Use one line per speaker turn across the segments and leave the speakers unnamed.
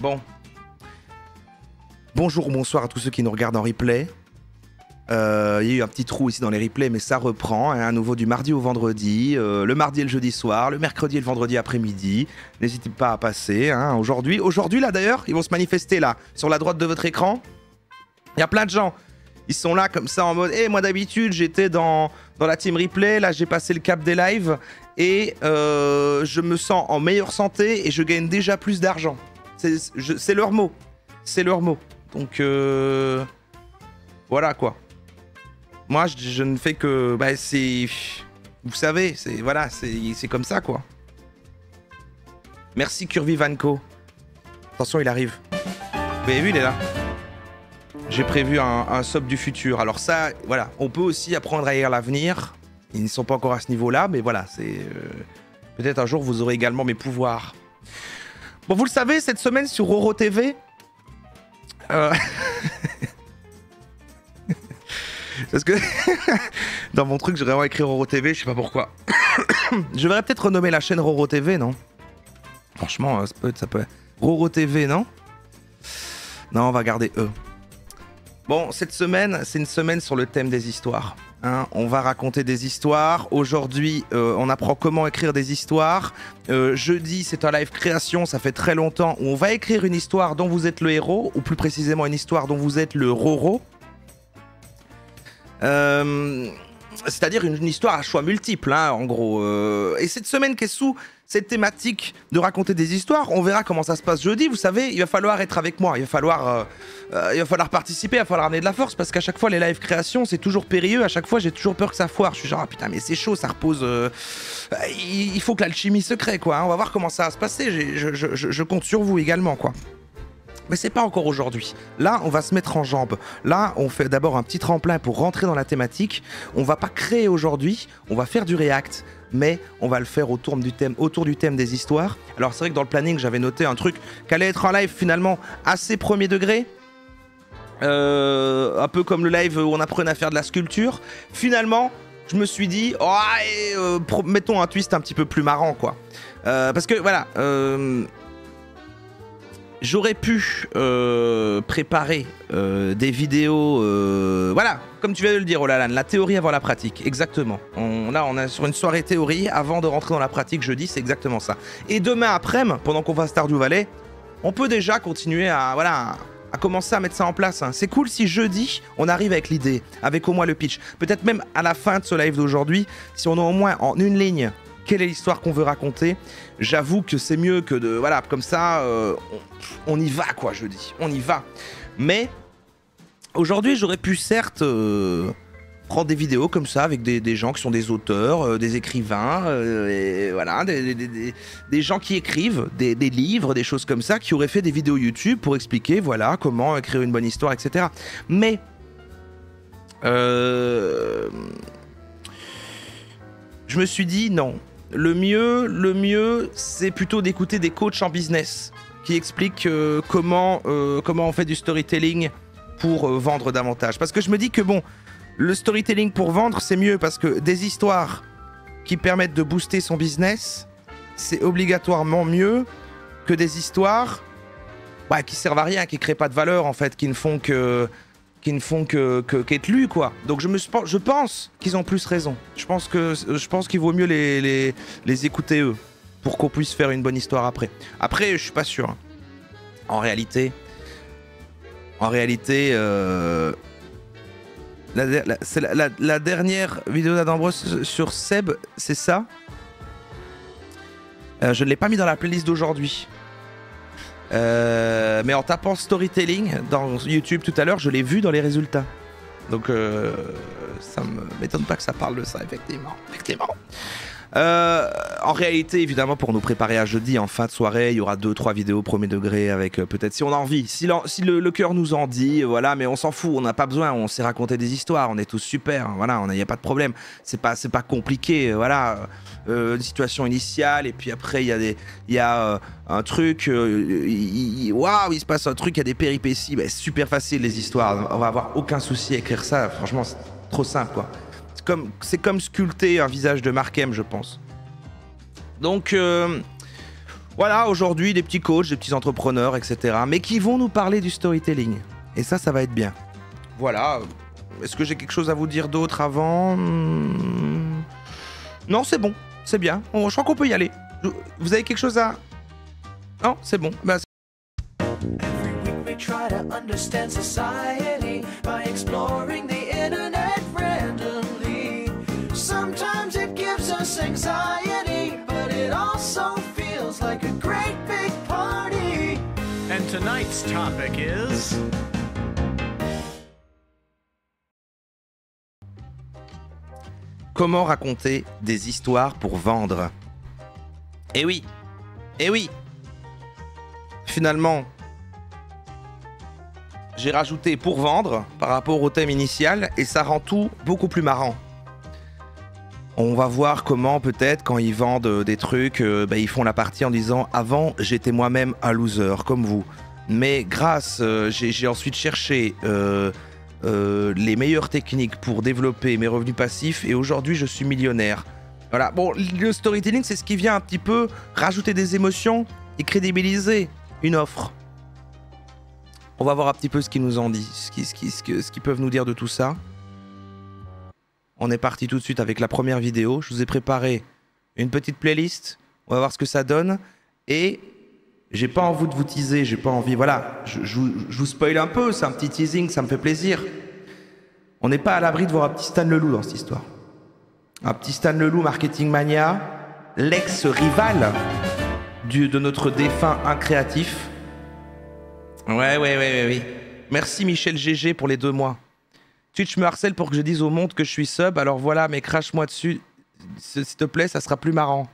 Bon. Bonjour, bonsoir à tous ceux qui nous regardent en replay. Euh, il y a eu un petit trou ici dans les replays, mais ça reprend. hein, à nouveau du mardi au vendredi, euh, le mardi et le jeudi soir, le mercredi et le vendredi après-midi. N'hésitez pas à passer. hein, aujourd'hui, aujourd'hui là d'ailleurs, ils vont se manifester là, sur la droite de votre écran. Il y a plein de gens. Ils sont là comme ça en mode, hé, moi d'habitude j'étais dans, dans la team replay, là j'ai passé le cap des lives et euh, je me sens en meilleure santé et je gagne déjà plus d'argent. C'est leur mot. C'est leur mot. Donc euh, voilà quoi. Moi je, ne fais que, bah c'est, vous savez, c'est voilà, c'est comme ça quoi. Merci Curvy Vanco. Attention, il arrive. Vous avez vu, il est là. J'ai prévu un, un du futur. Alors ça, voilà, on peut aussi apprendre à lire l'avenir. Ils ne sont pas encore à ce niveau-là, mais voilà, c'est... euh, Peut-être un jour, vous aurez également mes pouvoirs. Bon, vous le savez, cette semaine sur Roro TV... euh, Parce que dans mon truc, j'ai vraiment écrit Roro TV, je sais pas pourquoi. je devrais peut-être renommer la chaîne Roro TV, non? Franchement, euh, ça peut, ça peut... Roro TV, non? Non, on va garder E. Bon, cette semaine, c'est une semaine sur le thème des histoires. hein. on va raconter des histoires. Aujourd'hui, euh, on apprend comment écrire des histoires. Euh, jeudi, c'est un live création, ça fait très longtemps, où on va écrire une histoire dont vous êtes le héros, ou plus précisément une histoire dont vous êtes le Roro. Euh, C'est-à-dire une, histoire à choix multiples, hein, en gros. Et cette semaine qui est sous cette thématique de raconter des histoires, on verra comment ça se passe jeudi. Vous savez, il va falloir être avec moi, il va falloir, euh, euh, il va falloir participer, il va falloir amener de la force parce qu'à chaque fois les live créations c'est toujours périlleux. À chaque fois j'ai toujours peur que ça foire. Je suis genre ah, putain mais c'est chaud, ça repose. euh, il faut que l'alchimie se crée quoi. hein. On va voir comment ça va se passer. Je compte sur vous également quoi. Mais c'est pas encore aujourd'hui. Là, on va se mettre en jambe. Là, on fait d'abord un petit tremplin pour rentrer dans la thématique. On va pas créer aujourd'hui, on va faire du react, mais on va le faire autour du thème, autour du thème des histoires. Alors c'est vrai que dans le planning, j'avais noté un truc qui allait être un live finalement assez premier degré. Euh, un peu comme le live où on apprenait à faire de la sculpture. Finalement, je me suis dit, oh, euh, mettons un twist un petit peu plus marrant, quoi. Euh, parce que voilà, j'aurais pu euh, préparer euh, des vidéos. euh, voilà, comme tu viens de le dire, Olalan, la théorie avant la pratique, exactement. Là, on est sur une soirée théorie avant de rentrer dans la pratique jeudi, c'est exactement ça. Et demain après-midi, pendant qu'on va à Stardew Valley, on peut déjà continuer à voilà à commencer à mettre ça en place. hein. C'est cool si jeudi on arrive avec l'idée, avec au moins le pitch. Peut-être même à la fin de ce live d'aujourd'hui, si on a au moins en une ligne quelle est l'histoire qu'on veut raconter. J'avoue que c'est mieux que de voilà comme ça. euh, on, y va quoi jeudi, on y va. Mais aujourd'hui j'aurais pu certes euh, prendre des vidéos comme ça avec des, des gens qui sont des auteurs, euh, des écrivains, voilà, des, des- des- gens qui écrivent des livres, des choses comme ça, qui auraient fait des vidéos YouTube pour expliquer, voilà, comment écrire une bonne histoire, etc. Mais euh, je me suis dit non. Le mieux, c'est plutôt d'écouter des coachs en business qui expliquent euh, comment, euh, comment on fait du storytelling pour euh, vendre davantage. Parce que je me dis que bon, le storytelling pour vendre, c'est mieux parce que des histoires qui permettent de booster son business, c'est obligatoirement mieux que des histoires bah, qui servent à rien, qui créent pas de valeur en fait, qui ne font que qui ne font que qu'être lus quoi. Donc je pense qu'ils ont plus raison. Je pense que je pense qu'il vaut mieux les, écouter eux pour qu'on puisse faire une bonne histoire après. Après, je suis pas sûr. hein. En réalité, en réalité, euh, la, dernière vidéo d'Adambros sur Seb, c'est ça? Euh, je ne l'ai pas mis dans la playlist d'aujourd'hui. Euh, mais en tapant storytelling dans YouTube tout à l'heure, je l'ai vu dans les résultats. Donc euh, ça me m'étonne pas que ça parle de ça, effectivement. Effectivement. Euh, en réalité, évidemment, pour nous préparer à jeudi, en fin de soirée, il y aura deux, trois vidéos premier degré avec euh, peut-être si on a envie, si, le, cœur nous en dit, euh, voilà, mais on s'en fout, on n'a pas besoin, on sait raconter des histoires, on est tous super, voilà, il n'y a pas de problème, c'est pas, pas compliqué, voilà, une situation initiale et puis après il y a des, y a un truc, waouh, il se passe un truc, il y a des péripéties, c'est super facile les histoires, on va avoir aucun souci à écrire ça, franchement, c'est trop simple quoi. C'est comme, sculpter un visage de Markem, je pense. Donc, euh, Voilà, aujourd'hui, des petits coachs, des petits entrepreneurs, etc. Mais qui vont nous parler du storytelling. Et ça, ça va être bien. Voilà. Est-ce que j'ai quelque chose à vous dire d'autre avant? Hmm. Non, c'est bon. C'est bien. Je crois qu'on peut y aller. Vous avez quelque chose à... Non, c'est bon.
Society
tonight's topic is.
Comment raconter des histoires pour vendre? Eh oui Eh oui Finalement, j'ai rajouté pour vendre par rapport au thème initial et ça rend tout beaucoup plus marrant. On va voir comment peut-être quand ils vendent euh, des trucs, euh, bah, ils font la partie en disant avant j'étais moi-même un loser comme vous. Mais grâce, euh, j'ai ensuite cherché euh, euh, les meilleures techniques pour développer mes revenus passifs et aujourd'hui je suis millionnaire. Voilà, bon, le storytelling c'est ce qui vient un petit peu rajouter des émotions et crédibiliser une offre. On va voir un petit peu ce qu'ils nous en disent, ce qu'ils qui, peuvent nous dire de tout ça. On est parti tout de suite avec la première vidéo. Je vous ai préparé une petite playlist. On va voir ce que ça donne. Et j'ai pas envie de vous teaser, j'ai pas envie. Voilà, je, je vous- spoil un peu, c'est un petit teasing, ça me fait plaisir. On n'est pas à l'abri de voir un petit Stan Leloup dans cette histoire. Un petit Stan Leloup, Marketing Mania, l'ex-rival de notre défunt incréatif. Ouais, ouais, ouais, ouais, ouais. Merci Michel GG pour les deux mois. Twitch me harcèle pour que je dise au monde que je suis sub, alors voilà, mais crache-moi dessus, s'il te plaît, ça sera plus marrant.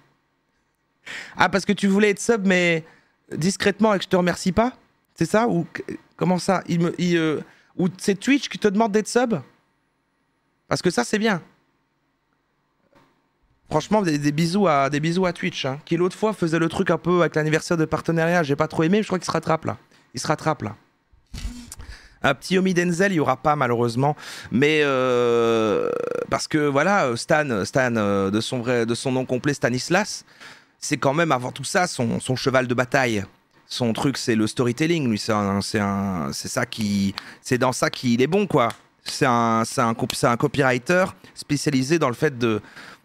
Ah, parce que tu voulais être sub, mais discrètement et que je te remercie pas C'est ça Ou comment ça il me, euh, Ou c'est Twitch qui te demande d'être sub? Parce que ça, c'est bien. Franchement, des, bisous à, des bisous à Twitch, hein, qui l'autre fois faisait le truc un peu avec l'anniversaire de partenariat. J'ai pas trop aimé, mais je crois qu'il se rattrape là. Il se rattrape là. Un petit Omi Denzel, il y aura pas malheureusement, mais euh, parce que voilà, Stan, Stan euh, de son vrai, de son nom complet Stanislas, c'est quand même avant tout ça son, cheval de bataille. Son truc, c'est le storytelling. Lui, c'est ça qui, c'est dans ça qu'il est bon quoi. C'est un, un, un copywriter spécialisé dans le fait de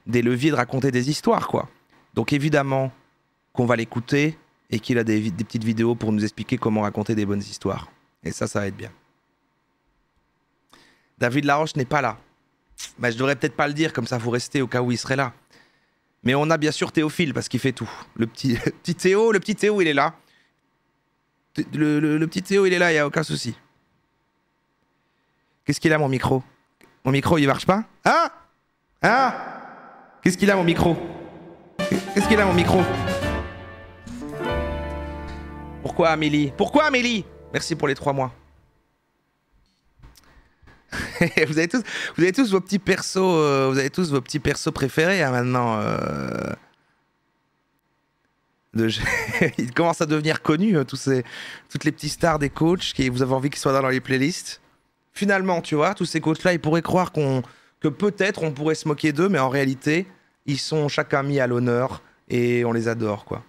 des leviers de raconter des histoires quoi. Donc évidemment qu'on va l'écouter et qu'il a des petites vidéos pour nous expliquer comment raconter des bonnes histoires. Et ça, ça va être bien. David Laroche n'est pas là. Bah, je devrais peut-être pas le dire, comme ça vous restez au cas où il serait là. Mais on a bien sûr Théophile parce qu'il fait tout. Le petit, petit Théo, le petit Théo, il est là. Le petit Théo, il est là, il n'y a aucun souci. Qu'est-ce qu'il a, mon micro? Mon micro, il marche pas? Ah Ah Qu'est-ce qu'il a, mon micro? Qu'est-ce qu'il a, mon micro? Pourquoi Amélie? Pourquoi Amélie? Merci pour les trois mois. vous, avez tous, vos petits persos, euh, vous avez tous vos petits persos préférés hein, maintenant. euh, de- Ils commencent à devenir connus, euh, tous ces, toutes les petits stars des coachs qui vous avez envie qu'ils soient dans les playlists. Finalement, tu vois, tous ces coachs-là, ils pourraient croire que peut-être on pourrait se moquer d'eux, mais en réalité, ils sont chacun mis à l'honneur et on les adore, quoi.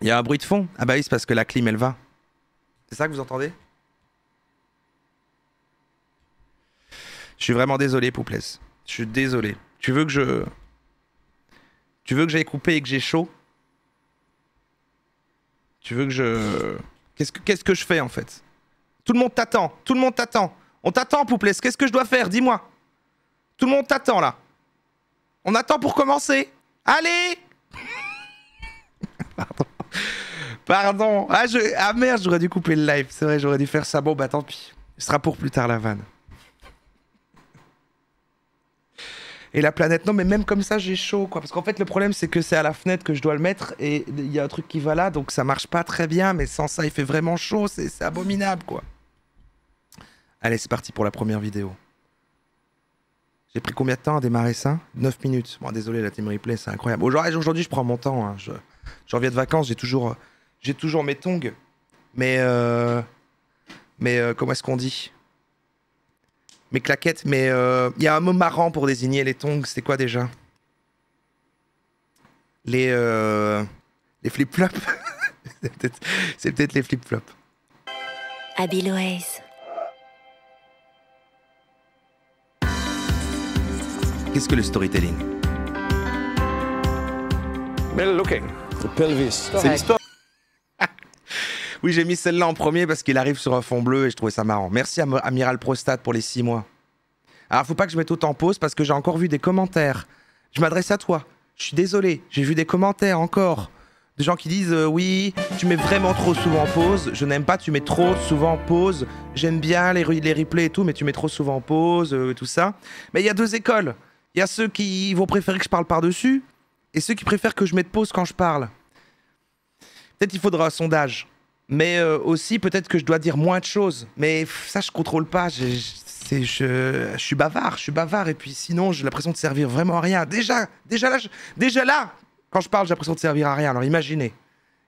Il y a un bruit de fond? Ah bah oui, c'est parce que la clim, elle va. C'est ça que vous entendez? Je suis vraiment désolé, Poupless. Je suis désolé. Tu veux que je... Tu veux que j'aille couper et que j'ai chaud? Tu veux que je... Qu'est-ce que, qu'est-ce que je fais, en fait? Tout le monde t'attend. Tout le monde t'attend. On t'attend, Poupless. Qu'est-ce que je dois faire? Dis-moi. Tout le monde t'attend, là. On attend pour commencer. Allez Pardon. Pardon. Ah, je... ah merde, j'aurais dû couper le live. C'est vrai, j'aurais dû faire ça. Bon, bah tant pis. Ce sera pour plus tard, la vanne. Et la planète, non, mais même comme ça, j'ai chaud, quoi. Parce qu'en fait, le problème, c'est que c'est à la fenêtre que je dois le mettre et il y a un truc qui va là, donc ça marche pas très bien, mais sans ça, il fait vraiment chaud, c'est abominable, quoi. Allez, c'est parti pour la première vidéo. J'ai pris combien de temps à démarrer ça? 9 minutes. Bon, désolé, la team replay, c'est incroyable. Aujourd'hui, je prends mon temps. hein. Je, de vacances, j'ai toujours, mes tongs. Mais, euh, euh, comment est-ce qu'on dit? Mes claquettes. Mais euh, il y a un mot marrant pour désigner les tongs. C'est quoi déjà? Les, euh, Les flip-flops? C'est peut-être c'est peut-être les flip-flops.
Abby Loïs.
Qu'est-ce que le storytelling?
Well looking.
The pelvis.
C'est l'histoire
Oui, j'ai mis celle-là en premier parce qu'il arrive sur un fond bleu et je trouvais ça marrant. Merci à Amiral Prostate pour les six mois. Alors, faut pas que je mette autant en pause parce que j'ai encore vu des commentaires. Je m'adresse à toi. Je suis désolé, j'ai vu des commentaires encore. Des gens qui disent euh, oui, tu mets vraiment trop souvent en pause. Je n'aime pas, tu mets trop souvent en pause. J'aime bien les, les replays et tout, mais tu mets trop souvent en pause, euh, tout ça. Mais il y a deux écoles. Il y a ceux qui vont préférer que je parle par-dessus et ceux qui préfèrent que je mette pause quand je parle. Peut-être il faudra un sondage. Mais euh, aussi, peut-être que je dois dire moins de choses. Mais ça, je contrôle pas. Je, je- c'est- je, je suis bavard, je suis bavard. Et puis sinon, j'ai l'impression de servir vraiment à rien. Déjà, déjà là, je- déjà là, quand je parle, j'ai l'impression de servir à rien. Alors imaginez.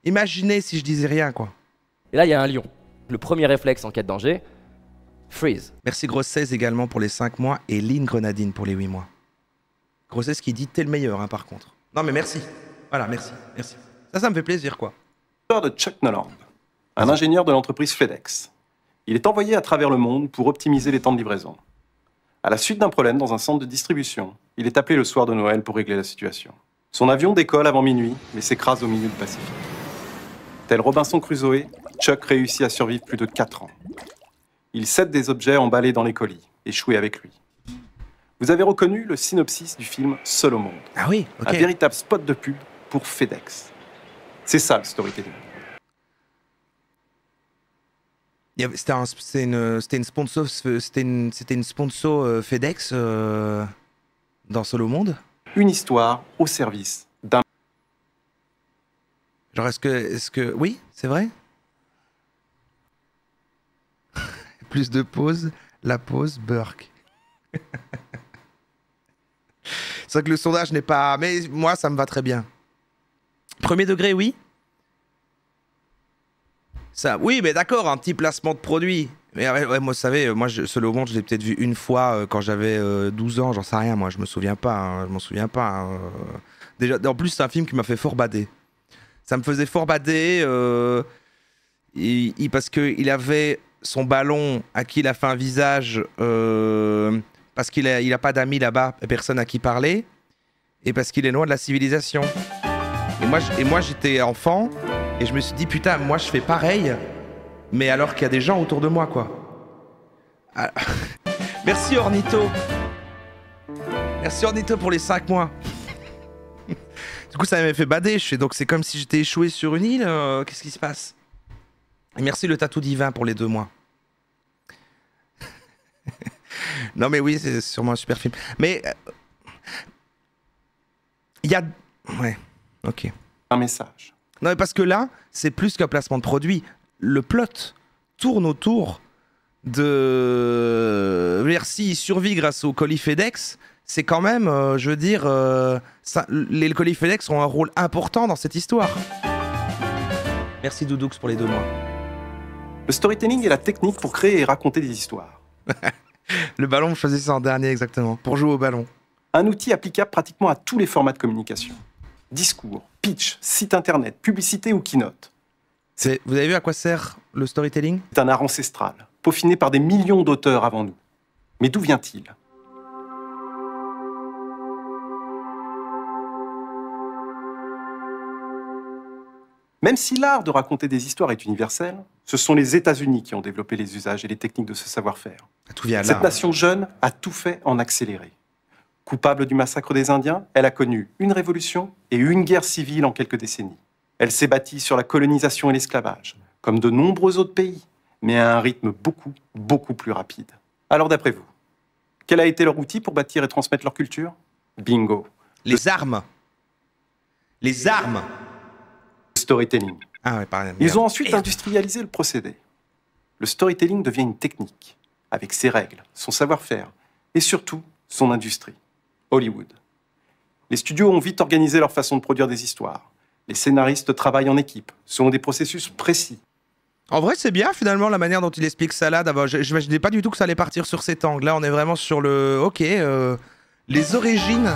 Imaginez si je disais rien, quoi.
Et là, il y a un lion. Le premier réflexe en cas de danger, freeze.
Merci Grossesse également pour les 5 mois et Lynn Grenadine pour les 8 mois. Grossesse qui dit t'es le meilleur, hein, par contre. Non, mais merci. Voilà, merci, merci. Ça, ça me fait plaisir, quoi.
de Chuck Noland, un ingénieur de l'entreprise FedEx. Il est envoyé à travers le monde pour optimiser les temps de livraison. À la suite d'un problème dans un centre de distribution, il est appelé le soir de Noël pour régler la situation. Son avion décolle avant minuit, mais s'écrase au milieu du Pacifique. Tel Robinson Crusoe, Chuck réussit à survivre plus de 4 ans. Il cède des objets emballés dans les colis, échoués avec lui. Vous avez reconnu le synopsis du film Seul au monde,
Ah oui,
un véritable spot de pub pour FedEx. C'est ça le storytelling.
Il y avait- C'était un- c'était une, sponsor, c'était une, c'était une sponsor euh, FedEx euh, dans Solo Monde.
Une histoire au service d'un
Genre, est-ce que, est-ce que, oui, c'est vrai? Plus de pause, la pause Burke. c'est vrai que le sondage n'est pas, mais moi ça me va très bien. Premier degré, oui. Oui, mais d'accord, un petit placement de produit. Mais moi, vous savez, moi, je, Solo Monde, je l'ai peut-être vu une fois euh, quand j'avais euh, 12 ans, j'en sais rien, moi, je me souviens pas, hein, je m'en souviens pas. hein. Déjà, en plus, c'est un film qui m'a fait fort bader. Ça me faisait fort bader, euh, il- parce qu'il avait son ballon à qui il a fait un visage, euh, parce qu'il a, il a pas d'amis là-bas, personne à qui parler, et parce qu'il est loin de la civilisation. Et moi, et moi j'étais enfant, et je me suis dit, putain, moi je fais pareil, mais alors qu'il y a des gens autour de moi, quoi. Ah, Merci Ornito. Merci Ornito pour les 5 mois. du coup, ça m'avait fait bader. Je fais donc c'est comme si j'étais échoué sur une île. euh, Qu'est-ce qui se passe? Merci le tatou divin pour les deux mois. non mais oui, c'est sûrement un super film. Mais euh, il y a, ouais, ok.
un message.
Non, mais parce que là, c'est plus qu'un placement de produit. Le plot tourne autour de. Dire, s'il survit grâce au colis FedEx, c'est quand même, euh, je veux dire, euh, ça- les colis FedEx ont un rôle important dans cette histoire. Merci Doudoux pour les deux mois.
Le storytelling est la technique pour créer et raconter des histoires.
Le ballon, je faisais ça en dernier exactement, pour jouer au ballon.
Un outil applicable pratiquement à tous les formats de communication. Discours, pitch, site internet, publicité ou keynote.
C'est- Vous avez vu à quoi sert le storytelling?
C'est un art ancestral, peaufiné par des millions d'auteurs avant nous. Mais d'où vient-il? Même si l'art de raconter des histoires est universel, ce sont les États-Unis qui ont développé les usages et les techniques de ce savoir-faire. Cette nation jeune a tout fait en accéléré. Coupable du massacre des Indiens, elle a connu une révolution et une guerre civile en quelques décennies. Elle s'est bâtie sur la colonisation et l'esclavage, comme de nombreux autres pays, mais à un rythme beaucoup, beaucoup plus rapide. Alors d'après vous, quel a été leur outil pour bâtir et transmettre leur culture? Bingo,
Les armes. Les armes.
storytelling.
Ah ouais, pardon.
Ils ont ensuite industrialisé le procédé. Le storytelling devient une technique, avec ses règles, son savoir-faire et surtout son industrie. Hollywood. Les studios ont vite organisé leur façon de produire des histoires. Les scénaristes travaillent en équipe, selon des processus précis.
En vrai, c'est bien finalement la manière dont il explique ça là. Je n'imaginais pas du tout que ça allait partir sur cet angle. Là, on est vraiment sur le. Ok, euh, les origines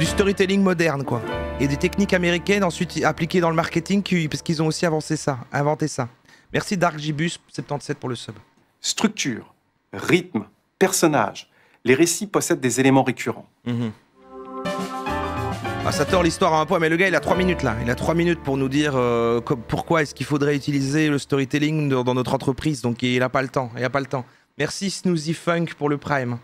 du storytelling moderne, quoi. et des techniques américaines ensuite appliquées dans le marketing, parce qu'ils ont aussi avancé ça, inventé ça. Merci Dark Gibus 77 pour le sub.
Structure, rythme, personnage. Les récits possèdent des éléments récurrents.
Mhm. Ah, ça tord l'histoire à un point, mais le gars il a 3 minutes là. Il a 3 minutes pour nous dire euh, pourquoi est-ce qu'il faudrait utiliser le storytelling dans notre entreprise. Donc il a pas le temps. Il a pas le temps. Merci Snoozy Funk pour le Prime.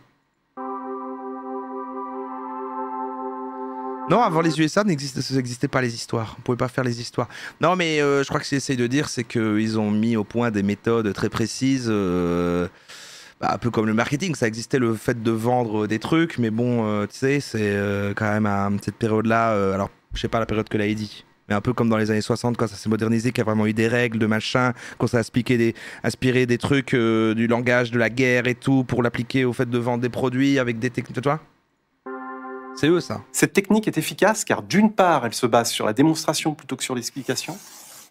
Non, avant les USA, n'existait pas les histoires. On pouvait pas faire les histoires. Non, mais euh, je crois que ce qu'ils essayent de dire, c'est qu'ils ont mis au point des méthodes très précises. euh, bah, un peu comme le marketing, ça existait le fait de vendre des trucs, mais bon, euh, tu sais, c'est euh, quand même à cette période-là. euh, alors, je sais pas la période que l'a dit. Mais un peu comme dans les années 60, quand ça s'est modernisé, qu'il y a vraiment eu des règles, de machin, quand ça a aspiré des, aspiré des trucs euh, du langage de la guerre et tout pour l'appliquer au fait de vendre des produits avec des techniques. Tu vois? C'est eux, ça.
Cette technique est efficace car d'une part, elle se base sur la démonstration plutôt que sur l'explication,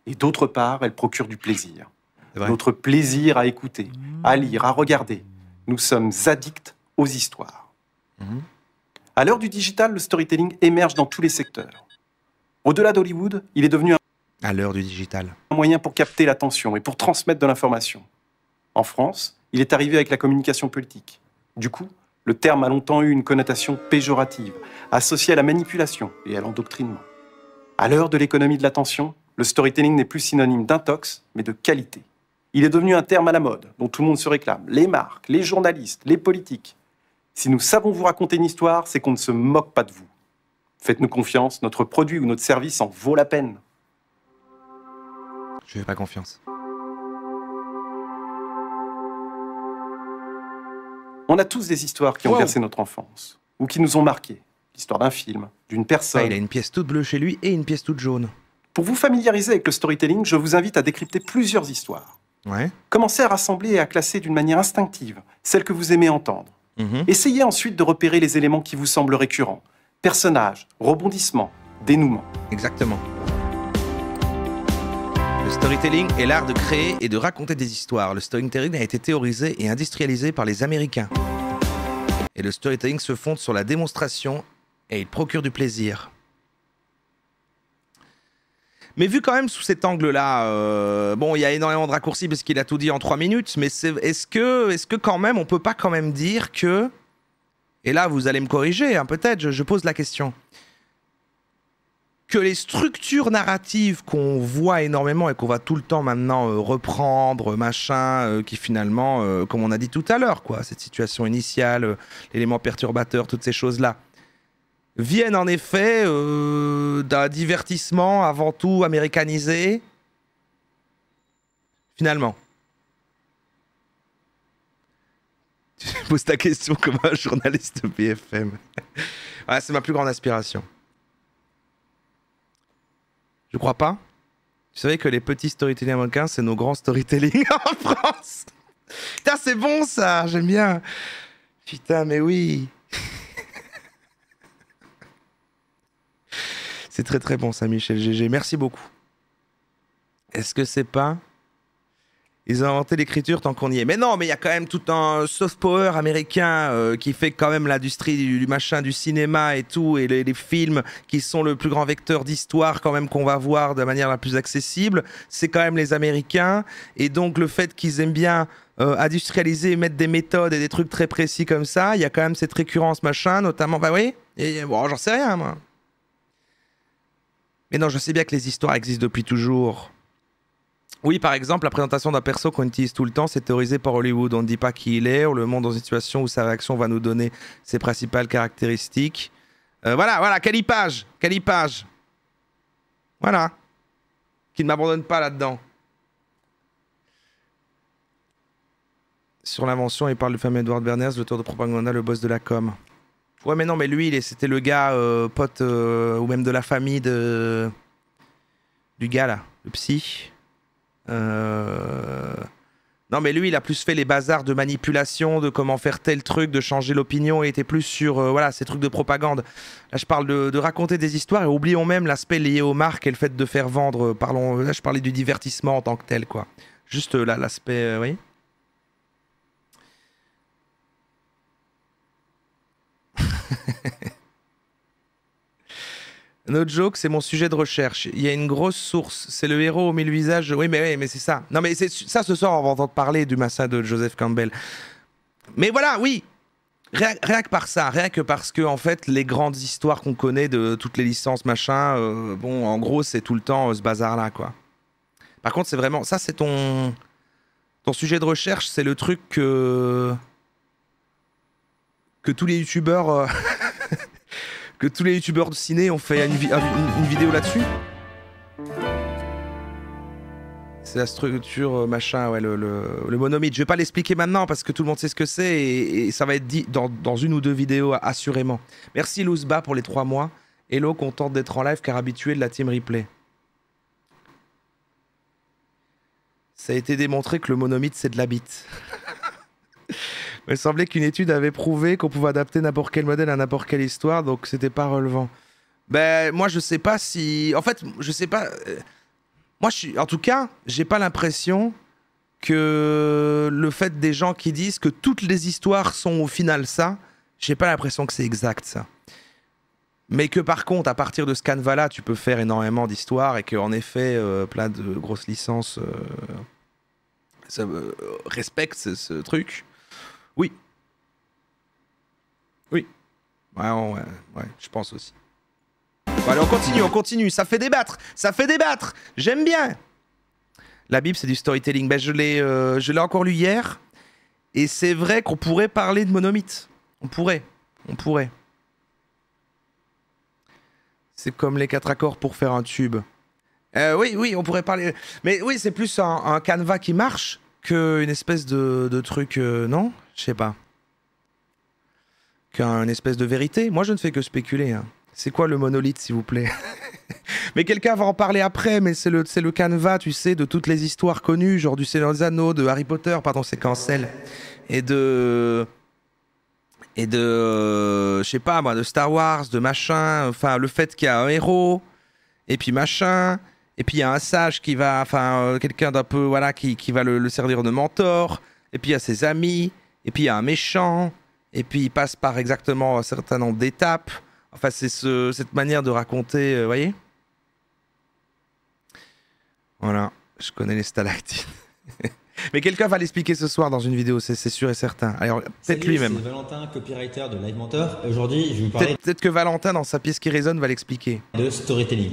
et d'autre part, elle procure du plaisir. Notre plaisir à écouter, à lire, à regarder. Nous sommes addicts aux histoires.
Mhm.
À l'heure du digital, le storytelling émerge dans tous les secteurs. Au-delà d'Hollywood, il est devenu
À l'heure du digital.
un moyen pour capter l'attention et pour transmettre de l'information. En France, il est arrivé avec la communication politique. Du coup, le terme a longtemps eu une connotation péjorative, associée à la manipulation et à l'endoctrinement. À l'heure de l'économie de l'attention, le storytelling n'est plus synonyme d'intox, mais de qualité. Il est devenu un terme à la mode, dont tout le monde se réclame. Les marques, les journalistes, les politiques. Si nous savons vous raconter une histoire, c'est qu'on ne se moque pas de vous. Faites-nous confiance, notre produit ou notre service en vaut la peine.
Je fais pas confiance.
On a tous des histoires qui ont
Wow.
bercé notre enfance, ou qui nous ont marqués. L'histoire d'un film, d'une personne.
il a une pièce toute bleue chez lui et une pièce toute jaune.
Pour vous familiariser avec le storytelling, je vous invite à décrypter plusieurs histoires.
Ouais.
Commencez à rassembler et à classer d'une manière instinctive celles que vous aimez entendre.
Mhm.
Essayez ensuite de repérer les éléments qui vous semblent récurrents. Personnages, rebondissements, dénouements.
Exactement. Le storytelling est l'art de créer et de raconter des histoires. Le storytelling a été théorisé et industrialisé par les Américains. Et le storytelling se fonde sur la démonstration et il procure du plaisir. Mais vu quand même sous cet angle-là, euh, bon, il y a énormément de raccourcis parce qu'il a tout dit en trois minutes, mais est-ce que, est que quand même, on peut pas quand même dire que, et là vous allez me corriger, hein, peut-être, je- pose la question, que les structures narratives qu'on voit énormément et qu'on va tout le temps maintenant euh, reprendre, machin, euh, qui finalement, comme on a dit tout à l'heure, quoi, cette situation initiale, l'élément perturbateur, toutes ces choses-là, viennent en effet euh, d'un divertissement avant tout américanisé, finalement. Tu poses ta question comme un journaliste BFM. Ouais, c'est ma plus grande aspiration. Je crois pas. Tu savais que les petits storytelling américains, c'est nos grands storytelling en France. Putain, c'est bon ça, j'aime bien. Putain, mais oui. C'est très très bon ça, Michel GG. Merci beaucoup. Est-ce que c'est pas ils ont inventé l'écriture tant qu'on y est. Mais non, mais il y a quand même tout un soft power américain euh, qui fait quand même l'industrie du, machin, du cinéma et tout, et les, films qui sont le plus grand vecteur d'histoire quand même qu'on va voir de manière la plus accessible. C'est quand même les Américains. Et donc le fait qu'ils aiment bien euh, industrialiser, mettre des méthodes et des trucs très précis comme ça, il y a quand même cette récurrence machin, notamment. Bah oui. Bon, j'en sais rien moi. Mais non, je sais bien que les histoires existent depuis toujours. Oui, par exemple, la présentation d'un perso qu'on utilise tout le temps, c'est théorisé par Hollywood. On ne dit pas qui il est, on le montre dans une situation où sa réaction va nous donner ses principales caractéristiques. Euh, voilà, voilà, calipage, calipage. Voilà. Qui ne m'abandonne pas là-dedans. Sur l'invention, il parle du fameux Edward Bernays, l'auteur de Propaganda, le boss de la com. Ouais, mais non, mais lui, c'était le gars, euh, pote, euh, ou même de la famille de... du gars là, le psy. Euh, Non, mais lui, il a plus fait les bazars de manipulation, de comment faire tel truc, de changer l'opinion, et était plus sur euh, voilà, ces trucs de propagande. Là, je parle de, raconter des histoires, et oublions même l'aspect lié aux marques et le fait de faire vendre. Parlons, là, je parlais du divertissement en tant que tel, quoi. Juste là, l'aspect, oui. No joke, c'est mon sujet de recherche. Il y a une grosse source. C'est le héros aux mille visages. Oui, mais, oui, mais c'est ça. Non, mais c'est ça ce soir, on va entendre parler du massacre de Joseph Campbell. Mais voilà, oui. Rien, que par ça, rien que parce que en fait les grandes histoires qu'on connaît de toutes les licences machin, euh, bon en gros c'est tout le temps euh, ce bazar là quoi. Par contre c'est vraiment ça c'est ton ton sujet de recherche c'est le truc que que tous les youtubeurs euh, que tous les de ciné ont fait une, vi- une- une vidéo là-dessus. C'est la structure euh, machin, ouais, le, le, le monomythe. Je vais pas l'expliquer maintenant parce que tout le monde sait ce que c'est et, ça va être dit dans, une ou deux vidéos assurément. Merci Louzba pour les trois mois. Hello, contente d'être en live car habitué de la team replay. Ça a été démontré que le monomythe c'est de la bite. Il semblait qu'une étude avait prouvé qu'on pouvait adapter n'importe quel modèle à n'importe quelle histoire, donc c'était pas relevant. Ben moi je sais pas si, en fait je sais pas. euh, Moi je suis, en tout cas, j'ai pas l'impression que le fait des gens qui disent que toutes les histoires sont au final ça, j'ai pas l'impression que c'est exact ça. Mais que par contre, à partir de ce canevas-là, tu peux faire énormément d'histoires et qu'en effet, euh, plein de grosses licences euh, respectent ce truc. Oui. Oui. Ouais, je pense aussi. Allez, on continue, on continue. Ça fait débattre, ça fait débattre. J'aime bien. La Bible, c'est du storytelling. Ben, je l'ai, euh, encore lu hier. Et c'est vrai qu'on pourrait parler de monomythe. On pourrait. On pourrait. C'est comme les quatre accords pour faire un tube. Euh, oui, oui, on pourrait parler. Mais oui, c'est plus un, canevas qui marche qu'une espèce de, de truc. euh, non? Je sais pas. Qu'une espèce de vérité. Moi, je ne fais que spéculer. hein. C'est quoi le monolithe, s'il vous plaît? Mais quelqu'un va en parler après, mais c'est le, le canevas, tu sais, de toutes les histoires connues, genre du Seigneur des Anneaux, de Harry Potter, pardon, c'est Cancel, et de. Et de. euh, je sais pas, moi, de Star Wars, de machin, enfin, le fait qu'il y a un héros, et puis machin, et puis il y a un sage qui va. Enfin, euh, quelqu'un d'un peu, voilà, qui, qui va le, le servir de mentor, et puis il y a ses amis, et puis il y a un méchant, et puis il passe par exactement un certain nombre d'étapes. Enfin, c'est ce- cette manière de raconter, vous voyez? Voilà, je connais les stalactites. Mais quelqu'un va l'expliquer ce soir dans une vidéo, c'est sûr et certain. Alors, peut-être lui-même.
Valentin, copywriter de Live Mentor. Aujourd'hui, je vais vous parler
Peut-être peut-être que Valentin, dans sa pièce qui résonne, va l'expliquer.
de storytelling.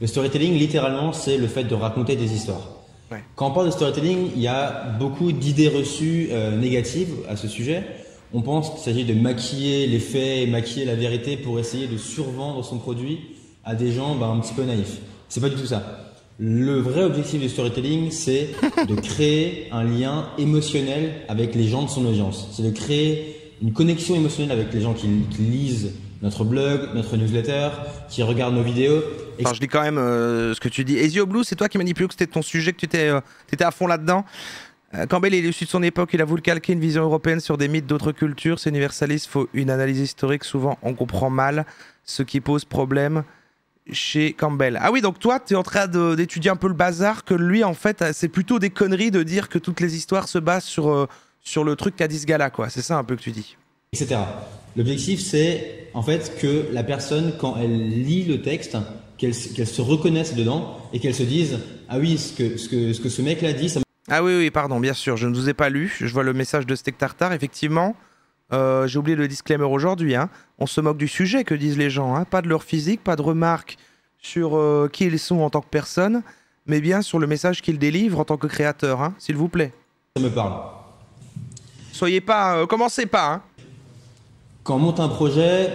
Le storytelling, littéralement, c'est le fait de raconter des histoires.
Ouais.
Quand on parle de storytelling, il y a beaucoup d'idées reçues euh, négatives à ce sujet. On pense qu'il s'agit de maquiller les faits, maquiller la vérité pour essayer de survendre son produit à des gens bah, un petit peu naïfs. C'est pas du tout ça. Le vrai objectif du storytelling, c'est de créer un lien émotionnel avec les gens de son audience. C'est de créer une connexion émotionnelle avec les gens qui, qui lisent notre blog, notre newsletter, qui regardent nos vidéos.
Alors, je lis quand même euh, ce que tu dis. Ezio Blue, c'est toi qui m'as dit plus que c'était ton sujet, que tu étais, euh, t'étais à fond là-dedans. Euh, Campbell est issu de son époque, il a voulu calquer une vision européenne sur des mythes d'autres cultures. C'est universaliste, faut une analyse historique. Souvent, on comprend mal ce qui pose problème chez Campbell. Ah oui, donc toi, tu es en train d'étudier un peu le bazar, que lui, en fait, euh, c'est plutôt des conneries de dire que toutes les histoires se basent sur, euh, sur le truc qu'a dit ce gars-là, quoi. C'est ça un peu que tu dis.
etc. L'objectif, c'est en fait que la personne, quand elle lit le texte, qu'elle qu'elle se reconnaisse dedans et qu'elle se dise ah oui, ce que ce que ce que ce mec-là dit, ça
Ah oui, oui, pardon, bien sûr, je ne vous ai pas lu. Je vois le message de Steak Tartare. Effectivement, euh, j'ai oublié le disclaimer aujourd'hui. hein. On se moque du sujet, que disent les gens. hein. Pas de leur physique, pas de remarques sur euh, qui ils sont en tant que personne, mais bien sur le message qu'ils délivrent en tant que créateurs, hein, s'il vous plaît.
me parle.
Soyez pas. euh, commencez pas. hein.
Quand on monte un projet,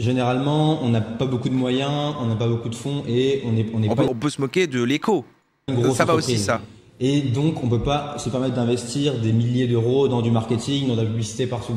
généralement, on n'a pas beaucoup de moyens, on n'a pas beaucoup de fonds et on n'est on n'est
On
pas
peut, on peut se moquer de l'écho. ça va aussi, ça.
Et donc, on peut pas se permettre d'investir des milliers d'euros dans du marketing, dans de la publicité partout.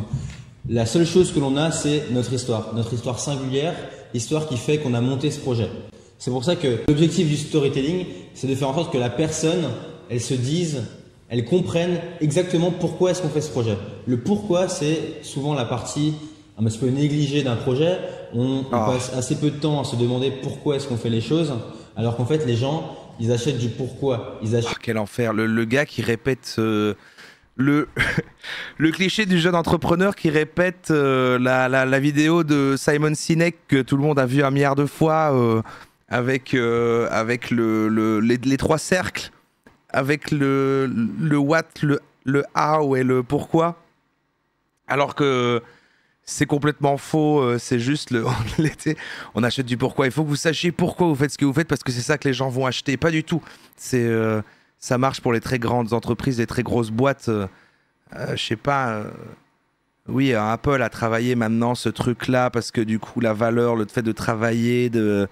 La seule chose que l'on a, c'est notre histoire, notre histoire singulière, l'histoire qui fait qu'on a monté ce projet. C'est pour ça que l'objectif du storytelling, c'est de faire en sorte que la personne, elle se dise, elle comprenne exactement pourquoi est-ce qu'on fait ce projet. Le pourquoi, c'est souvent la partie un petit peu négligée d'un projet. On, on
Ah.
passe assez peu de temps à se demander pourquoi est-ce qu'on fait les choses, alors qu'en fait, les gens, ils achètent du pourquoi. Ils achètent
Ah, quel enfer. Le, le gars qui répète. euh, le, le cliché du jeune entrepreneur qui répète euh, la, la- la vidéo de Simon Sinek que tout le monde a vu un milliard de fois euh, avec, avec le, le- les, les trois cercles, avec le, le what, le, le how et le pourquoi. Alors que c'est complètement faux, euh, c'est juste le, l'été, on achète du pourquoi. Il faut que vous sachiez pourquoi vous faites ce que vous faites parce que c'est ça que les gens vont acheter. Pas du tout. C'est, euh, ça marche pour les très grandes entreprises, les très grosses boîtes. euh, euh, je sais pas. oui, Apple a travaillé maintenant ce truc-là parce que du coup, la valeur, le fait de travailler, de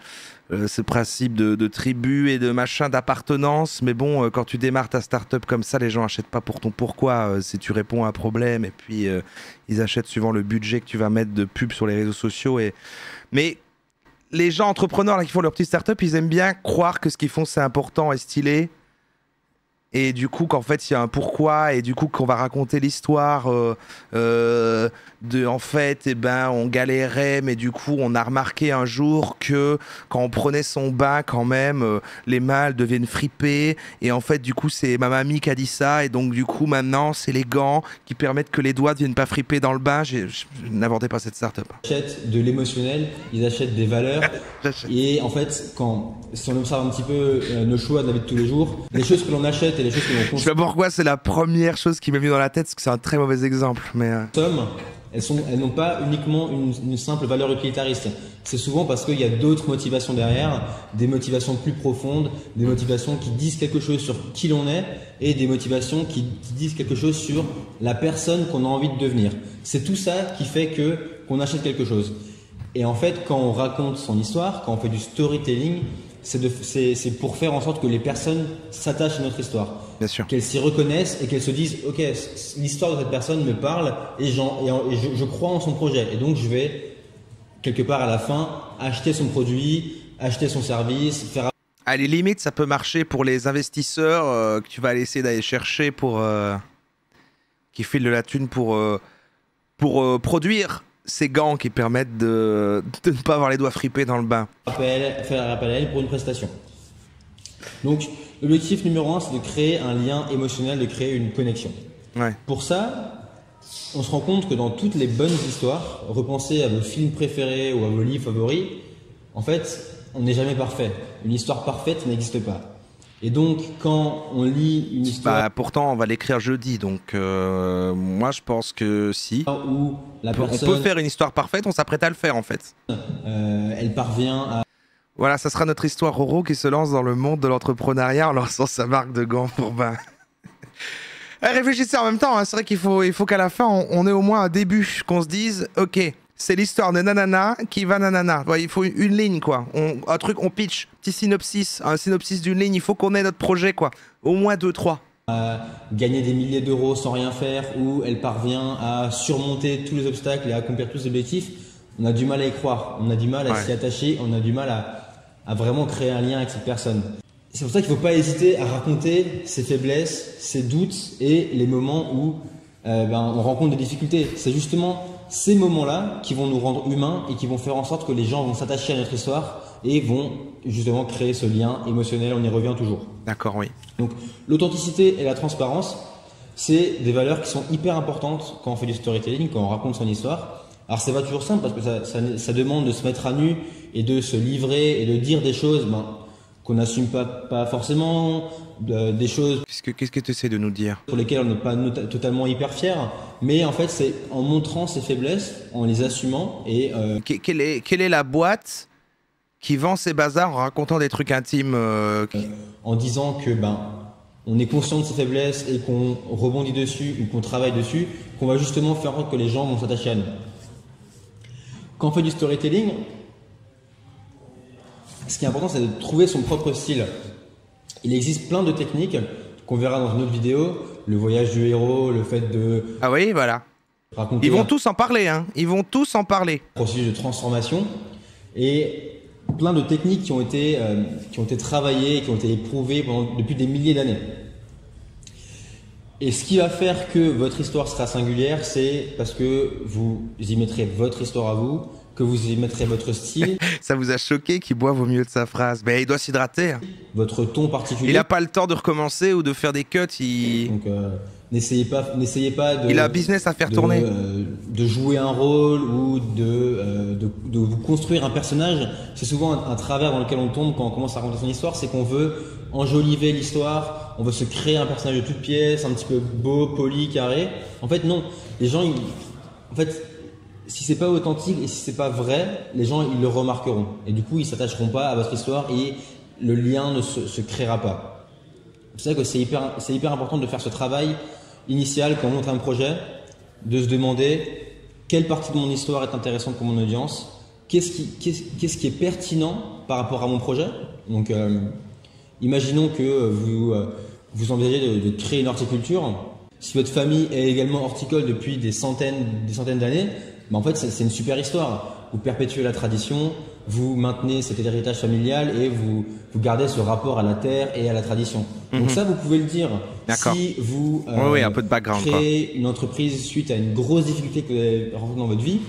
euh, ce principe de, de tribu et de machin, d'appartenance. Mais bon, euh, quand tu démarres ta startup comme ça, les gens achètent pas pour ton pourquoi. euh, si tu réponds à un problème et puis ils achètent suivant le budget que tu vas mettre de pub sur les réseaux sociaux. Et... Mais les gens entrepreneurs là, qui font leur petite startup, ils aiment bien croire que ce qu'ils font c'est important et stylé. Et du coup, qu'en fait, il y a un pourquoi, et du coup, qu'on va raconter l'histoire euh, euh, de, en fait, eh ben, on galérait, mais du coup, on a remarqué un jour que quand on prenait son bain, quand même, euh, les mâles deviennent fripés, et en fait, du coup, c'est ma mamie qui a dit ça, et donc, du coup, maintenant, c'est les gants qui permettent que les doigts ne viennent pas friper dans le bain. Je, n'inventais pas cette startup.
Ils achètent de l'émotionnel, ils achètent des valeurs. Et en fait, quand, si on observe un petit peu nos choix de la vie de tous les jours, les choses que l'on achète et les choses que l'on
Je sais
consomme,
pas pourquoi, c'est la première chose qui m'est venue dans la tête, parce que c'est un très mauvais exemple, mais... euh,
elles sont, elles n'ont pas uniquement une, une simple valeur utilitariste. C'est souvent parce qu'il y a d'autres motivations derrière, des motivations plus profondes, des motivations qui disent quelque chose sur qui l'on est et des motivations qui, qui disent quelque chose sur la personne qu'on a envie de devenir. C'est tout ça qui fait que qu'on achète quelque chose. Et en fait, quand on raconte son histoire, quand on fait du storytelling, c'est pour faire en sorte que les personnes s'attachent à notre histoire.
Bien sûr.
qu'elles s'y reconnaissent et qu'elles se disent ok l'histoire de cette personne me parle et, j'en- et en- et je, je crois en son projet. Et donc je vais quelque part à la fin acheter son produit acheter son service faire
À les limites, ça peut marcher pour les investisseurs euh, que tu vas aller essayer d'aller chercher pour euh, qui filent de la thune pour euh, pour produire ces gants qui permettent de, de ne pas avoir les doigts fripés dans le bain.
faire appel à elle pour une prestation donc l'objectif numéro un c'est de créer un lien émotionnel de créer une connexion
Ouais.
Pour ça, on se rend compte que dans toutes les bonnes histoires, repensez à vos films préférés ou à vos livres favoris, en fait, on n'est jamais parfait. Une histoire parfaite n'existe pas. Et donc, quand on lit une histoire
Bah, pourtant, on va l'écrire jeudi, donc euh, moi je pense que si.
où la
On peut-
personne,
On peut faire une histoire parfaite, on s'apprête à le faire en fait.
euh, elle parvient à
Voilà, ça sera notre histoire Roro qui se lance dans le monde de l'entrepreneuriat en lançant sa marque de gants pour bain. Eh, réfléchissez en même temps, hein, c'est vrai qu'il faut, il faut qu'à la fin on, on ait au moins un début, qu'on se dise, ok, c'est l'histoire de nanana qui va nanana. Ouais, il faut une, une ligne quoi, on, un truc, on pitch, petit synopsis, un synopsis d'une ligne, il faut qu'on ait notre projet quoi, au moins deux, trois.
gagner des milliers d'euros sans rien faire, où elle parvient à surmonter tous les obstacles et à accomplir tous ses objectifs, on a du mal à y croire, on a du mal à
Ouais.
s'y attacher, on a du mal à, à vraiment créer un lien avec cette personne. C'est pour ça qu'il ne faut pas hésiter à raconter ses faiblesses, ses doutes et les moments où euh, ben, on rencontre des difficultés. C'est justement ces moments-là qui vont nous rendre humains et qui vont faire en sorte que les gens vont s'attacher à notre histoire et vont justement créer ce lien émotionnel. On y revient toujours.
D'accord, oui.
Donc l'authenticité et la transparence, c'est des valeurs qui sont hyper importantes quand on fait du storytelling, quand on raconte son histoire. Alors c'est pas toujours simple parce que ça, ça, ça demande de se mettre à nu et de se livrer et de dire des choses ben, qu'on n'assume pas, pas forcément, de- des choses
Qu'est-ce que qu'est-ce que tu essaies de nous dire?
pour lesquelles on n'est pas totalement hyper fier. Mais en fait c'est en montrant ses faiblesses, en les assumant et euh,
Que- quelle, est, quelle est la boîte qui vend ses bazars en racontant des trucs intimes euh, qui-
en disant que ben on est conscient de ses faiblesses et qu'on rebondit dessus ou qu'on travaille dessus, qu'on va justement faire en sorte que les gens vont s'attacher à nous. Quand on fait du storytelling, ce qui est important, c'est de trouver son propre style. Il existe plein de techniques qu'on verra dans une autre vidéo, le voyage du héros, le fait de
Ah oui, voilà.
raconter
Ils vont
un
tous en parler, hein. Ils vont tous en parler.
processus de transformation et plein de techniques qui ont été, euh, qui ont été travaillées qui ont été éprouvées pendant- depuis des milliers d'années. Et ce qui va faire que votre histoire sera singulière, c'est parce que vous y mettrez votre histoire à vous, que vous y mettrez votre style,
Ça vous a choqué qu'il boive au milieu de sa phrase Mais il doit s'hydrater. hein.
votre ton particulier.
Il a pas le temps de recommencer ou de faire des cuts. Il,
Donc euh, n'essayez pas, n'essayez pas de.
il a un business à faire
de,
tourner.
euh, de jouer un rôle ou de, euh, de, de vous construire un personnage. C'est souvent un, un travers dans lequel on tombe quand on commence à raconter son histoire, c'est qu'on veut enjoliver l'histoire, on veut se créer un personnage de toute pièce, un petit peu beau, poli, carré. En fait, non. Les gens, ils- en fait, si c'est pas authentique et si c'est pas vrai, les gens ils le remarqueront. Et du coup, ils s'attacheront pas à votre histoire et le lien ne se, créera pas. C'est vrai que c'est hyper, c'est hyper important de faire ce travail initial quand on montre un projet, de se demander quelle partie de mon histoire est intéressante pour mon audience, qu'est-ce qui, qu'est-ce, qui est pertinent par rapport à mon projet. Donc, euh, imaginons que vous, euh, vous envisagez de, de créer une horticulture. Si votre famille est également horticole depuis des centaines, des centaines d'années, bah en fait, c'est, une super histoire. Vous perpétuez la tradition, vous maintenez cet héritage familial et vous, vous gardez ce rapport à la terre et à la tradition. Donc ça, vous pouvez le dire.
Mhm. D'accord.
Si vous euh,
Oui, oui, un peu de background,
créez une entreprise suite à une grosse difficulté que vous avez rencontrée dans votre vie,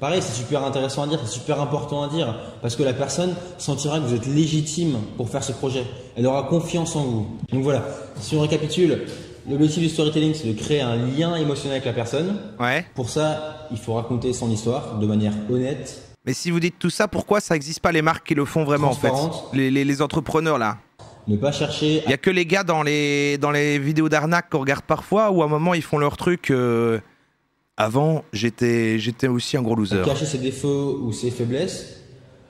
pareil, c'est super intéressant à dire, c'est super important à dire, parce que la personne sentira que vous êtes légitime pour faire ce projet. Elle aura confiance en vous. Donc voilà, si on récapitule, l'objectif du storytelling, c'est de créer un lien émotionnel avec la personne.
Ouais.
Pour ça, il faut raconter son histoire de manière honnête,
Mais si vous dites tout ça, pourquoi ça n'existe pas les marques qui le font vraiment en fait les, les- les entrepreneurs là.
ne pas chercher
Il y a que les gars dans les, dans les vidéos d'arnaque qu'on regarde parfois où à un moment ils font leur truc. euh, Avant, j'étais j'étais aussi un gros loser.
à cacher ses défauts ou ses faiblesses,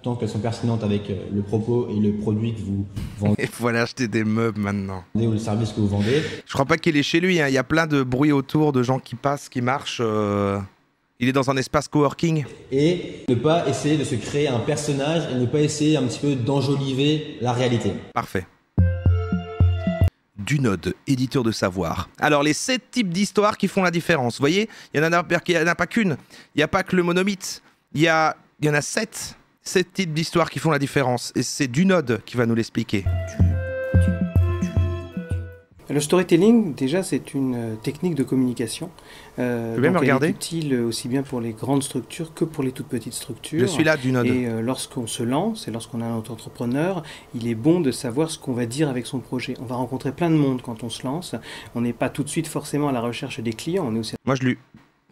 tant qu'elles sont pertinentes avec euh, le propos et le produit que vous vendez
Et voilà, acheter des meubles maintenant.
ou le service que vous vendez.
Je crois pas qu'il est chez lui. hein. Il y a plein de bruit autour, de gens qui passent, qui marchent. euh, Il est dans un espace coworking.
et ne pas essayer de se créer un personnage et ne pas essayer un petit peu d'enjoliver la réalité.
Parfait. Dunod, éditeur de savoir. Alors, les sept types d'histoires qui font la différence. Vous voyez, il n'y en, a- il y en a pas qu'une. Il n'y a pas que le monomythe. Il y, a, il y en a sept. Sept types d'histoires qui font la différence. Et c'est Dunod qui va nous l'expliquer.
Le storytelling, déjà, c'est une euh, technique de communication. Euh,
bien
donc
me
elle
regarder
est utile aussi bien pour les grandes structures que pour les toutes petites structures.
Je suis là, Dunod.
Et euh, lorsqu'on se lance et lorsqu'on est un entrepreneur, il est bon de savoir ce qu'on va dire avec son projet. On va rencontrer plein de monde quand on se lance. On n'est pas tout de suite forcément à la recherche des clients. On est aussi
Moi, je lui,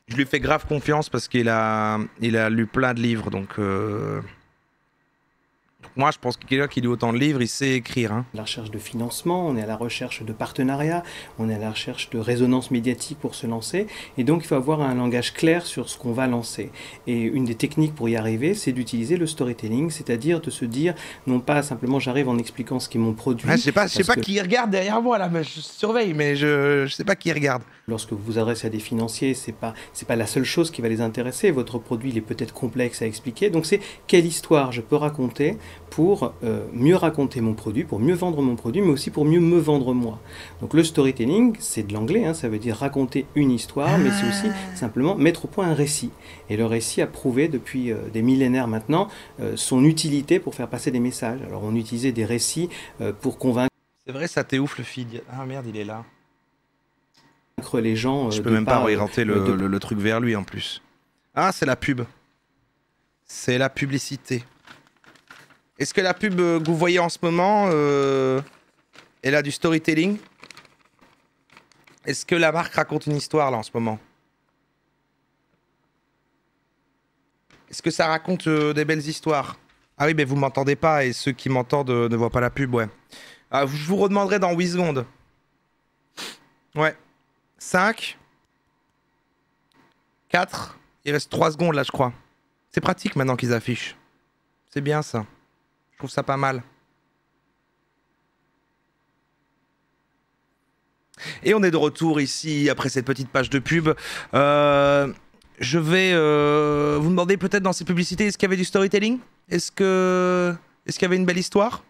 je lui fais grave confiance parce qu'il a, il a lu plein de livres. Donc, euh, moi, je pense que quelqu'un qui lit autant de livres, il sait écrire. hein.
à la recherche de financement, on est à la recherche de partenariats, on est à la recherche de résonance médiatique pour se lancer. Et donc, il faut avoir un langage clair sur ce qu'on va lancer. Et une des techniques pour y arriver, c'est d'utiliser le storytelling, c'est-à-dire de se dire, non pas simplement j'arrive en expliquant ce qui mon produit.
Ah, je sais pas, je sais pas
que
qui regarde derrière moi là, mais je surveille, mais je, je sais pas qui regarde.
Lorsque vous vous adressez à des financiers, c'est pas c'est pas la seule chose qui va les intéresser. Votre produit, il est peut-être complexe à expliquer. Donc, c'est quelle histoire je peux raconter pour euh, mieux raconter mon produit, pour mieux vendre mon produit, mais aussi pour mieux me vendre moi. Donc, le storytelling, c'est de l'anglais, hein, ça veut dire raconter une histoire, mais c'est aussi simplement mettre au point un récit. Et le récit a prouvé depuis euh, des millénaires maintenant euh, son utilité pour faire passer des messages. Alors, on utilisait des récits euh, pour convaincre
C'est vrai, ça t'est ouf le feed. Ah merde, il est là.
les gens. euh,
Je peux même pas orienter le,
de-
le- le truc vers lui en plus. Ah, c'est la pub. C'est la publicité. Est-ce que la pub euh, que vous voyez en ce moment, euh, elle a du storytelling? Est-ce que la marque raconte une histoire là en ce moment? Est-ce que ça raconte euh, des belles histoires? Ah oui, mais vous m'entendez pas et ceux qui m'entendent euh, ne voient pas la pub, ouais. Ah, je vous redemanderai dans 8 secondes. Ouais. 5. 4. Il reste 3 secondes là, je crois. C'est pratique maintenant qu'ils affichent. C'est bien ça. Je trouve ça pas mal. Et on est de retour ici après cette petite page de pub. Euh, je vais euh, vous demander peut-être dans ces publicités, est-ce qu'il y avait du storytelling? Est-ce que est-ce qu'il y avait une belle histoire?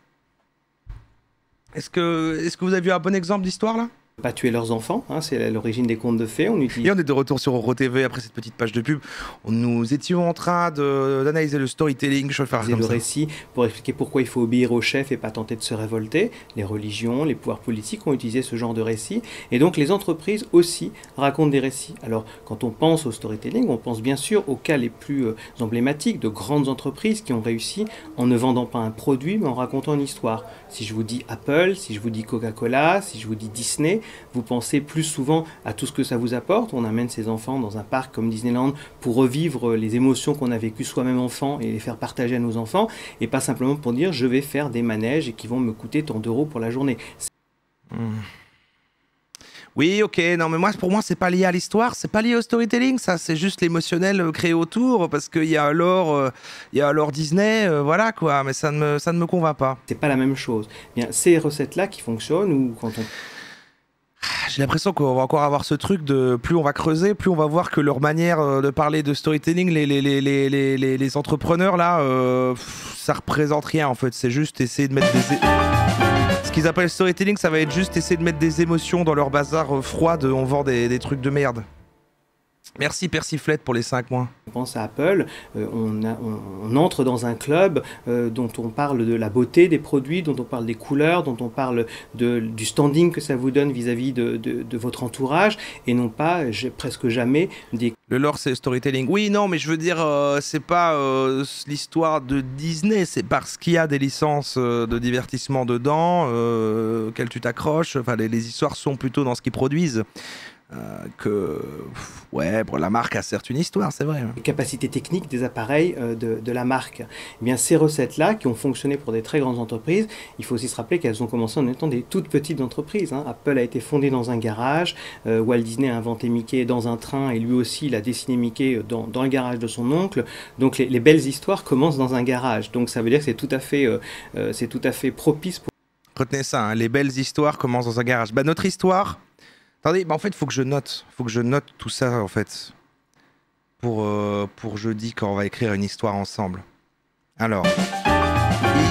Est-ce que est-ce que vous avez vu un bon exemple d'histoire là?
Pas tuer leurs enfants, hein, c'est l'origine des contes de fées. On utilise
Et on est de retour sur Euro TV après cette petite page de pub. Nous étions en train d'analyser le storytelling. Je faire comme
le
ça.
récit pour expliquer pourquoi il faut obéir au chef et pas tenter de se révolter. Les religions, les pouvoirs politiques ont utilisé ce genre de récit. Et donc les entreprises aussi racontent des récits. Alors quand on pense au storytelling, on pense bien sûr aux cas les plus euh, emblématiques de grandes entreprises qui ont réussi en ne vendant pas un produit mais en racontant une histoire. Si je vous dis Apple, si je vous dis Coca-Cola, si je vous dis Disney, vous pensez plus souvent à tout ce que ça vous apporte. On amène ses enfants dans un parc comme Disneyland pour revivre les émotions qu'on a vécues soi-même enfant et les faire partager à nos enfants, et pas simplement pour dire je vais faire des manèges et qui vont me coûter tant d'euros pour la journée.
Oui, ok. Non, mais moi, pour moi, c'est pas lié à l'histoire, c'est pas lié au storytelling. Ça, c'est juste l'émotionnel euh, créé autour, parce qu'il y a alors, euh, il y a alors Disney, euh, voilà quoi. Mais ça ne me, ça ne me convainc pas.
C'est pas la même chose. Bien, ces recettes-là qui fonctionnent, ou quand on
J'ai l'impression qu'on va encore avoir ce truc de plus on va creuser, plus on va voir que leur manière euh, de parler de storytelling, les, entrepreneurs là, euh, ça représente rien en fait. C'est juste essayer de mettre des. Ce qu'ils appellent storytelling, ça va être juste essayer de mettre des émotions dans leur bazar euh, froid on vend des trucs de merde. Merci Persiflette pour les 5 mois.
pense à Apple, euh, on, a- on- on entre dans un club euh, dont on parle de la beauté des produits, dont on parle des couleurs, dont on parle de- du standing que ça vous donne vis-à-vis de, de- de votre entourage, et non pas presque jamais des
Le lore, c'est storytelling. Oui, non, mais je veux dire, euh, c'est pas euh, l'histoire de Disney, c'est parce qu'il y a des licences de divertissement dedans, auxquelles tu t'accroches. Enfin, les, les histoires sont plutôt dans ce qu'ils produisent. Euh, que, pff, ouais, bon, la marque a certes une histoire, c'est vrai.
les capacités techniques des appareils euh, de, de la marque. Eh bien, ces recettes-là, qui ont fonctionné pour des très grandes entreprises, il faut aussi se rappeler qu'elles ont commencé en étant des toutes petites entreprises. hein. Apple a été fondé dans un garage, euh, Walt Disney a inventé Mickey dans un train, et lui aussi, il a dessiné Mickey dans, dans le garage de son oncle. Donc, les, les belles histoires commencent dans un garage. Donc, ça veut dire que c'est tout à fait, euh, c'est tout à fait propice pour
Retenez ça, hein, les belles histoires commencent dans un garage. Bah, notre histoire. Attendez, bah, en fait, il faut que je note. faut que je note tout ça, en fait. Pour, euh, pour jeudi, quand on va écrire une histoire ensemble. Alors,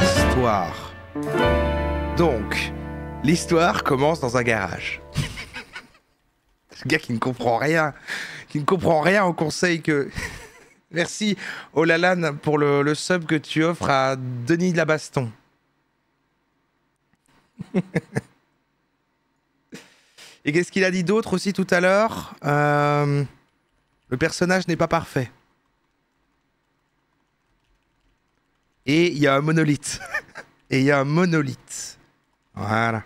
histoire. Donc, l'histoire commence dans un garage. Ce gars qui ne comprend rien, qui ne comprend rien au conseil que. Merci, Olalan, pour le, le sub que tu offres à Denis de la Baston. Et qu'est-ce qu'il a dit d'autre aussi tout à l'heure? Euh, Le personnage n'est pas parfait. Et il y a un monolithe. Et il y a un monolithe. Voilà.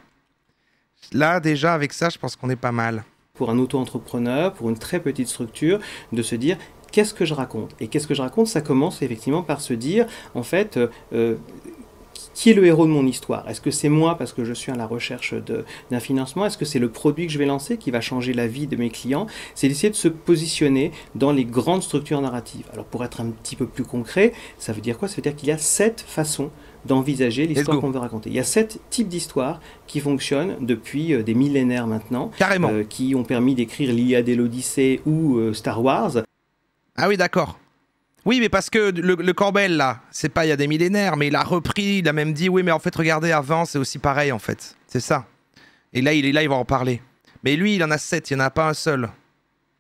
Là, déjà, avec ça, je pense qu'on est pas mal.
pour un auto-entrepreneur, pour une très petite structure, de se dire qu'est-ce que je raconte? Et qu'est-ce que je raconte? Ça commence effectivement par se dire, en fait, euh, euh, qui est le héros de mon histoire? Est-ce que c'est moi parce que je suis à la recherche d'un financement? Est-ce que c'est le produit que je vais lancer qui va changer la vie de mes clients? C'est d'essayer de se positionner dans les grandes structures narratives. Alors pour être un petit peu plus concret, ça veut dire quoi? Ça veut dire qu'il y a sept façons d'envisager l'histoire qu'on veut raconter. Il y a sept types d'histoires qui fonctionnent depuis euh, des millénaires maintenant
Carrément.
euh, qui ont permis d'écrire l'Iliade et l'Odyssée ou euh, Star Wars.
Ah oui, d'accord. Oui, mais parce que le, Campbell, là, c'est pas il y a des millénaires, mais il a repris, il a même dit, oui, mais en fait, regardez, avant, c'est aussi pareil, en fait. C'est ça. Et là, il est là, il va en parler. Mais lui, il en a sept, il n'y en a pas un seul.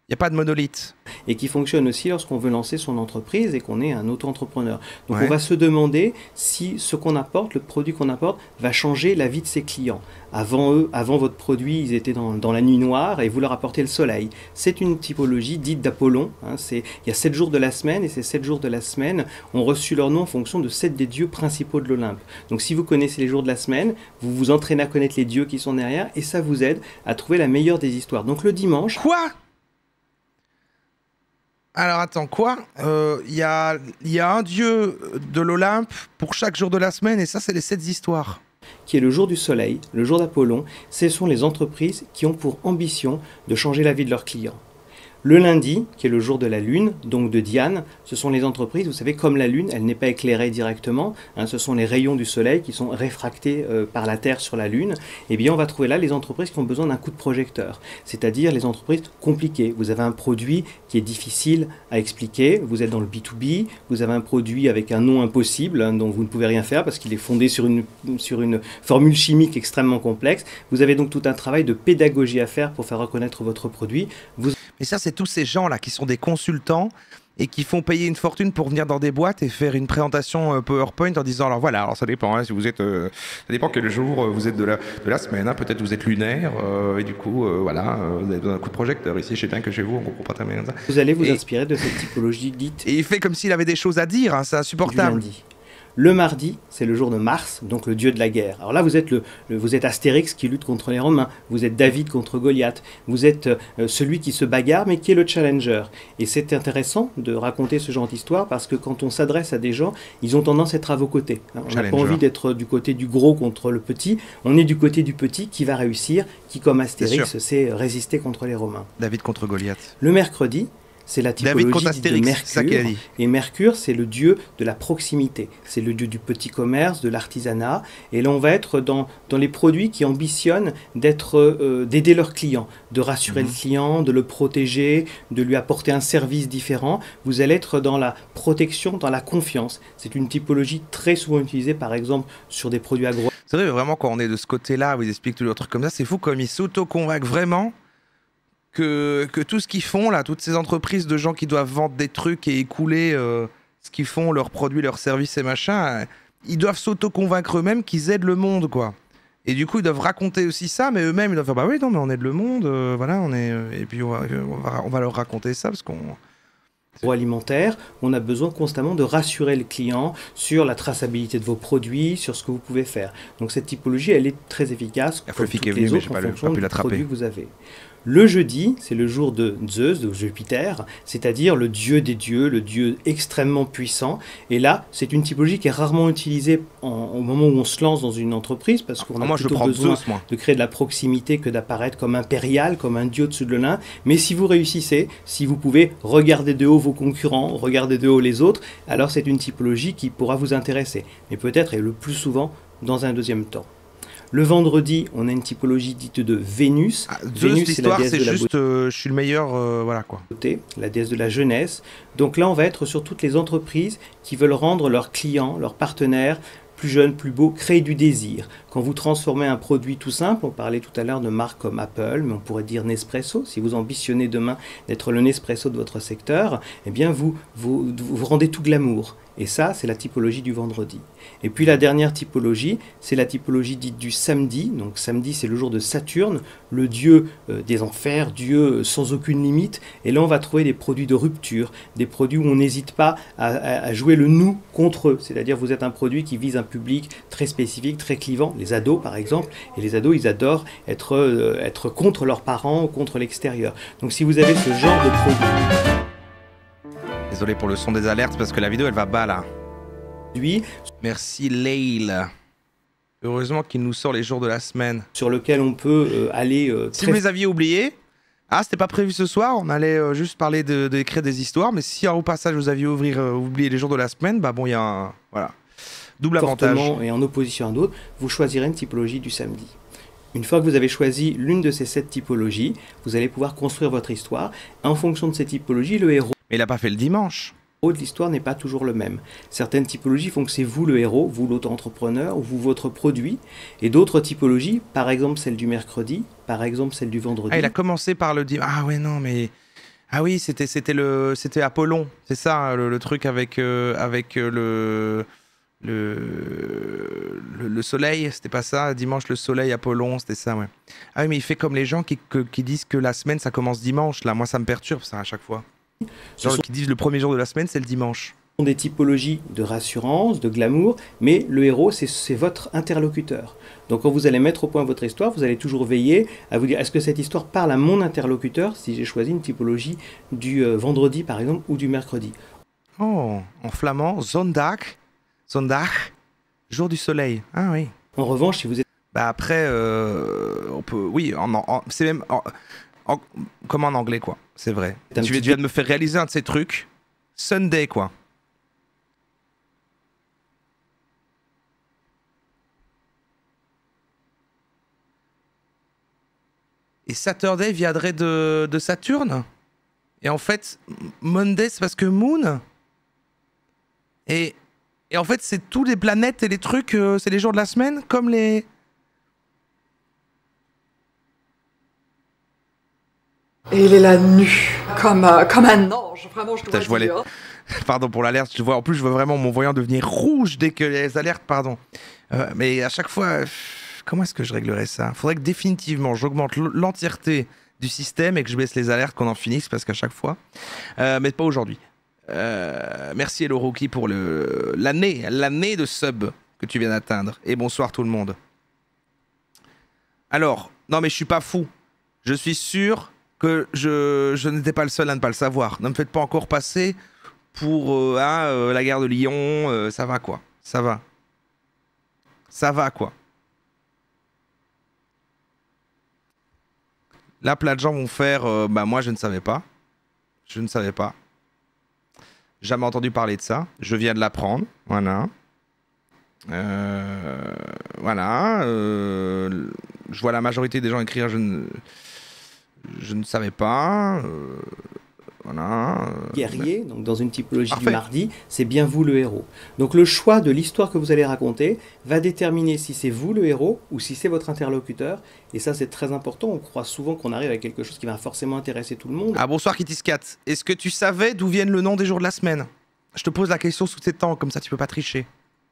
Il n'y a pas de monolithe.
et qui fonctionne aussi lorsqu'on veut lancer son entreprise et qu'on est un auto-entrepreneur. Donc
Ouais.
on va se demander si ce qu'on apporte, le produit qu'on apporte, va changer la vie de ses clients. Avant eux, avant votre produit, ils étaient dans, dans la nuit noire et vous leur apportez le soleil. C'est une typologie dite d'Apollon. hein. C'est- il y a sept jours de la semaine et ces sept jours de la semaine ont reçu leur nom en fonction de sept des dieux principaux de l'Olympe. Donc si vous connaissez les jours de la semaine, vous vous entraînez à connaître les dieux qui sont derrière et ça vous aide à trouver la meilleure des histoires. Donc le dimanche,
Quoi? Alors attends, quoi? Euh, Il y, a, il y a un dieu de l'Olympe pour chaque jour de la semaine, et ça, c'est les sept histoires.
qui est le jour du soleil, le jour d'Apollon, ce sont les entreprises qui ont pour ambition de changer la vie de leurs clients. Le lundi, qui est le jour de la Lune, donc de Diane, ce sont les entreprises, vous savez, comme la Lune, elle n'est pas éclairée directement, hein, ce sont les rayons du Soleil qui sont réfractés euh, par la Terre sur la Lune, eh bien on va trouver là les entreprises qui ont besoin d'un coup de projecteur, c'est-à-dire les entreprises compliquées. Vous avez un produit qui est difficile à expliquer, vous êtes dans le B2B, vous avez un produit avec un nom impossible, hein, dont vous ne pouvez rien faire parce qu'il est fondé sur une, sur une formule chimique extrêmement complexe. Vous avez donc tout un travail de pédagogie à faire pour faire reconnaître votre produit.
Mais ça, c'est tous ces gens-là qui sont des consultants et qui font payer une fortune pour venir dans des boîtes et faire une présentation euh, PowerPoint en disant alors voilà, alors ça dépend, hein, si vous êtes, euh, ça dépend quel jour euh, vous êtes de la, de la semaine, hein, peut-être vous êtes lunaire euh, et du coup euh, voilà, vous avez besoin d'un coup de projecteur ici, je sais bien que chez vous on comprend pas très bien ça.
Vous allez vous
Et-
inspirer de cette typologie dite
Et il fait comme s'il avait des choses à dire, hein, c'est
du
insupportable.
lundi. Le mardi, c'est le jour de Mars, donc le dieu de la guerre. Alors là, vous êtes, le, le- vous êtes Astérix qui lutte contre les Romains, vous êtes David contre Goliath, vous êtes euh, celui qui se bagarre mais qui est le challenger. Et c'est intéressant de raconter ce genre d'histoire parce que quand on s'adresse à des gens, ils ont tendance à être à vos côtés. hein. On n'a pas envie d'être du côté du gros contre le petit, on est du côté du petit qui va réussir, qui comme Astérix sait résister contre les Romains.
David contre Goliath.
Le mercredi, c'est la typologie de Mercure.
dit.
Et Mercure, c'est le dieu de la proximité. C'est le dieu du petit commerce, de l'artisanat. Et là, on va être dans, dans les produits qui ambitionnent d'être, euh, d'aider leurs clients, de rassurer
Mhm.
le client, de le protéger, de lui apporter un service différent. Vous allez être dans la protection, dans la confiance. C'est une typologie très souvent utilisée, par exemple, sur des produits agro
C'est vrai, vraiment, quand on est de ce côté-là, où ils expliquent tous les trucs comme ça, c'est fou comme ils s'auto-convainquent vraiment que, que tout ce qu'ils font, là, toutes ces entreprises de gens qui doivent vendre des trucs et écouler euh, ce qu'ils font, leurs produits, leurs services et machin, euh, ils doivent s'auto-convaincre eux-mêmes qu'ils aident le monde, quoi. Et du coup, ils doivent raconter aussi ça, mais eux-mêmes, ils doivent faire Bah oui, non, mais on aide le monde, euh, voilà, on est. et puis, on va, on, va, on va leur raconter ça, parce qu'on.
agroalimentaire, on a besoin constamment de rassurer le client sur la traçabilité de vos produits, sur ce que vous pouvez faire. Donc cette typologie, elle est très efficace
Fluffy
toutes les autres en fonction
pas pu
du produit que vous avez. Le jeudi, c'est le jour de Zeus, de Jupiter, c'est-à-dire le dieu des dieux, le dieu extrêmement puissant. Et là, c'est une typologie qui est rarement utilisée en- au moment où on se lance dans une entreprise, parce qu'on a
moi,
plutôt besoin
Zeus,
de créer de la proximité que d'apparaître comme impérial, comme un dieu au-dessus de l'un. Mais si vous réussissez, si vous pouvez regarder de haut vos concurrents, regarder de haut les autres, alors c'est une typologie qui pourra vous intéresser. Mais peut-être, et le plus souvent, dans un deuxième temps. Le vendredi, on a une typologie dite de Vénus.
Ah,
Vénus, c'est la déesse de la
juste euh, je suis le meilleur, euh, voilà quoi.
beauté, la déesse de la jeunesse. Donc là, on va être sur toutes les entreprises qui veulent rendre leurs clients, leurs partenaires plus jeunes, plus beaux, créer du désir. Quand vous transformez un produit tout simple, on parlait tout à l'heure de marques comme Apple, mais on pourrait dire Nespresso. Si vous ambitionnez demain d'être le Nespresso de votre secteur, eh bien vous vous, vous rendez tout glamour. Et ça, c'est la typologie du vendredi. Et puis la dernière typologie, c'est la typologie dite du samedi. Donc samedi, c'est le jour de Saturne, le dieu euh, des enfers, dieu euh, sans aucune limite. Et là, on va trouver des produits de rupture, des produits où on n'hésite pas à, jouer le nous contre eux. C'est-à-dire, vous êtes un produit qui vise un public très spécifique, très clivant, les ados par exemple. Et les ados, ils adorent être, euh, être contre leurs parents contre l'extérieur. Donc si vous avez ce genre de produit,
Désolé pour le son des alertes parce que la vidéo elle va bas là. Merci Leil. Heureusement qu'il nous sort les jours de la semaine.
sur lequel on peut euh, aller euh,
Si vous les aviez oubliés, ah c'était pas prévu ce soir, on allait euh, juste parler de- d'écrire des histoires, mais si au passage vous aviez ouvrir, oublié les jours de la semaine, bah bon il y a un voilà double avantage.
et en opposition à d'autres, vous choisirez une typologie du samedi. Une fois que vous avez choisi l'une de ces sept typologies, vous allez pouvoir construire votre histoire. En fonction de ces typologies, le héros
Mais il a pas fait le dimanche.
de l'histoire n'est pas toujours le même. Certaines typologies font que c'est vous le héros, vous l'auto-entrepreneur, ou vous votre produit. Et d'autres typologies, par exemple celle du mercredi, par exemple celle du vendredi,
Ah il a commencé par le dimanche. Ah ouais non mais ah oui c'était c'était le c'était Apollon, c'est ça le, le truc avec euh, avec euh, le le, le, le soleil, c'était pas ça Dimanche, le soleil, Apollon, c'était ça, ouais. Ah oui, mais il fait comme les gens qui, que- qui disent que la semaine, ça commence dimanche. Là, moi, ça me perturbe, ça, à chaque fois. Genre,
sont-
qui disent le premier jour de la semaine, c'est le dimanche.
sont des typologies de rassurance, de glamour, mais le héros, c'est- votre interlocuteur. Donc quand vous allez mettre au point votre histoire, vous allez toujours veiller à vous dire, est-ce que cette histoire parle à mon interlocuteur si j'ai choisi une typologie du euh, vendredi, par exemple, ou du mercredi?
Oh, en flamand, Zondag, Zondag, jour du soleil. Ah oui.
En revanche, si vous êtes
Bah après, euh, on peut, oui, c'est même, en- en- comme en anglais, quoi. C'est vrai. Tu
petit
viens de me faire réaliser un de ces trucs. Sunday, quoi. Et Saturday viendrait de, de Saturne Et en fait, Monday, c'est parce que Moon. Et, et en fait, c'est tous les planètes et les trucs, euh, c'est les jours de la semaine, comme les.
Et il est là nu, comme, euh, comme un ange, vraiment, je
Putain, je vois les-. Pardon pour l'alerte, je vois, en plus je vois vraiment mon voyant devenir rouge dès que les alertes, pardon. Euh, mais à chaque fois, euh, comment est-ce que je réglerais ça? Faudrait que définitivement j'augmente l'entièreté du système et que je baisse les alertes qu'on en finisse parce qu'à chaque fois, Euh, mais pas aujourd'hui. Merci Hello Rookie pour le l'année, l'année de sub que tu viens d'atteindre. Et bonsoir tout le monde. Alors, non mais je suis pas fou. Je suis sûr que je, je n'étais pas le seul à ne pas le savoir. Ne me faites pas encore passer pour euh, hein, euh, la guerre de Lyon. euh, ça va quoi. Ça va. Ça va quoi. Là, plein de gens vont faire. bah, moi, je ne savais pas. Je ne savais pas. Jamais entendu parler de ça. Je viens de l'apprendre. Voilà. Voilà. je vois la majorité des gens écrire. Je ne, je ne savais pas. euh, voilà. euh,
guerrier, donc dans une typologie
Parfait.
du mardi, c'est bien vous le héros. Donc le choix de l'histoire que vous allez raconter va déterminer si c'est vous le héros ou si c'est votre interlocuteur. Et ça, c'est très important. On croit souvent qu'on arrive à quelque chose qui va forcément intéresser tout le monde.
Ah bonsoir Kitty4. Est-ce que tu savais d'où viennent le nom des jours de la semaine? Je te pose la question sous ces temps, comme ça tu peux pas tricher.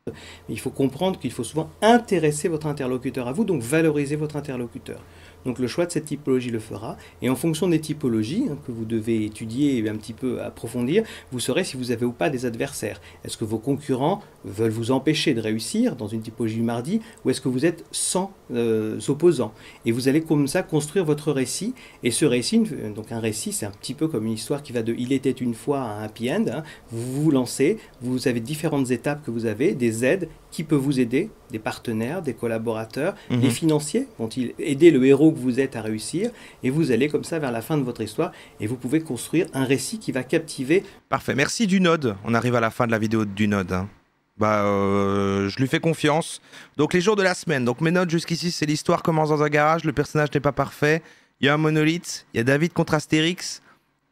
Mais il faut comprendre qu'il faut souvent intéresser votre interlocuteur à vous, donc valoriser votre interlocuteur. Donc le choix de cette typologie le fera, et en fonction des typologies hein, que vous devez étudier et un petit peu approfondir, vous saurez si vous avez ou pas des adversaires. Est-ce que vos concurrents veulent vous empêcher de réussir dans une typologie du mardi, ou est-ce que vous êtes sans euh, opposants? Et vous allez comme ça construire votre récit, et ce récit, donc un récit, c'est un petit peu comme une histoire qui va de Il était une fois à un happy end. hein. Vous vous lancez, vous avez différentes étapes que vous avez, des aides qui peuvent vous aider, des partenaires, des collaborateurs,
Mhm.
les financiers vont-ils aider le héros que vous êtes à réussir, et vous allez comme ça vers la fin de votre histoire, et vous pouvez construire un récit qui va captiver
Parfait. Merci du Node. On arrive à la fin de la vidéo du Node. hein. Bah, euh, je lui fais confiance. Donc les jours de la semaine. Donc mes notes jusqu'ici, c'est l'histoire commence dans un garage. Le personnage n'est pas parfait. Il y a un monolithe. Il y a David contre Astérix.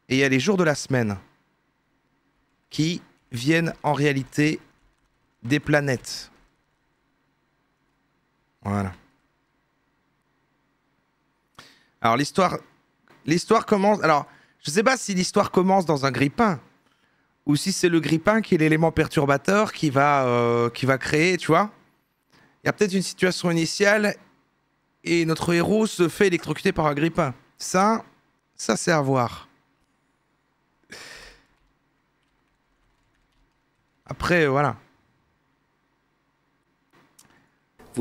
Et il y a les jours de la semaine qui viennent en réalité des planètes. Voilà. Alors l'histoire, l'histoire commence. Alors, je sais pas si l'histoire commence dans un grippin ou si c'est le grippin qui est l'élément perturbateur qui va, euh, qui va créer, tu vois. Il y a peut-être une situation initiale et notre héros se fait électrocuter par un grippin. Ça, ça c'est à voir. Après, voilà.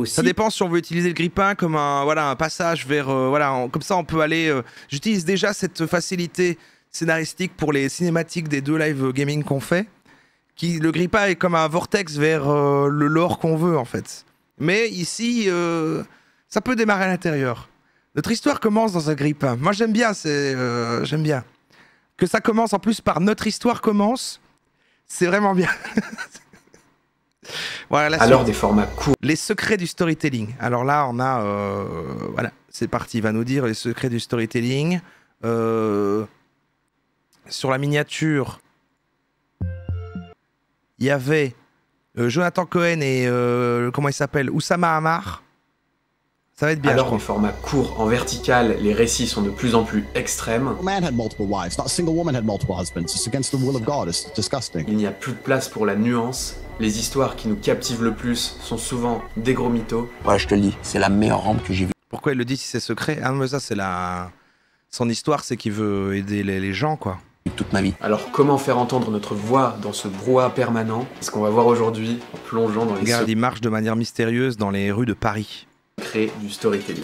Ça dépend si on veut utiliser le grippin comme un, voilà, un passage vers. euh, voilà, comme ça, on peut aller. euh, J'utilise déjà cette facilité scénaristique pour les cinématiques des deux live gaming qu'on fait. Qui, le grippin est comme un vortex vers euh, le lore qu'on veut, en fait. Mais ici, ça peut démarrer à l'intérieur. Notre histoire commence dans un grippin. Moi, j'aime bien, c'est, j'aime bien. Que ça commence en plus par notre histoire commence, c'est vraiment bien. voilà,
Alors
suite.
des formats courts.
Les secrets du storytelling. Alors là, on a. euh, voilà, c'est parti. Il va nous dire les secrets du storytelling. Euh, sur la miniature, il y avait euh, Jonathan Cohen et. comment il s'appelle? Oussama Hamar. Ça va être bien,
Alors
crois.
des formats courts en vertical, les récits sont de plus en plus extrêmes.
A man had multiple wives. Not a single woman had multiple husbands. It's against the will of God. It's disgusting.
Il n'y a plus de place pour la nuance. Les histoires qui nous captivent le plus sont souvent des gros mythos.
Ouais, je te le dis, c'est la meilleure rampe que j'ai vue.
Pourquoi il le dit si c'est secret? Ah, non, mais ça, c'est la. Son histoire, c'est qu'il veut aider les, les gens, quoi.
toute ma vie.
Alors comment faire entendre notre voix dans ce brouhaha permanent? C'est ce qu'on va voir aujourd'hui en plongeant dans les
Regarde, il marche de manière mystérieuse dans les rues de Paris.
Secrets du storytelling.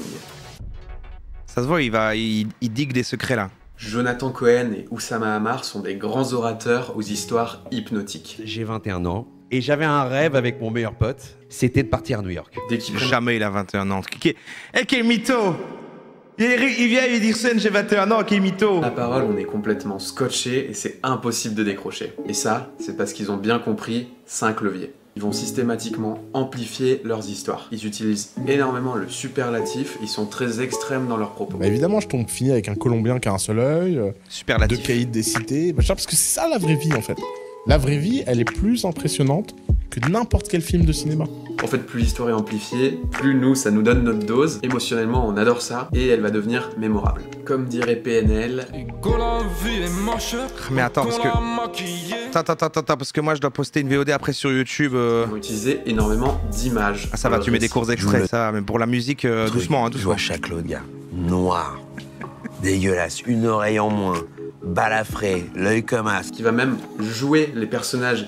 Ça se voit, il, va, il, il digue des secrets là.
Jonathan Cohen et Oussama Hamar sont des grands orateurs aux histoires hypnotiques.
J'ai 21 ans et j'avais un rêve avec mon meilleur pote, c'était de partir à New York.
Dès qu'ils
Jamais il a 21 ans. Eh, quel mytho? Il, il vient il dit Sen, j'ai 21 ans, ok, mytho?
La parole, on est complètement scotché et c'est impossible de décrocher. Et ça, c'est parce qu'ils ont bien compris 5 leviers. Ils vont systématiquement amplifier leurs histoires. Ils utilisent énormément le superlatif, ils sont très extrêmes dans leurs propos.
Bah évidemment, je tombe fini avec un Colombien qui a un seul œil, euh,
Superlatif.
deux caïds des cités, machin, parce que c'est ça la vraie vie en fait. La vraie vie, elle est plus impressionnante que n'importe quel film de cinéma.
En fait, plus l'histoire est amplifiée, plus nous, ça nous donne notre dose. Émotionnellement, on adore ça et elle va devenir mémorable. Comme dirait PNL,
Mais attends, parce que. Attends, attends, attends, attends, parce que moi je dois poster une VOD après sur YouTube. euh.
ils vont utiliser énormément d'images.
Ah, ça va, tu mets des courses extraits, ça, mais pour la musique, euh, doucement, hein,
Je
doucement.
vois chaque gars. Noir. Dégueulasse. Une oreille en moins. Balafré. L'œil comme as.
Qui va même jouer les personnages.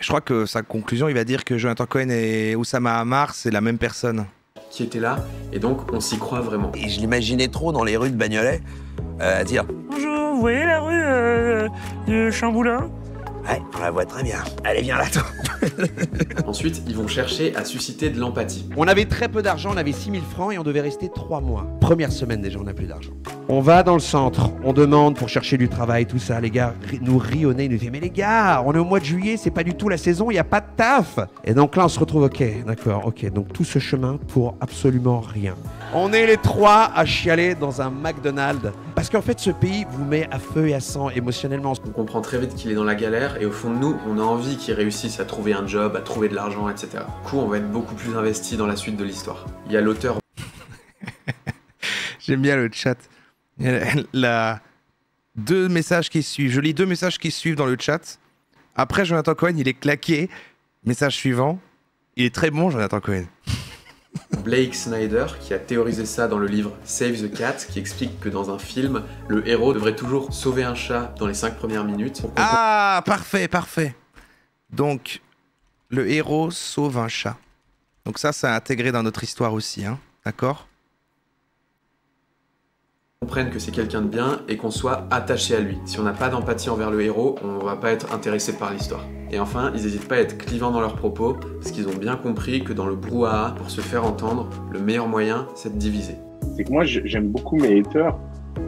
Je crois que sa conclusion, il va dire que Jonathan Cohen et Oussama Hamar, c'est la même personne.
qui étaient là, et donc on s'y croit vraiment.
Et je l'imaginais trop dans les rues de Bagnolet, euh, à dire
Bonjour, vous voyez la rue euh, de Chamboulin?
Ouais, on la voit très bien. Allez, viens là, toi.
Ensuite, ils vont chercher à susciter de l'empathie.
On avait très peu d'argent, on avait 6000 francs et on devait rester 3 mois. Première semaine déjà, on n'a plus d'argent. On va dans le centre, on demande pour chercher du travail, tout ça. Les gars nous rient au nez, ils nous disent Mais les gars, on est au mois de juillet, c'est pas du tout la saison, il n'y a pas de taf. Et donc là, on se retrouve, ok, d'accord, ok. Donc tout ce chemin pour absolument rien. On est les trois à chialer dans un McDonald's. Parce qu'en fait, ce pays vous met à feu et à sang émotionnellement.
On comprend très vite qu'il est dans la galère, et au fond de nous, on a envie qu'il réussisse à trouver un job, à trouver de l'argent, etc. Du coup, on va être beaucoup plus investi dans la suite de l'histoire. Il y a l'auteur
J'aime bien le chat. Il y a la- Deux messages qui suivent. Je lis deux messages qui suivent dans le chat. Après, Jonathan Cohen, il est claqué. Message suivant. Il est très bon, Jonathan Cohen.
Blake Snyder qui a théorisé ça dans le livre Save the Cat, qui explique que dans un film, le héros devrait toujours sauver un chat dans les 5 premières minutes.
Ah, parfait, parfait. Donc, le héros sauve un chat. Donc ça, c'est intégré dans notre histoire aussi, hein. D'accord?
Comprenne que c'est quelqu'un de bien et qu'on soit attaché à lui. Si on n'a pas d'empathie envers le héros, on va pas être intéressé par l'histoire. Et enfin, ils n'hésitent pas à être clivants dans leurs propos, parce qu'ils ont bien compris que dans le brouhaha, pour se faire entendre, le meilleur moyen, c'est de diviser.
c'est que moi j'aime beaucoup mes haters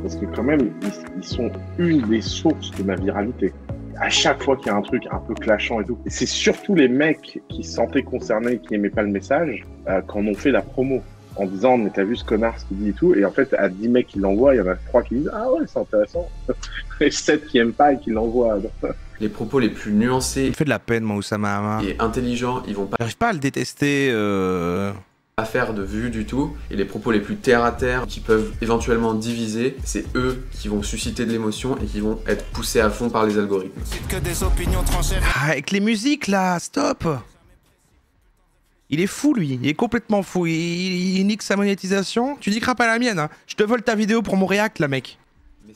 parce que quand même ils, sont une des sources de ma viralité. À chaque fois qu'il y a un truc un peu clashant et tout, c'est surtout les mecs qui se sentaient concernés, qui aimaient pas le message, euh, quand on fait la promo en disant mais t'as vu ce connard ce qu'il dit et tout, et en fait à 10 mecs qui l'envoient, il y en a 3 qui disent ah ouais c'est intéressant, et 7 qui aiment pas et qui l'envoient.
Les propos les plus nuancés
Il fait de la peine, moi, Oussama Hamar.
et intelligents, ils vont pas
J'arrive pas à le détester. euh,
pas faire de vue du tout, et les propos les plus terre à terre, qui peuvent éventuellement diviser, c'est eux qui vont susciter de l'émotion et qui vont être poussés à fond par les algorithmes.
Que des opinions tranchées.
Ah, avec les musiques là, stop Il est fou lui, il est complètement fou. Il, il- il nique sa monétisation. Tu niqueras pas la mienne. hein. Je te vole ta vidéo pour mon react là, mec.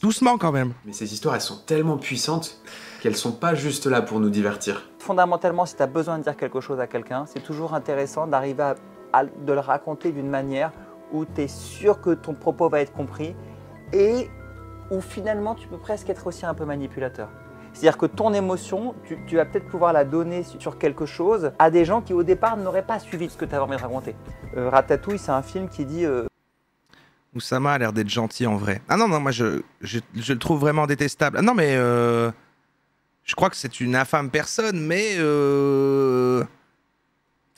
Doucement quand même.
Mais ces histoires, elles sont tellement puissantes qu'elles sont pas juste là pour nous divertir.
Fondamentalement, si tu as besoin de dire quelque chose à quelqu'un, c'est toujours intéressant d'arriver à, à- de le raconter d'une manière où tu es sûr que ton propos va être compris et où finalement tu peux presque être aussi un peu manipulateur. C'est-à-dire que ton émotion, tu, vas peut-être pouvoir la donner sur quelque chose à des gens qui au départ n'auraient pas suivi ce que tu avais envie de raconter. Euh, Ratatouille, c'est un film qui dit euh,
Oussama a l'air d'être gentil en vrai. Ah non, non, moi je, je, le trouve vraiment détestable. Ah non, mais euh, je crois que c'est une infâme personne, mais euh,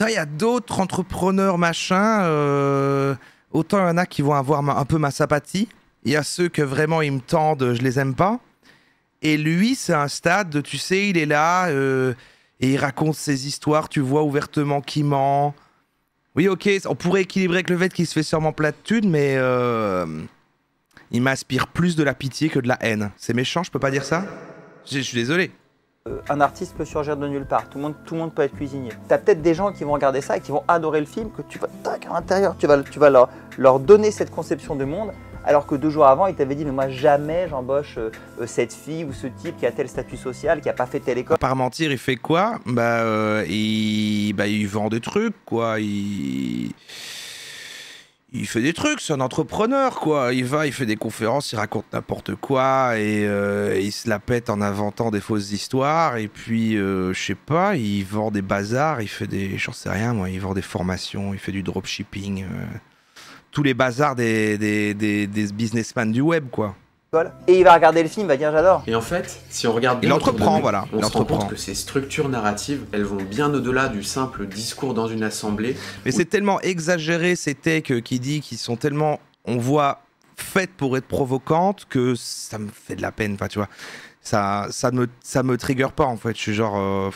il y a d'autres entrepreneurs machin. euh, autant il y en a qui vont avoir un peu ma sympathie. Il y a ceux que vraiment ils me tendent, je les aime pas. Et lui, c'est un stade de, tu sais, il est là euh, et il raconte ses histoires, tu vois ouvertement qu'il ment. Oui, ok, on pourrait équilibrer avec le fait qu'il se fait sûrement plein de thunes, mais euh, il m'inspire plus de la pitié que de la haine. C'est méchant, je peux pas dire ça? Je suis désolé.
Euh, un artiste peut surgir de nulle part. Tout le monde, tout le monde peut être cuisinier. Tu as peut-être des gens qui vont regarder ça et qui vont adorer le film, que tu vas, tac, à l'intérieur, tu vas, tu vas leur, leur donner cette conception du monde, alors que deux jours avant, ils t'avaient dit, mais moi jamais j'embauche euh, cette fille ou ce type qui a tel statut social, qui a pas fait telle école.
Par mentir, il fait quoi? Bah, euh, il... bah, il vend des trucs, quoi. Il... Il fait des trucs, c'est un entrepreneur, quoi. Il va, il fait des conférences, il raconte n'importe quoi et euh, il se la pète en inventant des fausses histoires. Et puis, euh, je sais pas, il vend des bazars, il fait des. J'en sais rien, moi. Il vend des formations, il fait du dropshipping. Tous les bazars des, des, des, des businessmen du web, quoi.
Et il va regarder le film, il va dire j'adore.
Et en fait, si on regarde
Il
bien de
entreprend,
nous,
voilà,
on
il
se rend
entreprend.
compte que ces structures narratives, elles vont bien au-delà du simple discours dans une assemblée.
Mais c'est tellement exagéré ces takes qui dit qu'ils sont tellement, on voit, faites pour être provocantes que ça me fait de la peine, enfin tu vois. Ça, ça me, ça me trigger pas en fait. Je suis genre, euh,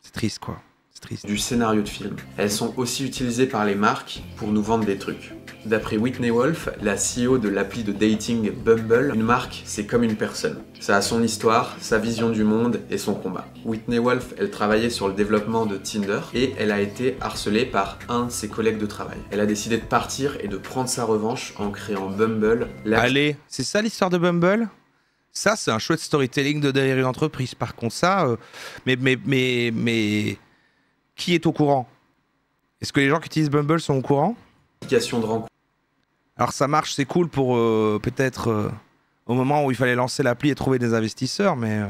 c'est triste quoi. C'est triste.
du scénario de film. Elles sont aussi utilisées par les marques pour nous vendre des trucs. D'après Whitney Wolf, la CEO de l'appli de dating Bumble, une marque, c'est comme une personne. Ça a son histoire, sa vision du monde et son combat. Whitney Wolf, elle travaillait sur le développement de Tinder et elle a été harcelée par un de ses collègues de travail. Elle a décidé de partir et de prendre sa revanche en créant Bumble.
Allez, c'est ça l'histoire de Bumble? Ça, c'est un chouette storytelling de derrière une entreprise. Par contre, ça, euh, mais, mais, mais, mais, qui est au courant? Est-ce que les gens qui utilisent Bumble sont au courant?
Application de rencontre.
Alors ça marche, c'est cool pour euh, peut-être euh, au moment où il fallait lancer l'appli et trouver des investisseurs, mais...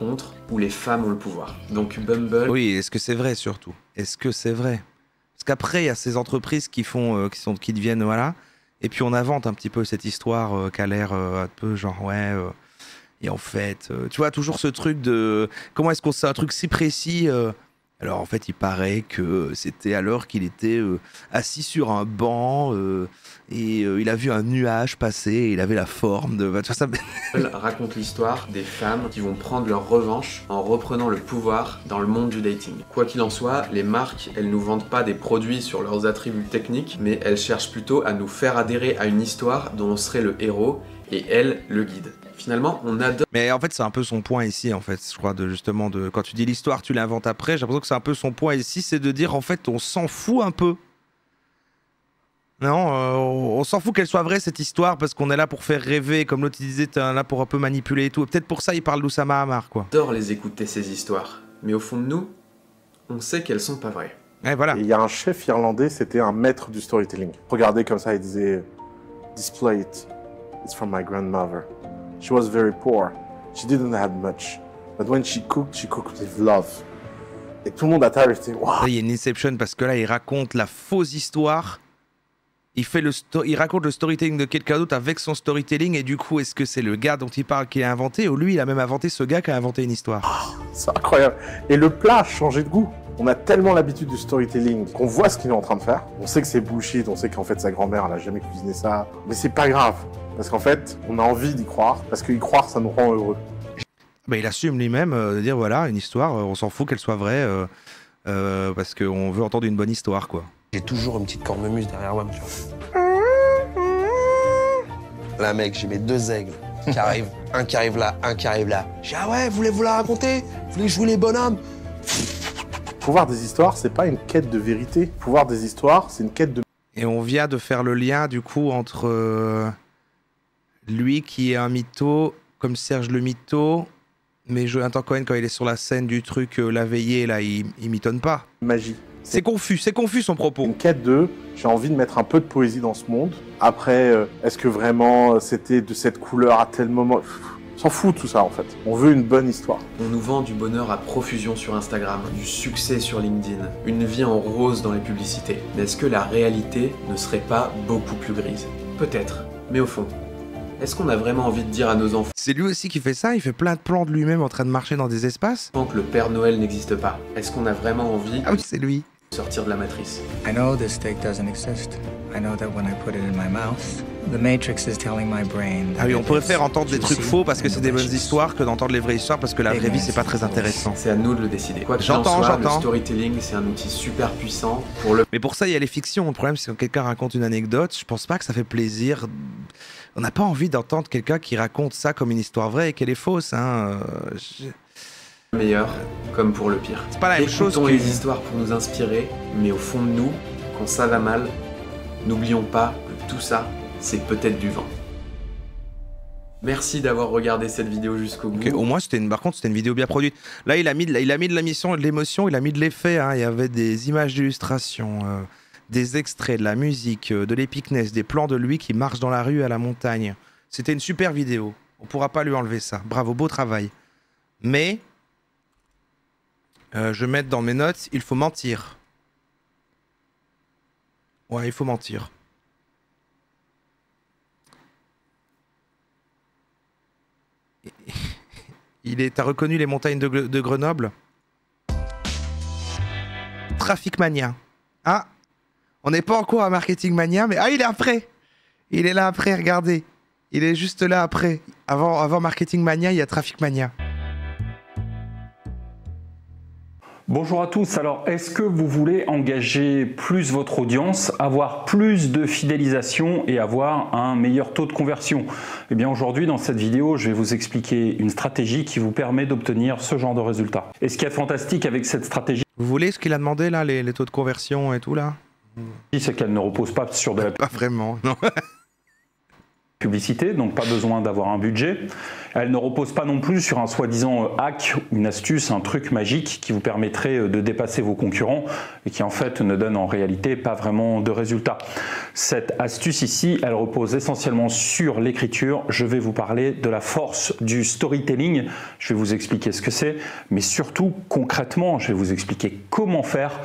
euh,
où les femmes ont le pouvoir. Donc Bumble,
Oui, est-ce que c'est vrai surtout? Est-ce que c'est vrai? Parce qu'après, il y a ces entreprises qui font, qui sont, qui deviennent, voilà, et puis on invente un petit peu cette histoire qui a l'air un peu genre, ouais, et en fait, tu vois, toujours ce truc de, comment est-ce qu'on sait un truc si précis alors en fait, il paraît que c'était alors qu'il était euh, assis sur un banc euh, et euh, il a vu un nuage passer et il avait la forme de... Vois, ça...
raconte l'histoire des femmes qui vont prendre leur revanche en reprenant le pouvoir dans le monde du dating. Quoi qu'il en soit, les marques, elles nous vendent pas des produits sur leurs attributs techniques, mais elles cherchent plutôt à nous faire adhérer à une histoire dont on serait le héros et elles le guide. Finalement, on adore
Mais en fait, c'est un peu son point ici, en fait, je crois, de justement, de quand tu dis l'histoire, tu l'inventes après. J'ai l'impression que c'est un peu son point ici, c'est de dire, en fait, on s'en fout un peu. Non, euh, on s'en fout qu'elle soit vraie cette histoire parce qu'on est là pour faire rêver, comme l'autre disait, t'es là pour un peu manipuler et tout. Peut-être pour ça il parle d'Oussama Hamar, quoi.
adore les écouter ces histoires. Mais au fond de nous, on sait qu'elles sont pas vraies.
Et voilà.
Il y a un chef irlandais, c'était un maître du storytelling. Regardez comme ça, il disait This plate is from my grandmother. She was very poor. She didn't have much. But when she cooked, she cooked with love. Et tout le monde à table était
Là, il y a une inception parce que là, il raconte la fausse histoire. Il, fait le il raconte le storytelling de quelqu'un d'autre avec son storytelling et du coup, est-ce que c'est le gars dont il parle qui a inventé ou lui, il a même inventé ce gars qui a inventé une histoire?
C'est incroyable. Et le plat a changé de goût. On a tellement l'habitude du storytelling qu'on voit ce qu'il est en train de faire. On sait que c'est bullshit, on sait qu'en fait sa grand-mère elle a jamais cuisiné ça. Mais c'est pas grave. Parce qu'en fait, on a envie d'y croire. Parce qu'y croire, ça nous rend heureux.
Bah, il assume lui-même euh, de dire voilà, une histoire, euh, on s'en fout qu'elle soit vraie euh, euh, parce qu'on veut entendre une bonne histoire, quoi.
J'ai toujours une petite cornemuse derrière moi, tu vois. Là, mec, j'ai mes deux aigles qui arrivent. un qui arrive là, un qui arrive là. J'ai ah ouais, voulez-vous la raconter? Vous voulez jouer les bonhommes?
Pouvoir des histoires, c'est pas une quête de vérité. Pouvoir des histoires, c'est une quête de
Et on vient de faire le lien du coup entre euh, lui qui est un mytho, comme Serge le mytho, mais Jonathan Cohen quand il est sur la scène du truc euh, la veillée là, il, il mitonne pas.
magie.
C'est confus, c'est confus son propos.
Une quête de j'ai envie de mettre un peu de poésie dans ce monde. Après, euh, est-ce que vraiment euh, c'était de cette couleur à tel moment? S'en fout de tout ça en fait. On veut une bonne histoire.
On nous vend du bonheur à profusion sur Instagram, du succès sur LinkedIn, une vie en rose dans les publicités. Mais est-ce que la réalité ne serait pas beaucoup plus grise? Peut-être. Mais au fond, est-ce qu'on a vraiment envie de dire à nos enfants
C'est lui aussi qui fait ça, il fait plein de plans de lui-même en train de marcher dans des espaces.
que le Père Noël n'existe pas Est-ce qu'on a vraiment envie
Ah oui, c'est lui.
de sortir de la matrice
I know this steak doesn't exist. I know that when I put it in my mouth, the matrix is telling my brain.
Ah oui, on
that
préfère entendre des trucs faux parce que c'est des bonnes histoires que d'entendre les vraies histoires parce que la vraie vie c'est pas très intéressant.
C'est à nous de le décider. Quoi
J'entends,
soit, le
j'entends.
storytelling, c'est un outil super puissant pour le
Mais pour ça, il y a les fictions. Le problème, c'est quand quelqu'un raconte une anecdote, je pense pas que ça fait plaisir. On n'a pas envie d'entendre quelqu'un qui raconte ça comme une histoire vraie et qu'elle est fausse. Hein. euh, je-
meilleur comme pour le pire.
C'est pas la même chose
Écoutons
que-
les histoires pour nous inspirer, mais au fond de nous, quand ça va mal, n'oublions pas que tout ça, c'est peut-être du vent. Merci d'avoir regardé cette vidéo jusqu'au bout.
Au moins, c'était une, par contre, c'était une vidéo bien produite. Là, il a mis de, la- il a mis de la mission, de l'émotion, il a mis de l'effet. hein. Il y avait des images d'illustration, euh, des extraits, de la musique, euh, de l'épicness, des plans de lui qui marche dans la rue à la montagne. C'était une super vidéo. On pourra pas lui enlever ça. Bravo, beau travail. Mais, euh, je vais mettre dans mes notes, il faut mentir. Ouais, il faut mentir. Il est. T'as reconnu les montagnes de, de Grenoble? Trafic Mania. Ah On n'est pas encore à Marketing Mania, mais. Ah, il est après Il est là après, regardez. Il est juste là après. Avant, avant Marketing Mania, il y a Traffic Mania.
Bonjour à tous. Alors, est-ce que vous voulez engager plus votre audience, avoir plus de fidélisation et avoir un meilleur taux de conversion? Eh bien, aujourd'hui, dans cette vidéo, je vais vous expliquer une stratégie qui vous permet d'obtenir ce genre de résultats. Et ce qui est fantastique avec cette stratégie,
Vous voulez ce qu'il a demandé là, les, les taux de conversion et tout là?
C'est qu'elle ne repose pas sur de la
Pas vraiment, non.
publicité, donc pas besoin d'avoir un budget. Elle ne repose pas non plus sur un soi-disant hack, une astuce, un truc magique qui vous permettrait euh, de dépasser vos concurrents et qui en fait ne donne en réalité pas vraiment de résultats. Cette astuce ici, elle repose essentiellement sur l'écriture. Je vais vous parler de la force du storytelling. Je vais vous expliquer ce que c'est, mais surtout concrètement, je vais vous expliquer comment faire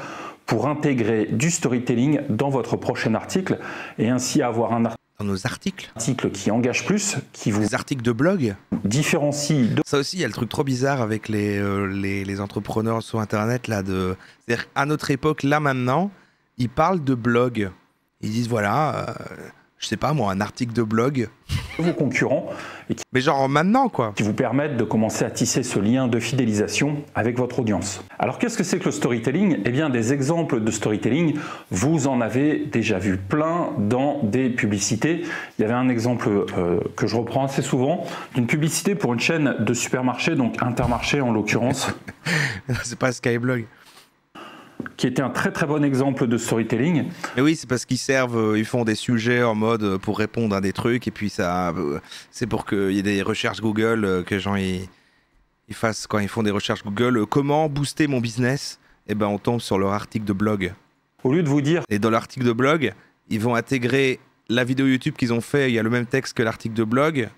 pour intégrer du storytelling dans votre prochain article et ainsi avoir un article
Dans nos articles
article qui engage plus, qui vous
Les articles de blog
différencie de
Ça aussi, il y a le truc trop bizarre avec les, euh, les, les entrepreneurs sur Internet. là. De... C'est-à-dire, à notre époque, là maintenant, ils parlent de blog. Ils disent, voilà, euh, je sais pas moi, un article de blog.
vos concurrents et qui,
Mais genre maintenant, quoi.
qui vous permettent de commencer à tisser ce lien de fidélisation avec votre audience. Alors qu'est-ce que c'est que le storytelling? Eh bien des exemples de storytelling, vous en avez déjà vu plein dans des publicités. Il y avait un exemple euh, que je reprends assez souvent d'une publicité pour une chaîne de supermarché, donc Intermarché en l'occurrence.
c'est pas Skyblog.
Qui était un très très bon exemple de storytelling.
Mais oui, c'est parce qu'ils servent, euh, ils font des sujets en mode euh, pour répondre à des trucs, et puis ça, euh, c'est pour qu'il y ait des recherches Google, que les gens ils, ils fassent quand ils font des recherches Google, comment booster mon business Et ben, on tombe sur leur article de blog.
Au lieu de vous dire
Et dans l'article de blog, ils vont intégrer la vidéo YouTube qu'ils ont fait, il y a le même texte que l'article de blog,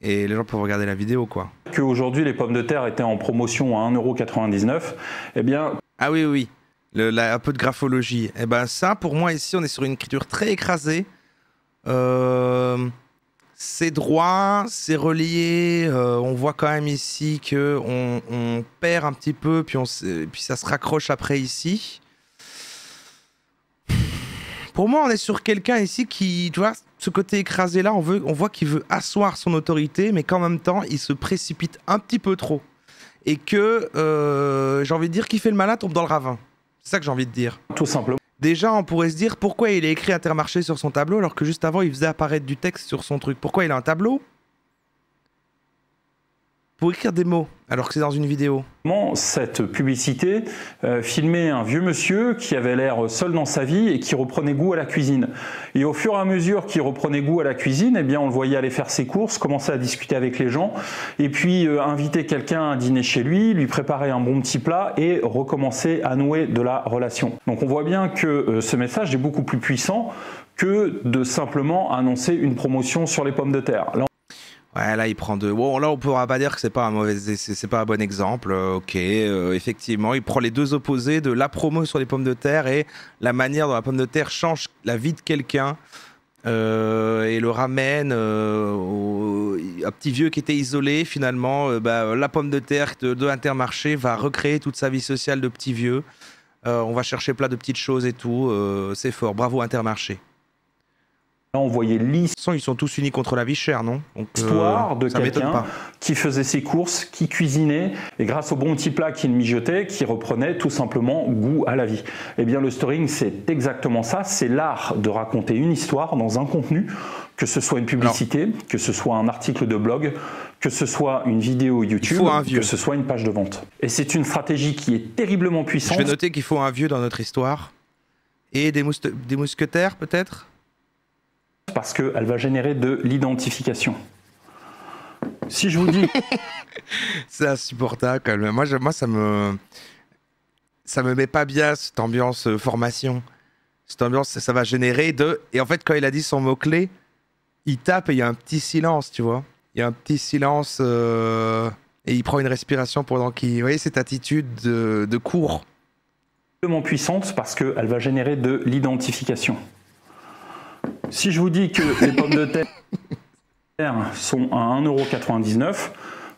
et les gens peuvent regarder la vidéo, quoi.
qu'aujourd'hui les pommes de terre étaient en promotion à 1,99€, eh bien
Ah oui, oui. Un peu de graphologie. Et ben ça, pour moi, ici, on est sur une écriture très écrasée. Euh, c'est droit, c'est relié. euh, on voit quand même ici que on, perd un petit peu, puis, ça se raccroche après ici. Pour moi, on est sur quelqu'un ici qui, tu vois, ce côté écrasé là, on voit qu'il veut asseoir son autorité, mais qu'en même temps, il se précipite un petit peu trop. Et que, euh, j'ai envie de dire, qui fait le malin tombe dans le ravin. C'est ça que j'ai envie de dire.
tout simplement
Déjà, on pourrait se dire pourquoi il a écrit Intermarché sur son tableau alors que juste avant, il faisait apparaître du texte sur son truc. Pourquoi il a un tableau? Écrire des mots alors que c'est dans une vidéo.
cette publicité euh, filmait un vieux monsieur qui avait l'air seul dans sa vie et qui reprenait goût à la cuisine. Et au fur et à mesure qu'il reprenait goût à la cuisine, eh bien on le voyait aller faire ses courses, commencer à discuter avec les gens, et puis euh, inviter quelqu'un à dîner chez lui, lui préparer un bon petit plat et recommencer à nouer de la relation. Donc on voit bien que euh, ce message est beaucoup plus puissant que de simplement annoncer une promotion sur les pommes de terre. Là,
il prend deux. Là, on pourra pas dire que c'est pas un mauvais, c'est pas un bon exemple. euh, ok, euh, effectivement, il prend les deux opposés de la promo sur les pommes de terre et la manière dont la pomme de terre change la vie de quelqu'un euh, et le ramène au- un petit vieux qui était isolé. Finalement, bah, la pomme de terre de, de Intermarché va recréer toute sa vie sociale de petit vieux. On va chercher plein de petites choses et tout. c'est fort. Bravo Intermarché.
Là, on voyait
l'histoire. Ils sont tous unis contre la vie chère, non Donc, euh,
histoire de quelqu'un qui faisait ses courses, qui cuisinait, et grâce au bon petit plat qu'il mijotait, qui reprenait tout simplement goût à la vie. Eh bien, le storying, c'est exactement ça. C'est l'art de raconter une histoire dans un contenu, que ce soit une publicité, que ce soit un article de blog, que ce soit une vidéo YouTube,
un
que ce soit une page de vente. Et c'est une stratégie qui est terriblement
Je
puissante.
vais noter qu'il faut un vieux dans notre histoire. Et des mousquetaires, peut-être?
Parce qu'elle va générer de l'identification. Si je vous dis
C'est insupportable quand même. Moi, je- moi, ça me. Ça me met pas bien cette ambiance euh, formation. Cette ambiance, ça, ça va générer de. Et en fait, quand il a dit son mot-clé, il tape et il y a un petit silence, tu vois. Il y a un petit silence. euh, Et il prend une respiration pendant qu'il. Vous voyez cette attitude de, de cours.
puissante parce qu'elle va générer de l'identification. Si je vous dis que les pommes de terre sont à 1,99€,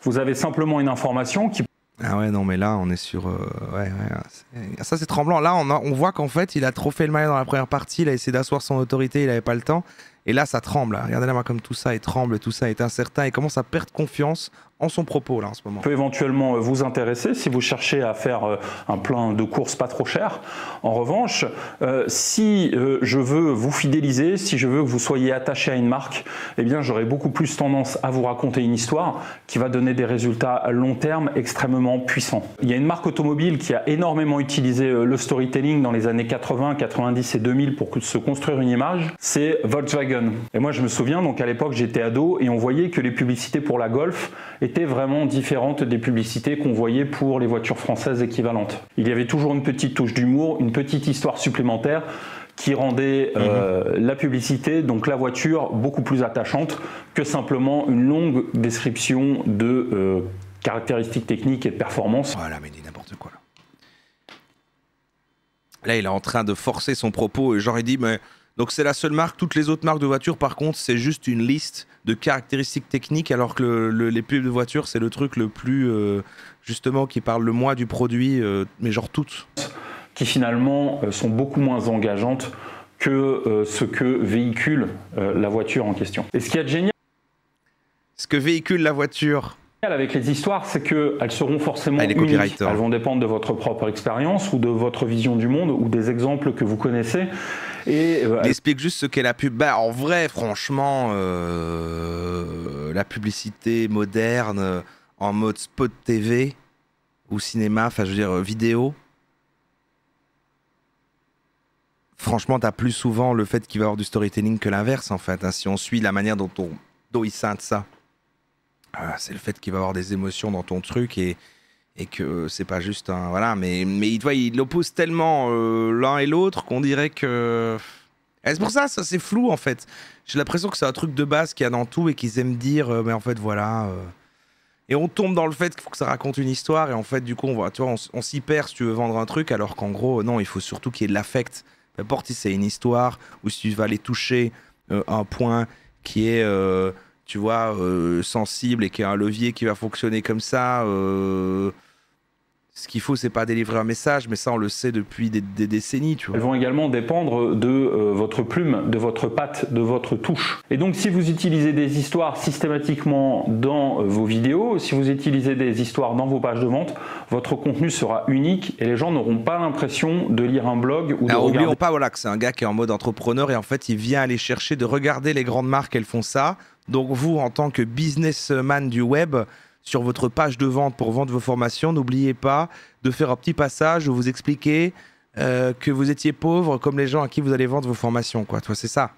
vous avez simplement une information qui
Ah ouais, non, mais là, on est sur. euh, ouais, ouais, ça, c'est tremblant. Là, on, on voit qu'en fait, il a trop fait le malin dans la première partie. Il a essayé d'asseoir son autorité, il avait pas le temps. Et là, ça tremble. Regardez là, comme tout ça, il tremble, tout ça est incertain. Il commence à perdre confiance en son propos, là, en ce moment.
peut éventuellement euh, vous intéresser si vous cherchez à faire euh, un plein de courses pas trop cher. En revanche, euh, si je veux vous fidéliser, si je veux que vous soyez attaché à une marque, eh bien j'aurai beaucoup plus tendance à vous raconter une histoire qui va donner des résultats à long terme extrêmement puissants. Il y a une marque automobile qui a énormément utilisé le storytelling dans les années 80, 90 et 2000 pour se construire une image, c'est Volkswagen. Et moi je me souviens, donc à l'époque j'étais ado et on voyait que les publicités pour la Golf étaient vraiment différentes des publicités qu'on voyait pour les voitures françaises équivalentes. Il y avait toujours une petite touche d'humour, une petite histoire supplémentaire qui rendait euh, la publicité, donc la voiture, beaucoup plus attachante que simplement une longue description de euh, caractéristiques techniques et de performance.
Voilà, mais dit n'importe quoi. Là, il est en train de forcer son propos et genre il dit mais donc c'est la seule marque. Toutes les autres marques de voitures, par contre, c'est juste une liste de caractéristiques techniques, alors que le- le- les pubs de voitures, c'est le truc le plus euh, justement qui parle le moins du produit, euh, mais genre toutes.
qui finalement euh, sont beaucoup moins engageantes que ce que véhicule la voiture en question. Et ce qui est génial
Ce que véhicule la voiture.
avec les histoires, c'est qu'elles seront forcément
Ah,
uniques.
copywriters.
Elles vont dépendre de votre propre expérience ou de votre vision du monde ou des exemples que vous connaissez. Et euh,
Il explique juste ce qu'est la pub. Bah, en vrai, franchement, euh, la publicité moderne euh, en mode spot TV ou cinéma, enfin, je veux dire, vidéo. Franchement, t'as plus souvent le fait qu'il va y avoir du storytelling que l'inverse, en fait. hein, si on suit la manière dont, on, dont il scinde ça. C'est le fait qu'il va y avoir des émotions dans ton truc et, et que c'est pas juste un. Voilà, mais, mais il, il oppose tellement euh, l'un et l'autre qu'on dirait que. Et c'est pour ça, ça c'est flou en fait. J'ai l'impression que c'est un truc de base qu'il y a dans tout et qu'ils aiment dire, euh, mais en fait voilà. euh. Et on tombe dans le fait qu'il faut que ça raconte une histoire et en fait du coup on va, tu vois, on, s'y perd si tu veux vendre un truc alors qu'en gros non, il faut surtout qu'il y ait de l'affect. Peu importe si c'est une histoire ou si tu vas aller toucher un point qui est, tu vois, sensible et qui est un levier qui va fonctionner comme ça. Ce qu'il faut, c'est pas délivrer un message, mais ça, on le sait depuis des, des décennies, tu vois.
Elles vont également dépendre de euh, votre plume, de votre patte, de votre touche. Et donc si vous utilisez des histoires systématiquement dans euh, vos vidéos, si vous utilisez des histoires dans vos pages de vente, votre contenu sera unique et les gens n'auront pas l'impression de lire un blog ou de
Alors,
regarder
oublions pas voilà, que c'est un gars qui est en mode entrepreneur et en fait, il vient aller chercher de regarder les grandes marques, elles font ça. Donc, vous, en tant que businessman du web, sur votre page de vente pour vendre vos formations, n'oubliez pas de faire un petit passage où vous expliquez euh, que vous étiez pauvre comme les gens à qui vous allez vendre vos formations. Quoi. Toi, c'est ça.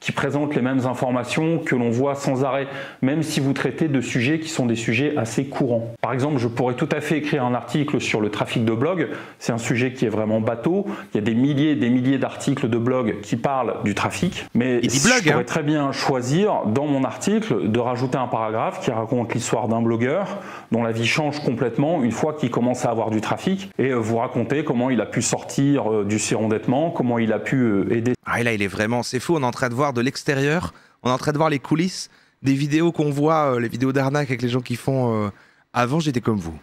Qui présente les mêmes informations que l'on voit sans arrêt, même si vous traitez de sujets qui sont des sujets assez courants. Par exemple, je pourrais tout à fait écrire un article sur le trafic de blog. C'est un sujet qui est vraiment bateau. Il y a des milliers et des milliers d'articles de blog qui parlent du trafic. Mais je
blog,
pourrais
hein.
très bien choisir dans mon article de rajouter un paragraphe qui raconte l'histoire d'un blogueur dont la vie change complètement une fois qu'il commence à avoir du trafic et vous raconter comment il a pu sortir euh, du surendettement, comment il a pu euh, aider
Ah, là, il est vraiment. C'est fou, on est en train de voir de l'extérieur, on est en train de voir les coulisses des vidéos qu'on voit, euh, les vidéos d'arnaque avec les gens qui font. euh, Avant, j'étais comme vous.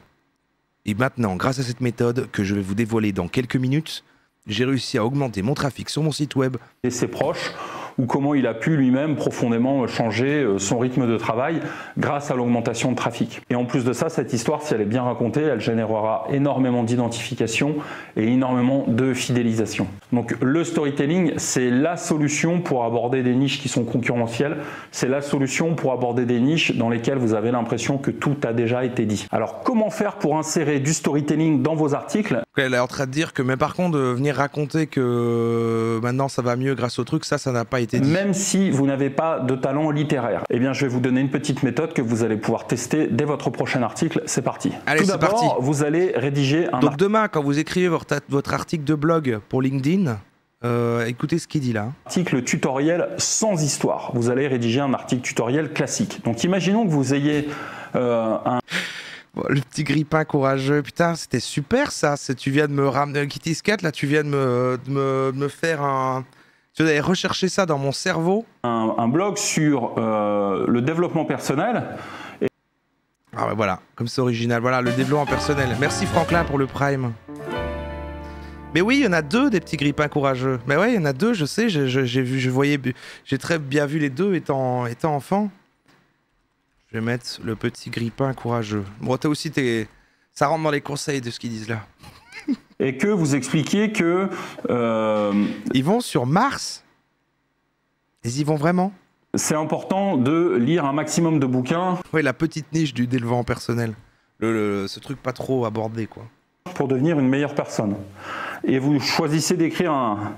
Et maintenant, grâce à cette méthode que je vais vous dévoiler dans quelques minutes, j'ai réussi à augmenter mon trafic sur mon site web.
et ses proches, ou comment il a pu lui-même profondément changer euh, son rythme de travail grâce à l'augmentation de trafic. Et en plus de ça, cette histoire, si elle est bien racontée, elle générera énormément d'identification et énormément de fidélisation. Donc le storytelling, c'est la solution pour aborder des niches qui sont concurrentielles, c'est la solution pour aborder des niches dans lesquelles vous avez l'impression que tout a déjà été dit. Alors comment faire pour insérer du storytelling dans vos articles?
Elle est en train de dire que, mais par contre, venir raconter que maintenant ça va mieux grâce au truc, ça, ça n'a pas été dit.
Même si vous n'avez pas de talent littéraire, eh bien, je vais vous donner une petite méthode que vous allez pouvoir tester dès votre prochain article. C'est parti.
Allez,
Tout d'abord,
parti.
vous allez rédiger un
Donc demain, quand vous écrivez votre, votre article de blog pour LinkedIn, euh, écoutez ce qu'il dit là.
article tutoriel sans histoire. Vous allez rédiger un article tutoriel classique. Donc, imaginons que vous ayez euh, un
Bon, Le petit grippin courageux, putain, c'était super ça. Tu viens de me ramener Kitty Scat, là, tu viens de me, de me, de me faire un. Tu allais rechercher ça dans mon cerveau.
Un, un blog sur euh, le développement personnel. Et
Ah ouais, voilà, comme c'est original. Voilà, le développement personnel. Merci Franklin pour le prime. Mais oui, il y en a deux des petits grippins courageux. Mais ouais, il y en a deux, je sais, j'ai vu, je voyais, j'ai très bien vu les deux étant, étant enfant. Je vais mettre le petit grippin courageux. Bon, t'as aussi tes, ça rentre dans les conseils de ce qu'ils disent là.
et que vous expliquiez que euh,
Ils vont sur Mars Ils y vont vraiment?
C'est important de lire un maximum de bouquins
Oui, la petite niche du développement personnel. Le, le- ce truc pas trop abordé, quoi.
pour devenir une meilleure personne. Et vous choisissez d'écrire un,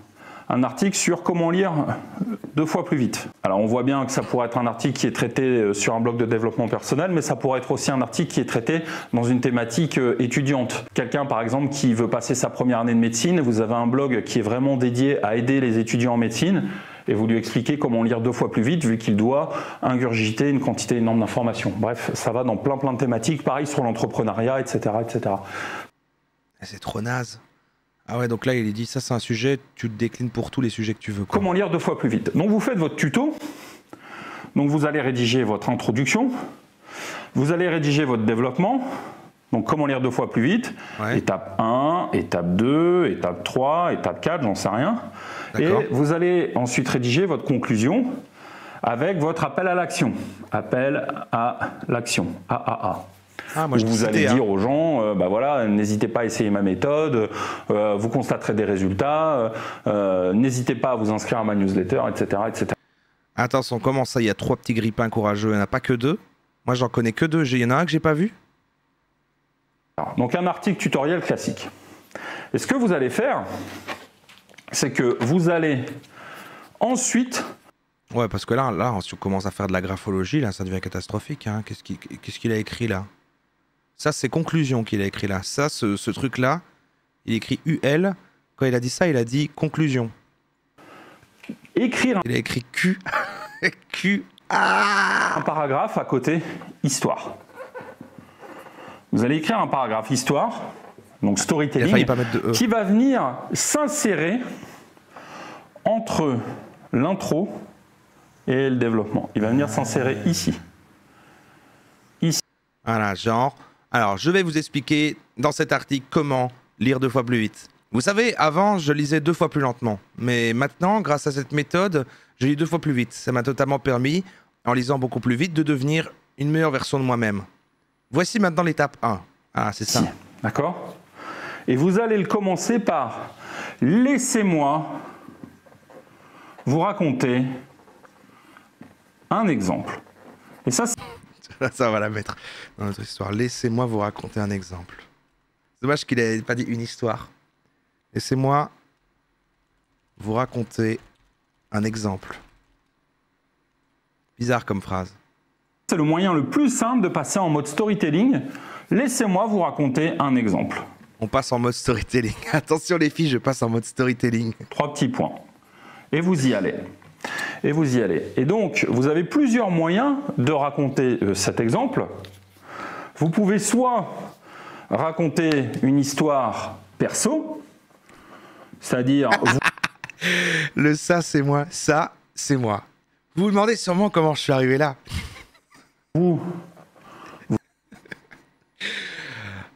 un article sur comment lire deux fois plus vite. Alors on voit bien que ça pourrait être un article qui est traité euh, sur un blog de développement personnel, mais ça pourrait être aussi un article qui est traité dans une thématique euh, étudiante. Quelqu'un par exemple qui veut passer sa première année de médecine, vous avez un blog qui est vraiment dédié à aider les étudiants en médecine. Et vous lui expliquez comment lire deux fois plus vite, vu qu'il doit ingurgiter une quantité énorme d'informations. Bref, ça va dans plein plein de thématiques, pareil sur l'entrepreneuriat, etc., etc.
Ah, C'est trop naze. Ah ouais, donc là, il est dit, ça c'est un sujet, tu le déclines pour tous les sujets que tu veux. Quoi.
Comment lire deux fois plus vite? Donc vous faites votre tuto. Donc vous allez rédiger votre introduction. Vous allez rédiger votre développement. Donc comment lire deux fois plus vite? Étape 1, étape 2, étape 3, étape 4, j'en sais rien. Et vous allez ensuite rédiger votre conclusion avec votre appel à l'action. Appel à l'action. AAA.
Ah, moi,
Où vous allez
hein.
dire aux gens, euh, bah voilà, n'hésitez pas à essayer ma méthode, euh, vous constaterez des résultats, euh, euh, n'hésitez pas à vous inscrire à ma newsletter, etc., etc.
Attention, comment ça, il y a trois petits grippins courageux, il n'y en a pas que deux? Moi, j'en connais que deux, il y en a un que j'ai pas vu?
Alors, Donc un article tutoriel classique. Et ce que vous allez faire, c'est que vous allez ensuite
Ouais, parce que là, là, si on commence à faire de la graphologie, là, ça devient catastrophique. Hein. Qu'est-ce qu'il qu'est-ce qu'il a écrit là? Ça, c'est conclusion qu'il a écrit là. Ça, ce, ce truc-là, il écrit UL. Quand il a dit ça, il a dit conclusion.
écrire
Il a écrit Q. Q.
un paragraphe à côté histoire. Vous allez écrire un paragraphe histoire, donc
Il a
storytelling,
failli pas mettre de E.
qui va venir s'insérer entre l'intro et le développement. Il va venir s'insérer ici.
Voilà, genre. Alors, je vais vous expliquer dans cet article comment lire deux fois plus vite. Vous savez, avant, je lisais deux fois plus lentement. Mais maintenant, grâce à cette méthode, je lis deux fois plus vite. Ça m'a totalement permis, en lisant beaucoup plus vite, de devenir une meilleure version de moi-même. Voici maintenant l'étape 1. Ah, c'est ça.
D'accord? Et vous allez le commencer par laissez-moi vous raconter un exemple. Et ça,
Ça, va la mettre dans notre histoire. Laissez-moi vous raconter un exemple. C'est dommage qu'il n'ait pas dit une histoire. Laissez-moi vous raconter un exemple. Bizarre comme phrase.
c'est le moyen le plus simple de passer en mode storytelling. Laissez-moi vous raconter un exemple.
On passe en mode storytelling. Attention les filles, je passe en mode storytelling.
Trois petits points. Et vous y allez. Et vous y allez. Et donc, vous avez plusieurs moyens de raconter euh, cet exemple. Vous pouvez soit raconter une histoire perso, c'est-à-dire vous-
Le ça, c'est moi. Ça, c'est moi. Vous vous demandez sûrement comment je suis arrivé là.
vous,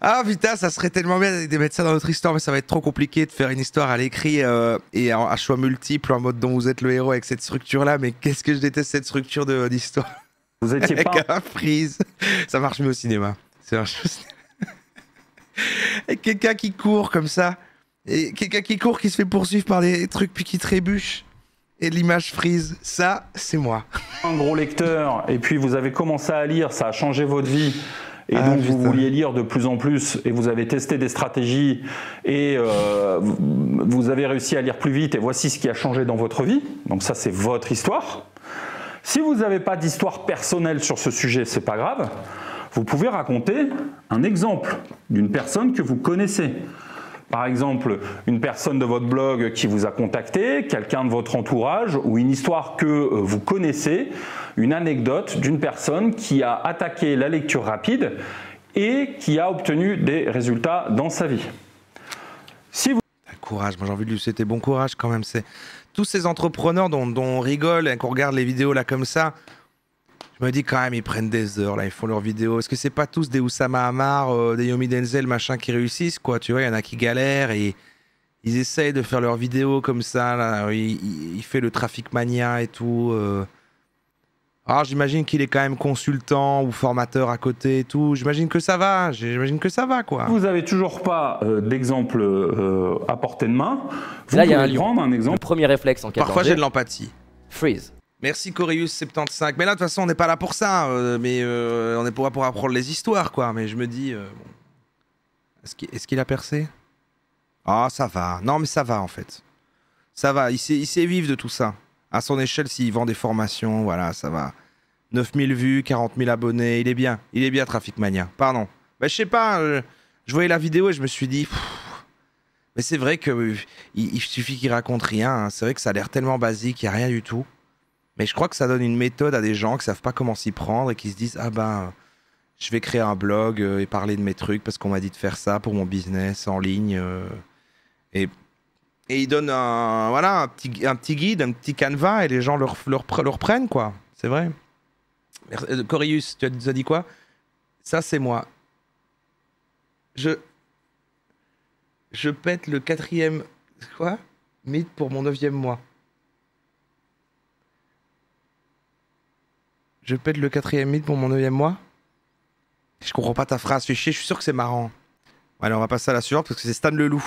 Ah putain, ça serait tellement bien de mettre ça dans notre histoire, mais ça va être trop compliqué de faire une histoire à l'écrit euh, et à choix multiples en mode dont vous êtes le héros avec cette structure-là. Mais qu'est-ce que je déteste cette structure de- d'histoire?
vous étiez
Avec
pas.
un freeze. Ça marche mieux au cinéma. C'est un chose. Et quelqu'un qui court comme ça. Et quelqu'un qui court qui se fait poursuivre par des trucs puis qui trébuche. Et l'image freeze. Ça, c'est moi.
un gros lecteur et puis vous avez commencé à lire, ça a changé votre vie. Et
Ah,
donc vous vouliez lire de plus en plus et vous avez testé des stratégies et euh, vous- vous avez réussi à lire plus vite et voici ce qui a changé dans votre vie. Donc ça c'est votre histoire. Si vous n'avez pas d'histoire personnelle sur ce sujet, c'est pas grave. Vous pouvez raconter un exemple d'une personne que vous connaissez. Par exemple, une personne de votre blog qui vous a contacté, quelqu'un de votre entourage, ou une histoire que euh, vous connaissez, une anecdote d'une personne qui a attaqué la lecture rapide et qui a obtenu des résultats dans sa vie. Si vous
courage. Moi, j'ai envie de lui souhaiter bon courage quand même. C'est tous ces entrepreneurs dont on rigole et qu'on regarde les vidéos là comme ça. Je me dis quand même, ils prennent des heures là, ils font leurs vidéos. Est-ce que c'est pas tous des Oussama Hamar, euh, des Yomi Denzel, machin, qui réussissent quoi Tu vois, il y en a qui galèrent et ils essayent de faire leurs vidéos comme ça. Là. Il, fait le trafic mania et tout. euh. Alors j'imagine qu'il est quand même consultant ou formateur à côté et tout. J'imagine que ça va. J'imagine que ça va quoi.
Vous avez toujours pas euh, d'exemple euh, à portée de main. Vous
Là, il y a un lion.
un exemple.
Le premier réflexe en cas
Parfois
de
j'ai de l'empathie.
Freeze.
Merci Corius75. Mais là, de toute façon, on n'est pas là pour ça. euh, mais euh, on est pour, pour apprendre les histoires, quoi. Mais je me dis. euh. Est-ce qu'il a percé? Ah, ça va. Non, mais ça va, en fait. Ça va. Il sait, il vivre de tout ça. À son échelle, s'il vend des formations, voilà, ça va. 9000 vues, 40 000 abonnés. Il est bien. Il est bien, Traffic Mania. Pardon. Bah, je sais pas. je voyais la vidéo et je me suis dit. mais c'est vrai que il suffit qu'il raconte rien. hein. C'est vrai que ça a l'air tellement basique, il n'y a rien du tout. Mais je crois que ça donne une méthode à des gens qui savent pas comment s'y prendre et qui se disent ah ben je vais créer un blog euh, et parler de mes trucs parce qu'on m'a dit de faire ça pour mon business en ligne euh. et et ils donnent un voilà un petit un petit guide, un petit canevas et les gens le, ref- le repre- le reprennent quoi. C'est vrai. Euh, Corius, tu as dit quoi? Ça c'est moi. Je je pète le quatrième quoi? Mythe pour mon neuvième mois. Je pète le quatrième mythe pour mon neuvième mois Je comprends pas ta phrase, fais chier, je suis sûr que c'est marrant. Allez, on va passer à la suivante parce que c'est Stan Leloup.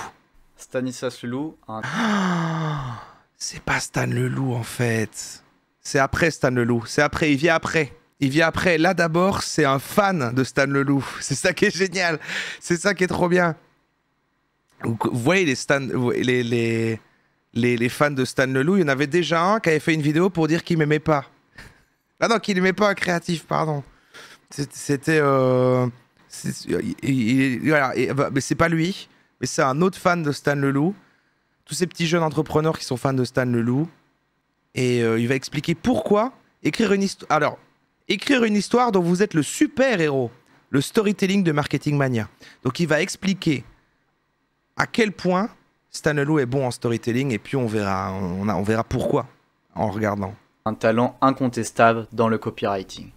Stanislas Leloup, un
C'est pas Stan Leloup en fait. C'est après Stan Leloup. C'est après, il vient après. Il vient après. Là d'abord, c'est un fan de Stan Leloup. C'est ça qui est génial. C'est ça qui est trop bien. Vous, vous voyez les, Stan, les, les, les, les fans de Stan Leloup, il y en avait déjà un qui avait fait une vidéo pour dire qu'il m'aimait pas. Ah non, qu'il n'aimait pas un créatif, pardon. C'était. euh, bah, mais c'est pas lui, mais c'est un autre fan de Stan Leloup. Tous ces petits jeunes entrepreneurs qui sont fans de Stan Leloup. Et euh, il va expliquer pourquoi écrire une histoire. Alors, écrire une histoire dont vous êtes le super héros. Le storytelling de Marketing Mania. Donc, il va expliquer à quel point Stan Leloup est bon en storytelling. Et puis, on verra, on verra pourquoi en regardant.
Un talent incontestable dans le copywriting.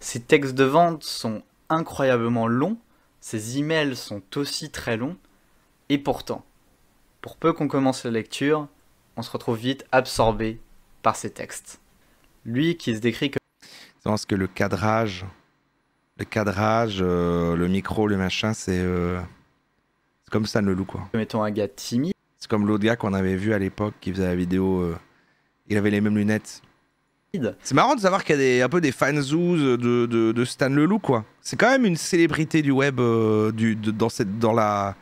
Ses textes de vente sont incroyablement longs, ses emails sont aussi très longs, et pourtant, pour peu qu'on commence la lecture, on se retrouve vite absorbé par ses textes. Lui qui se décrit que
Je pense que le cadrage, le cadrage, euh, le micro, le machin, c'est euh, comme Stan Leloup, quoi.
mettons un gars timide,
C'est comme l'autre gars qu'on avait vu à l'époque qui faisait la vidéo. euh, il avait les mêmes lunettes. C'est marrant de savoir qu'il y a des, un peu des fanzoos de, de, de Stan Leloup, quoi. C'est quand même une célébrité du web euh, du, de- dans, cette, dans, la,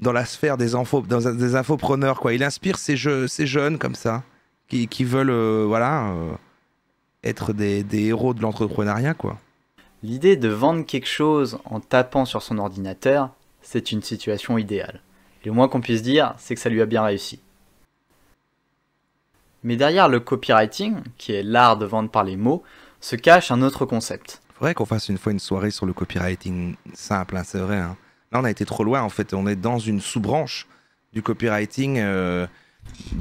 dans la sphère des, infos, dans, des infopreneurs, quoi. Il inspire ces, jeux, ces jeunes comme ça, qui, qui veulent, euh, voilà, euh, être des, des héros de l'entrepreneuriat, quoi.
l'idée de vendre quelque chose en tapant sur son ordinateur, c'est une situation idéale. Et le moins qu'on puisse dire, c'est que ça lui a bien réussi. Mais derrière le copywriting, qui est l'art de vendre par les mots, se cache un autre concept.
Faudrait qu'on fasse une fois une soirée sur le copywriting simple, hein, c'est vrai. hein. Là, on a été trop loin, en fait. On est dans une sous-branche du copywriting, euh,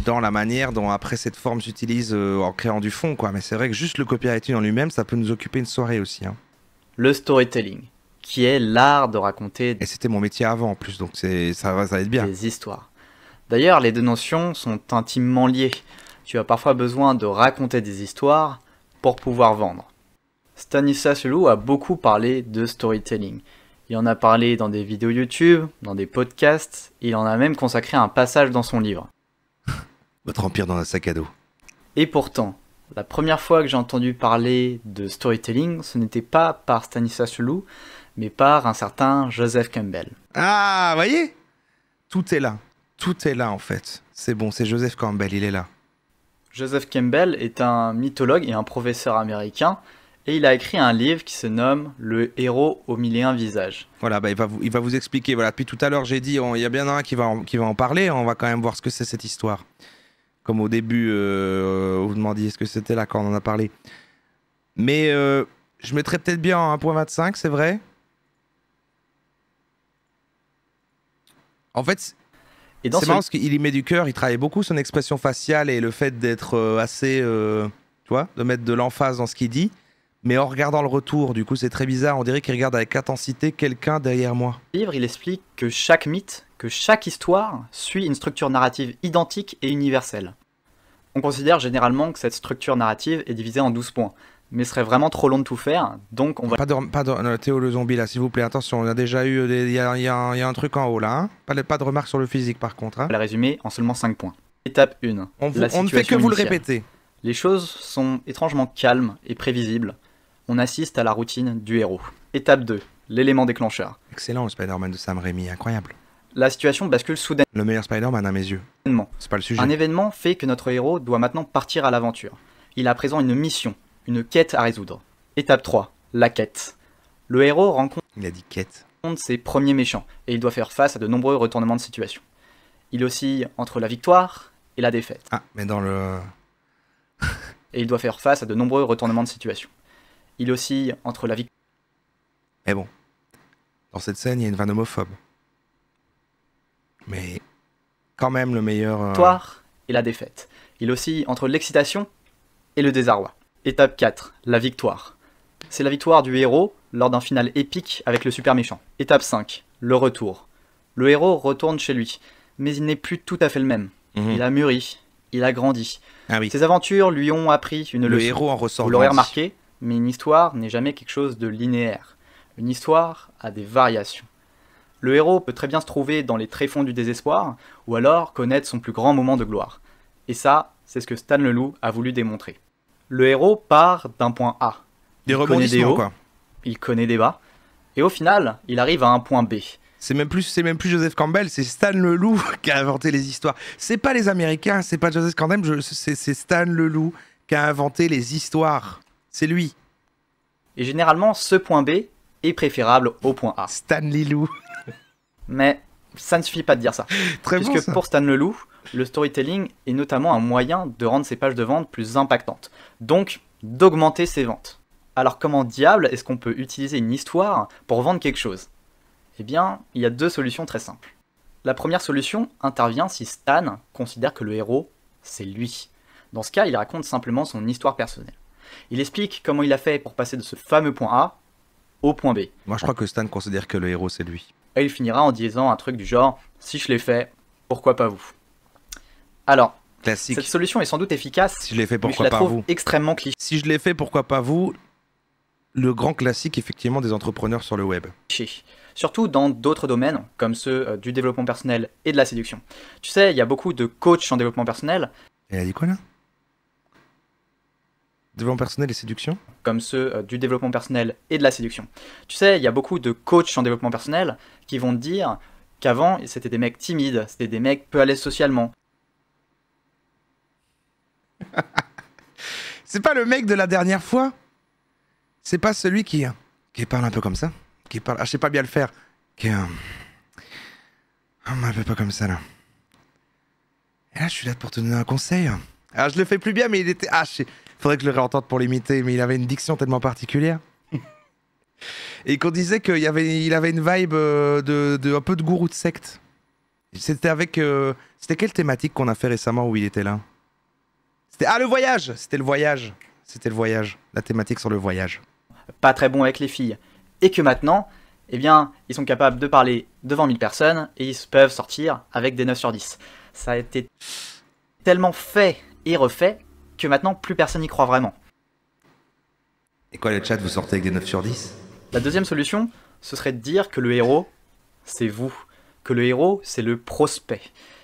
dans la manière dont après cette forme s'utilise euh, en créant du fond, quoi. Mais c'est vrai que juste le copywriting en lui-même, ça peut nous occuper une soirée aussi. hein.
Le storytelling, qui est l'art de raconter
Et c'était mon métier avant, en plus, donc ça va, ça va être bien.
des histoires. D'ailleurs, les deux notions sont intimement liées. Tu as parfois besoin de raconter des histoires pour pouvoir vendre. Stanislas Leloup a beaucoup parlé de storytelling. Il en a parlé dans des vidéos YouTube, dans des podcasts, il en a même consacré un passage dans son livre.
Votre empire dans un sac à dos.
Et pourtant, la première fois que j'ai entendu parler de storytelling, ce n'était pas par Stanislas Leloup, mais par un certain Joseph Campbell.
Ah, voyez? Tout est là. Tout est là, en fait. C'est bon, c'est Joseph Campbell, il est là.
Joseph Campbell est un mythologue et un professeur américain, et il a écrit un livre qui se nomme Le héros aux mille et un visages.
Voilà, bah, il, va vous, expliquer. Voilà, tout à l'heure, j'ai dit, il y a bien un qui va, en, qui va en parler. On va quand même voir ce que c'est cette histoire. Comme au début, euh, vous demandiez ce que c'était là quand on en a parlé. Mais euh, je mettrais peut-être bien en 1.25, c'est vrai? En fait,
Et dans
C'est
ce-
marrant parce qu'il y met du cœur, il travaille beaucoup son expression faciale et le fait d'être euh, assez. euh, tu vois, de mettre de l'emphase dans ce qu'il dit. Mais en regardant le retour, du coup, c'est très bizarre. On dirait qu'il regarde avec intensité quelqu'un derrière moi.
livre, il explique que chaque mythe, que chaque histoire suit une structure narrative identique et universelle. On considère généralement que cette structure narrative est divisée en 12 points, mais ce serait vraiment trop long de tout faire, donc on va...
Pas de, pas de euh, Théo le zombie là, s'il vous plaît. Attention, on a déjà eu. des- Il y, y a un- il y a un truc en haut là. Hein pas, de, pas de remarques sur le physique par contre. Hein
la résumer en seulement 5 points. Étape 1.
On vous-
la
on ne fait que vous le répéter.
Les choses sont étrangement calmes et prévisibles. On assiste à la routine du héros. Étape 2. L'élément déclencheur.
Excellent le Spider-Man de Sam Raimi, incroyable.
La situation bascule soudainement.
Le meilleur Spider-Man à mes yeux. C'est pas le sujet.
Un événement fait que notre héros doit maintenant partir à l'aventure. Il a à présent une mission, une quête à résoudre. Étape 3. La quête. Le héros rencontre
Il a dit quête.
ses premiers méchants et il doit faire face à de nombreux retournements de situation. Il oscille entre la victoire et la défaite.
Ah, mais dans le.
Et il doit faire face à de nombreux retournements de situation. Il oscille entre la victoire
Mais bon. Dans cette scène, il y a une vanne homophobe. Mais. Quand même le meilleur. euh,
victoire et la défaite. Il oscille entre l'excitation et le désarroi. Étape 4, la victoire. C'est la victoire du héros lors d'un final épique avec le super méchant. Étape 5, le retour. Le héros retourne chez lui, mais il n'est plus tout à fait le même.
Mhm.
Il a mûri, il a grandi.
Ah oui.
Ses aventures lui ont appris une
Le
leçon.
héros en ressort
Vous l'aurez remarqué, mais une histoire n'est jamais quelque chose de linéaire. Une histoire a des variations. Le héros peut très bien se trouver dans les tréfonds du désespoir, ou alors connaître son plus grand moment de gloire. Et ça, c'est ce que Stan Leloup a voulu démontrer. Le héros part d'un point A.
Des
Il connaît
rebondissements,
hauts,
quoi.
Il connaît des bas. Et au final, il arrive à un point B.
C'est même plus, c'est même plus Joseph Campbell, c'est Stan Leloup qui a inventé les histoires. C'est pas les Américains, c'est pas Joseph Campbell, c'est c'est Stan Leloup qui a inventé les histoires. C'est lui.
Et généralement, ce point B est préférable au point A.
Stan Leloup.
Mais ça ne suffit pas de dire ça.
Très bon,
Puisque
ça.
pour Stan Leloup, le storytelling est notamment un moyen de rendre ses pages de vente plus impactantes. Donc, d'augmenter ses ventes. Alors comment diable est-ce qu'on peut utiliser une histoire pour vendre quelque chose? Eh bien, il y a deux solutions très simples. La première solution intervient si Stan considère que le héros, c'est lui. Dans ce cas, il raconte simplement son histoire personnelle. Il explique comment il a fait pour passer de ce fameux point A au point B.
Moi, je crois que Stan considère que le héros, c'est lui.
Et il finira en disant un truc du genre Si je l'ai fait, pourquoi pas vous? Alors,
Classique.
cette solution est sans doute efficace.
Si je l'ai fait,
mais
pourquoi
je la
pas vous
extrêmement cliché.
Si je l'ai fait, pourquoi pas vous Le grand classique, effectivement, des entrepreneurs sur le web.
Surtout dans d'autres domaines, comme ceux euh, du développement personnel et de la séduction. Tu sais, il y a beaucoup de coachs en développement personnel,
Elle a dit quoi là? Développement personnel et séduction?
Comme ceux euh, du développement personnel et de la séduction. Tu sais, il y a beaucoup de coachs en développement personnel qui vont te dire qu'avant, c'était des mecs timides, c'était des mecs peu à l'aise socialement.
C'est pas le mec de la dernière fois? C'est pas celui qui, qui parle un peu comme ça? Qui parle. Ah, je sais pas bien le faire. Qui. euh, Ah, un peu pas comme ça là. Et là, je suis là pour te donner un conseil. Ah, je le fais plus bien, mais il était. Ah, je Faudrait que je le réentende pour l'imiter, mais il avait une diction tellement particulière. Et qu'on disait qu'il avait, il avait une vibe euh, de, de- un peu de gourou de secte. C'était avec. euh, C'était quelle thématique qu'on a fait récemment où il était là? C'était ah le voyage. C'était le voyage. C'était le voyage. La thématique sur le voyage.
pas très bons avec les filles, et que maintenant, eh bien, ils sont capables de parler devant 1000 personnes et ils peuvent sortir avec des 9 sur 10. Ça a été tellement fait et refait que maintenant plus personne n'y croit vraiment.
Et quoi, les chats, vous sortez avec des 9 sur 10
La deuxième solution, ce serait de dire que le héros, c'est vous, que le héros, c'est le prospect.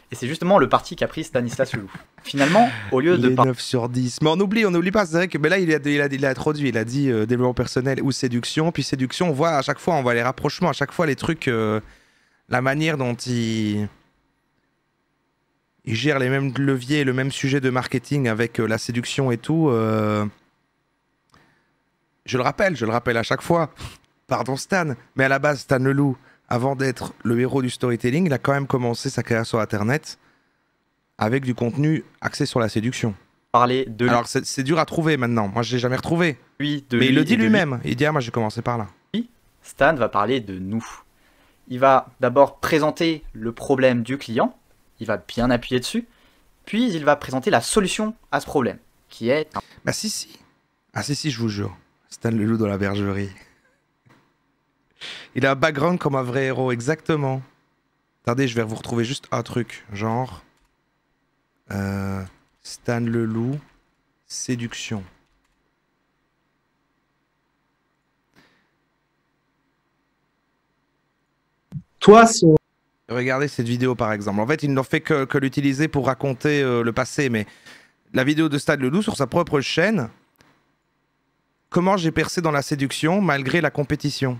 Et c'est justement le parti qu'a pris Stanislas Leloup. Finalement, au lieu de par-
9 sur 10. Mais on oublie, on n'oublie pas. C'est vrai que mais là, il a, il, a, il a introduit, il a dit euh, développement personnel ou séduction. Puis séduction, on voit à chaque fois, on voit les rapprochements, à chaque fois les trucs, euh, la manière dont il, il gère les mêmes leviers, le même sujet de marketing avec euh, la séduction et tout. Je le rappelle, je le rappelle à chaque fois. Pardon Stan, mais à la base, Stan Leloup, avant d'être le héros du storytelling, il a quand même commencé sa carrière sur Internet avec du contenu axé sur la séduction.
parler de
Alors c'est dur à trouver maintenant. Moi, je l'ai jamais retrouvé.
lui, de
Mais il le dit
lui.
lui-même. Il dit ah moi j'ai commencé par là.
Stan va parler de nous. Il va d'abord présenter le problème du client, Il va bien appuyer dessus, puis il va présenter la solution à ce problème, qui est un
Bah si, si. Ah si, si, je vous jure. Stan le loup dans la bergerie. Il a un background comme un vrai héros, exactement. Attendez, je vais vous retrouver juste un truc. Genre... euh, Stan le loup, séduction.
Toi, si on-
Regardez cette vidéo par exemple. En fait, ils n'ont fait que, que l'utiliser pour raconter euh, le passé, mais la vidéo de Stade Ledoux sur sa propre chaîne. Comment j'ai percé dans la séduction malgré la compétition?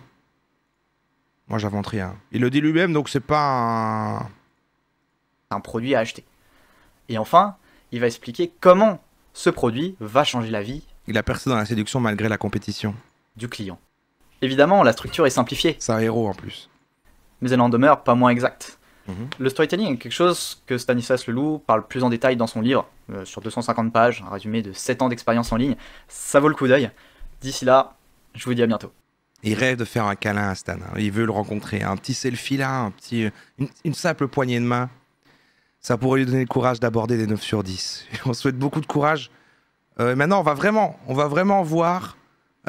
Moi, j'invente rien. Il le dit lui-même, donc c'est pas un.
un produit à acheter. Et enfin, il va expliquer comment ce produit va changer la vie
Il a percé dans la séduction malgré la compétition.
du client. Évidemment, la structure est simplifiée.
C'est un héros en plus.
Mais elle en demeure pas moins exacte.
Mhm.
Le storytelling est quelque chose que Stanislas Leloup parle plus en détail dans son livre, euh, sur 250 pages, un résumé de 7 ans d'expérience en ligne. Ça vaut le coup d'œil. D'ici là, je vous dis à bientôt.
Il rêve de faire un câlin à Stan. hein. Il veut le rencontrer. Un petit selfie là, un petit, une, une simple poignée de main. Ça pourrait lui donner le courage d'aborder des 9 sur 10. On souhaite beaucoup de courage. Euh, maintenant, on va vraiment, on va vraiment voir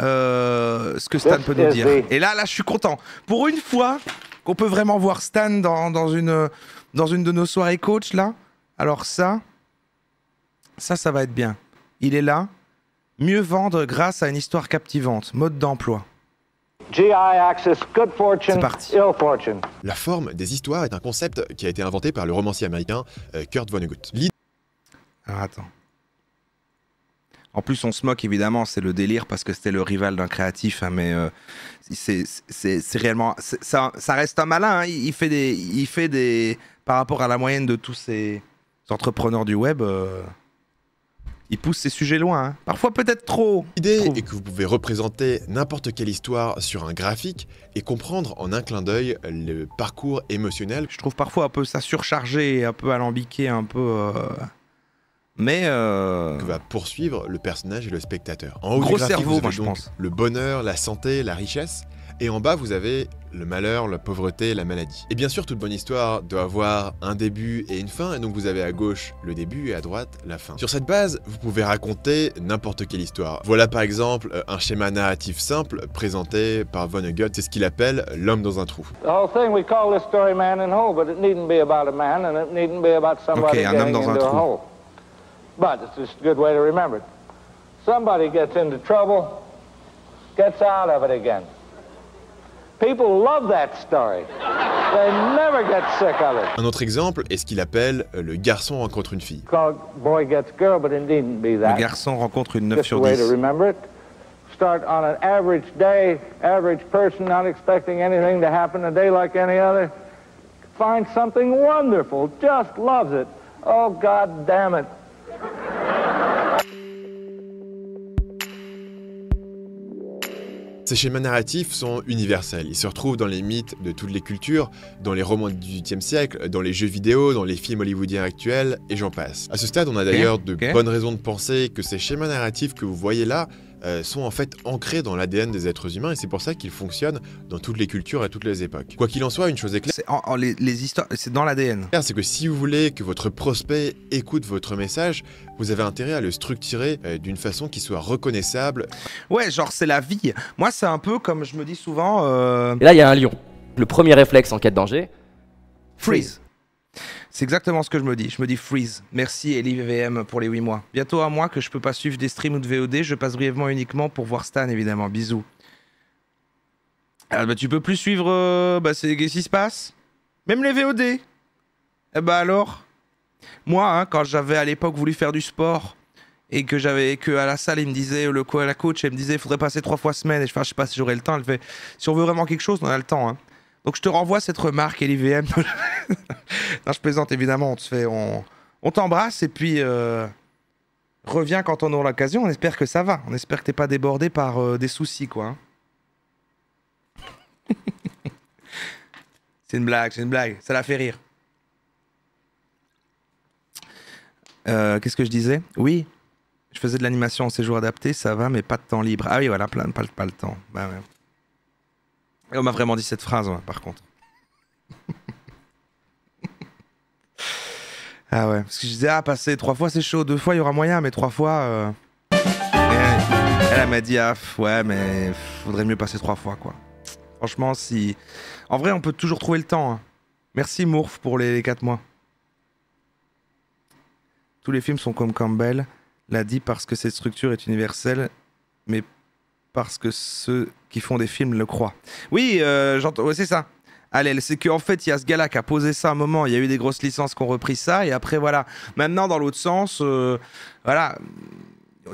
euh, ce que Stan peut nous dire. Et là, là, je suis content. Pour une fois qu'on peut vraiment voir Stan dans, dans une, dans une de nos soirées coach là. Alors ça, ça, ça va être bien. Il est là. Mieux vendre grâce à une histoire captivante. Mode d'emploi.
GI axis, good fortune, ill fortune.
La forme des histoires est un concept qui a été inventé par le romancier américain euh, Kurt Vonnegut.
Alors attends. En plus, on se moque évidemment, c'est le délire parce que c'était le rival d'un créatif, hein, mais euh, c'est c'est- c'est réellement. c'est- Ça, ça reste un malin, hein, il, il fait des, il fait des. Par rapport à la moyenne de tous ces entrepreneurs du web, euh, il pousse ces sujets loin. hein. Parfois peut-être trop.
L'idée est que vous pouvez représenter n'importe quelle histoire sur un graphique et comprendre en un clin d'œil le parcours émotionnel.
Je trouve parfois un peu ça surchargé, un peu alambiqué, un peu. euh, Mais. euh,
que va poursuivre le personnage et le spectateur. En haut
Gros
du graphique,
cerveau,
vous avez
moi, je pense.
le bonheur, la santé, la richesse. Et en bas, vous avez le malheur, la pauvreté, la maladie. Et bien sûr, toute bonne histoire doit avoir un début et une fin, et donc vous avez à gauche le début et à droite la fin. Sur cette base, vous pouvez raconter n'importe quelle histoire. Voilà par exemple un schéma narratif simple présenté par Vonnegut, c'est ce qu'il appelle l'homme dans un trou.
The whole thing, we call this story Man in Hole, but it needn't be about a man and it needn't be about somebody
Ok, un homme dans un trou.
hole. But it's just a good way to remember it. Somebody gets into trouble, gets out of it again. People love that story. They never get sick of it.
Un autre exemple est ce qu'il appelle le garçon rencontre une fille.
Boy gets girl, but it needn't be that.
Le garçon rencontre une 9
Just
sur
way to
10.
remember it. Start on an average day, average person, not expecting anything to happen a day like any other. Find something wonderful, just loves it. Oh, God damn it.
Ces schémas narratifs sont universels. Ils se retrouvent dans les mythes de toutes les cultures, dans les romans du XVIIIe siècle, dans les jeux vidéo, dans les films hollywoodiens actuels, et j'en passe. À ce stade, on a d'ailleurs de bonnes raisons de penser que ces schémas narratifs que vous voyez là euh, sont en fait ancrés dans l'ADN des êtres humains, et c'est pour ça qu'ils fonctionnent dans toutes les cultures et toutes les époques. Quoi qu'il en soit, une chose est claire.
C'est en- en- les, les histoires, c'est dans l'ADN.
C'est que si vous voulez que votre prospect écoute votre message, vous avez intérêt à le structurer euh, d'une façon qui soit reconnaissable.
Ouais, genre c'est la vie. Moi, c'est un peu comme je me dis souvent. euh,
Et là, il y a un lion. Le premier réflexe en cas de danger,
Freeze. C'est exactement ce que je me dis. Je me dis freeze. Merci Eli VVM pour les 8 mois. Bientôt un mois que je peux pas suivre des streams ou de VOD. Je passe brièvement uniquement pour voir Stan, évidemment. Bisous. Ah, bah, tu peux plus suivre. euh, bah, c'est qu'est-ce qui se passe? Même les VOD. Eh bah alors? Moi, hein, quand j'avais à l'époque voulu faire du sport et que j'avais que à la salle, il me disait le la coach, elle me disait, il faudrait passer trois fois semaine. Et je ah, je sais pas si j'aurai le temps. Elle fait, si on veut vraiment quelque chose, on a le temps. hein. Donc je te renvoie cette remarque, LIVM. non, je plaisante évidemment. On te fait, on, on t'embrasse et puis euh, reviens quand on aura l'occasion. On espère que ça va. On espère que t'es pas débordé par euh, des soucis, quoi. hein. c'est une blague, c'est une blague. Ça la fait rire. Euh, Qu'est-ce que je disais? Oui, je faisais de l'animation en séjour adapté, ça va, mais pas de temps libre. Ah oui, voilà, plein, pas, le temps. Bah. On m'a vraiment dit cette phrase, par contre. Ah ouais, parce que je disais, ah, passer trois fois c'est chaud, deux fois il y aura moyen, mais trois fois. euh, elle, m'a dit, ah, ouais, mais faudrait mieux passer trois fois, quoi. Franchement, si. En vrai, on peut toujours trouver le temps. hein. Merci Mourf pour les, les quatre mois. Tous les films sont comme Campbell l'a dit parce que cette structure est universelle, mais parce que ceux qui font des films le croient. Oui, euh, c'est ça. Allez, c'est qu'en fait, il y a ce gars-là qui a posé ça à un moment. Il y a eu des grosses licences qui ont repris ça, et après, voilà. Maintenant, dans l'autre sens, euh, voilà.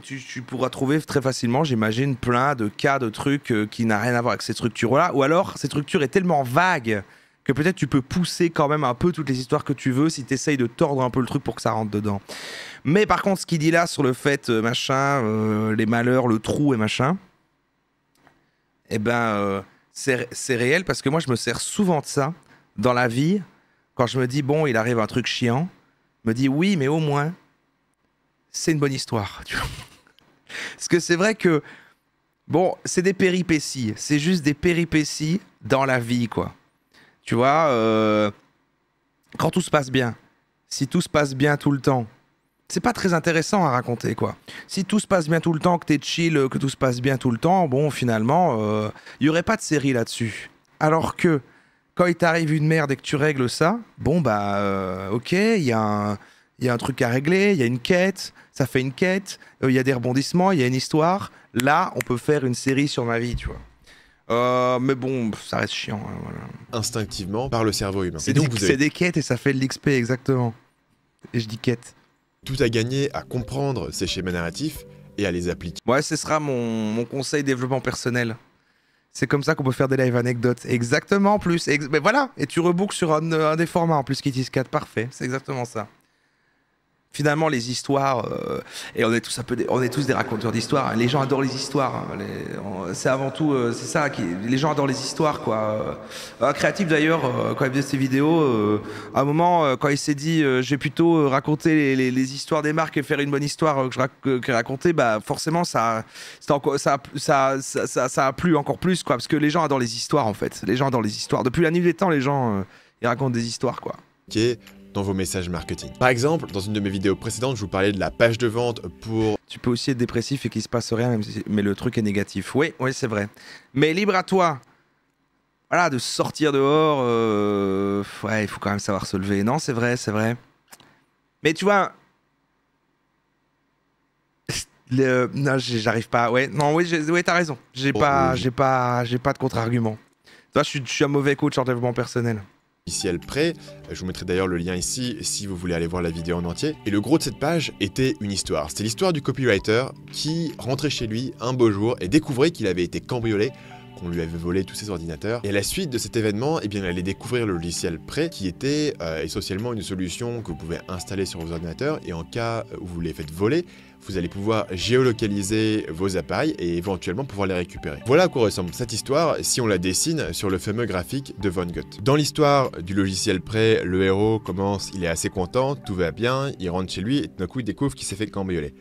Tu, pourras trouver très facilement, j'imagine, plein de cas de trucs euh, qui n'ont rien à voir avec cette structure-là. Ou alors, cette structure est tellement vague que peut-être tu peux pousser quand même un peu toutes les histoires que tu veux si tu essayes de tordre un peu le truc pour que ça rentre dedans. Mais par contre, ce qu'il dit là sur le fait, euh, machin, les malheurs, le trou et machin, eh ben, euh, c'est réel parce que moi, je me sers souvent de ça dans la vie. Quand je me dis, bon, il arrive un truc chiant, je me dis, oui, mais au moins, c'est une bonne histoire. Parce que c'est vrai que, bon, c'est des péripéties. C'est juste des péripéties dans la vie, quoi. Tu vois, euh, quand tout se passe bien, si tout se passe bien tout le temps, c'est pas très intéressant à raconter, quoi. Si tout se passe bien tout le temps, que t'es chill, que tout se passe bien tout le temps, bon, finalement, euh, il y aurait pas de série là-dessus. Alors que quand il t'arrive une merde et que tu règles ça, bon, bah, euh, ok, il y, a un- il y a un truc à régler, il y a une quête, ça fait une quête, euh, il y a des rebondissements, il y a une histoire. Là, on peut faire une série sur ma vie, tu vois. Euh, mais bon, ça reste chiant. hein, voilà.
Instinctivement par le cerveau humain.
C'est
avez
des quêtes et ça fait de l'XP, exactement. Et je dis quête.
Tout à gagner à comprendre ces schémas narratifs et à les appliquer.
Ouais, ce sera mon, conseil développement personnel. C'est comme ça qu'on peut faire des live anecdotes. Exactement, en plus. Mais voilà, et tu rebooks sur un, des formats en plus, Kitty 4. Parfait, c'est exactement ça. Finalement, les histoires, euh, et on est tous un peu, des, on est tous des raconteurs d'histoires. hein. Les gens adorent les histoires. hein. C'est avant tout, euh, c'est ça. Qui, les gens adorent les histoires, quoi. Euh, créatif d'ailleurs, quand il faisait ses vidéos, à un moment, quand il s'est dit, je vais plutôt raconter les, histoires des marques et faire une bonne histoire que je rac- raconter, bah forcément, ça, ça, a plu encore plus, quoi. Parce que les gens adorent les histoires, en fait. Les gens adorent les histoires. Depuis la nuit des temps, les gens, ils racontent des histoires, quoi.
Dans vos messages marketing. Par exemple, dans une de mes vidéos précédentes, je vous parlais de la page de vente pour
Tu peux aussi être dépressif et qu'il se passe rien, même si- mais le truc est négatif. Oui, oui, c'est vrai. Mais libre à toi. Voilà, de sortir dehors. euh, Ouais, il faut quand même savoir se lever. Non, c'est vrai, c'est vrai. Mais tu vois. le- Non, j'arrive pas. Ouais, non, oui, ouais, t'as raison. J'ai pas,
oui.
j'ai pas, j'ai pas de contre-argument. Toi, je suis, je suis un mauvais coach en développement personnel.
Prêt. Je vous mettrai d'ailleurs le lien ici si vous voulez aller voir la vidéo en entier. Et le gros de cette page était une histoire. C'était l'histoire du copywriter qui rentrait chez lui un beau jour et découvrait qu'il avait été cambriolé qu'on lui avait volé tous ses ordinateurs. Et à la suite de cet événement, eh bien, il allait découvrir le logiciel prêt qui était euh, essentiellement une solution que vous pouvez installer sur vos ordinateurs et en cas où vous les faites voler, vous allez pouvoir géolocaliser vos appareils et éventuellement pouvoir les récupérer. Voilà à quoi ressemble cette histoire si on la dessine sur le fameux graphique de Von Gutt. Dans l'histoire du logiciel prêt, le héros commence, il est assez content, tout va bien, il rentre chez lui et d'un coup il découvre qu'il s'est fait cambrioler.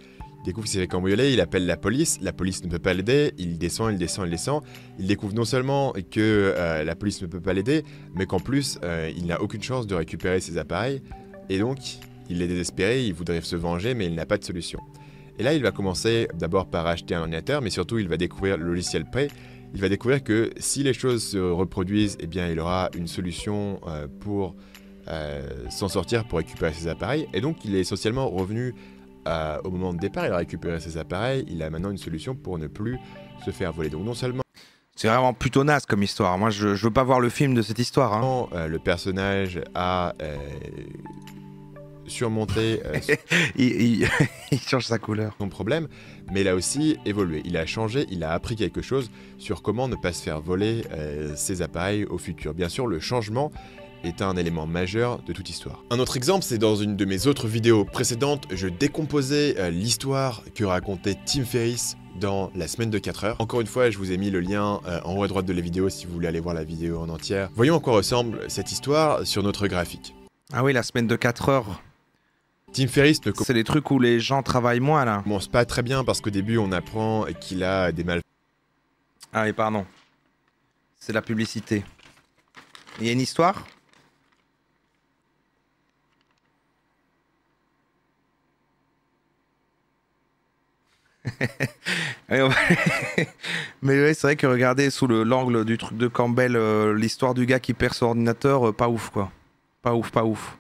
Découvre qu'il s'est fait cambrioler, il appelle la police, la police ne peut pas l'aider, il descend, il descend, il descend. Il découvre non seulement que euh, la police ne peut pas l'aider, mais qu'en plus euh, il n'a aucune chance de récupérer ses appareils. Et donc il est désespéré, il voudrait se venger, mais il n'a pas de solution. Et là, il va commencer d'abord par acheter un ordinateur, mais surtout, il va découvrir le logiciel prêt. Il va découvrir que si les choses se reproduisent, eh bien, il aura une solution euh, pour s'en sortir, pour récupérer ses appareils. Et donc, il est essentiellement revenu euh, au moment de départ. Il a récupéré ses appareils. Il a maintenant une solution pour ne plus se faire voler. Donc, non seulement
C'est vraiment plutôt naze comme histoire. Moi, je, je veux pas voir le film de cette histoire. hein.
euh, le personnage a euh, surmonté euh,
il, il- il change sa couleur.
son problème, mais il a aussi évolué. Il a changé, il a appris quelque chose sur comment ne pas se faire voler ses appareils au futur. Bien sûr, le changement est un élément majeur de toute histoire. Un autre exemple, c'est dans une de mes autres vidéos précédentes, je décomposais euh, l'histoire que racontait Tim Ferriss dans la semaine de 4 heures. Encore une fois, je vous ai mis le lien euh, en haut à droite de la vidéo si vous voulez aller voir la vidéo en entière. Voyons à quoi ressemble cette histoire sur notre graphique.
Ah oui, la semaine de 4 heures.
Tim Ferriss ne
C'est des trucs où les gens travaillent moins là.
commence pas très bien parce qu'au début on apprend qu'il a des mal
Ah oui, pardon. C'est la publicité. Il y a une histoire Allez, on va- Mais c'est vrai que regardez sous le- l'angle du truc de Campbell, euh, l'histoire du gars qui perd son ordinateur, euh, pas ouf quoi. Pas ouf, pas ouf.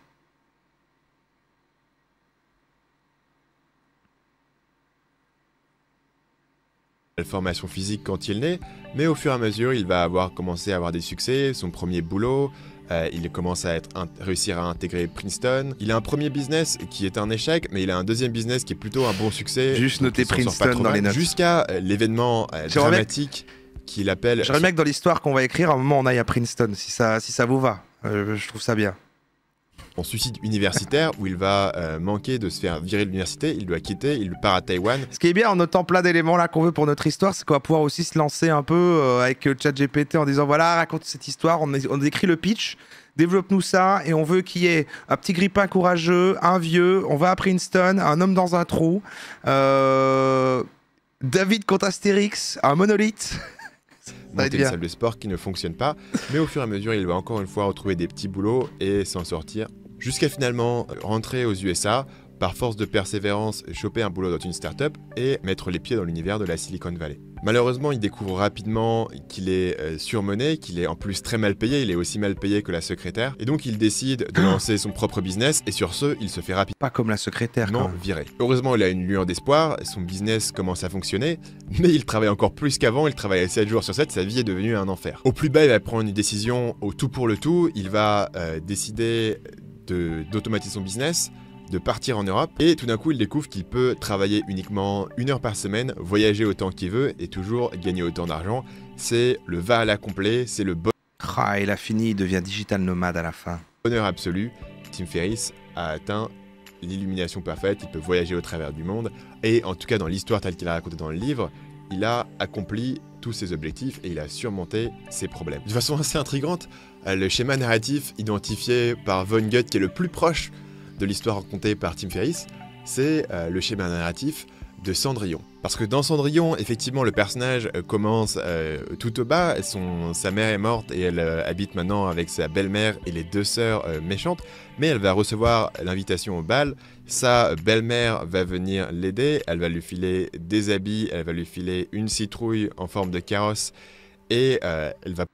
formation physique quand il naît, mais au fur et à mesure, il va avoir commencé à avoir des succès, son premier boulot, euh, il commence à être réussir à intégrer Princeton. Il a un premier business qui est un échec, mais il a un deuxième business qui est plutôt un bon succès.
Juste noter Princeton dans les notes.
Jusqu'à euh, l'événement euh, dramatique qu'il appelle.
J'aimerais bien que dans l'histoire qu'on va écrire, à un moment on aille à Princeton, si ça, si ça vous va. Je trouve ça bien.
Son suicide universitaire où il va euh, manquer de se faire virer de l'université, il doit quitter, il part à Taïwan.
Ce qui est bien en notant plein d'éléments là qu'on veut pour notre histoire, c'est qu'on va pouvoir aussi se lancer un peu euh, avec euh, ChatGPT en disant voilà, raconte cette histoire, on, on écrit le pitch, développe-nous ça, et on veut qu'il y ait un petit grippin courageux, un vieux, on va à Princeton, un homme dans un trou, euh, David contre Astérix, un monolithe.
monter une salle de sport qui ne fonctionne pas, mais au fur et à mesure, il va encore une fois retrouver des petits boulots et s'en sortir, jusqu'à finalement rentrer aux USA, par force de persévérance, choper un boulot dans une start-up et mettre les pieds dans l'univers de la Silicon Valley. Malheureusement, il découvre rapidement qu'il est euh, surmené, qu'il est en plus très mal payé, il est aussi mal payé que la secrétaire, et donc il décide de lancer son propre business, et sur ce, il se fait rapidement
Pas comme la secrétaire.
non viré. Heureusement, il a une lueur d'espoir, son business commence à fonctionner, mais il travaille encore plus qu'avant, il travaille 7 jours sur 7, sa vie est devenue un enfer. Au plus bas, il va prendre une décision au tout pour le tout, il va euh, décider de- d'automatiser son business, de partir en Europe, et tout d'un coup, il découvre qu'il peut travailler uniquement une heure par semaine, voyager autant qu'il veut, et toujours gagner autant d'argent. C'est le va à la complet, c'est le bon
Ah, il a fini, il devient digital nomade à la fin.
bonheur absolu, Tim Ferriss a atteint l'illumination parfaite, il peut voyager au travers du monde, et en tout cas dans l'histoire telle qu'il a racontée dans le livre, il a accompli tous ses objectifs et il a surmonté ses problèmes. De façon assez intrigante, le schéma narratif identifié par Von Gutt, qui est le plus proche de l'histoire racontée par Tim Ferriss, c'est euh, le schéma narratif de Cendrillon. Parce que dans Cendrillon, effectivement, le personnage euh, commence euh, tout au bas. Sa mère est morte et elle euh, habite maintenant avec sa belle-mère et les deux sœurs euh, méchantes. Mais elle va recevoir l'invitation au bal. Sa belle-mère va venir l'aider. Elle va lui filer des habits. Elle va lui filer une citrouille en forme de carrosse. Et euh, elle va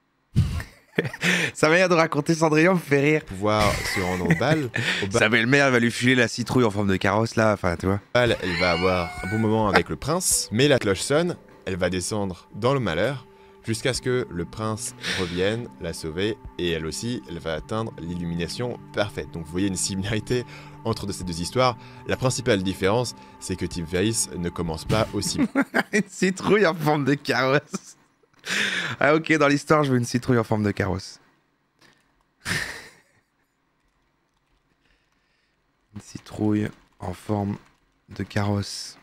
Sa manière de raconter Cendrillon me fait rire.
pouvoir se rendre au bal. Au bal,
Sa belle-mère elle va lui filer la citrouille en forme de carrosse là, enfin tu vois.
bal, elle va avoir un bon moment avec le prince. Mais la cloche sonne. Elle va descendre dans le malheur. Jusqu'à ce que le prince revienne la sauver, et elle aussi, elle va atteindre l'illumination parfaite. Donc vous voyez une similarité entre ces deux histoires. La principale différence, c'est que Tim Ferriss ne commence pas aussi
une citrouille en forme de carrosse. Ah ok, dans l'histoire, je veux une citrouille en forme de carrosse. une citrouille en forme de carrosse.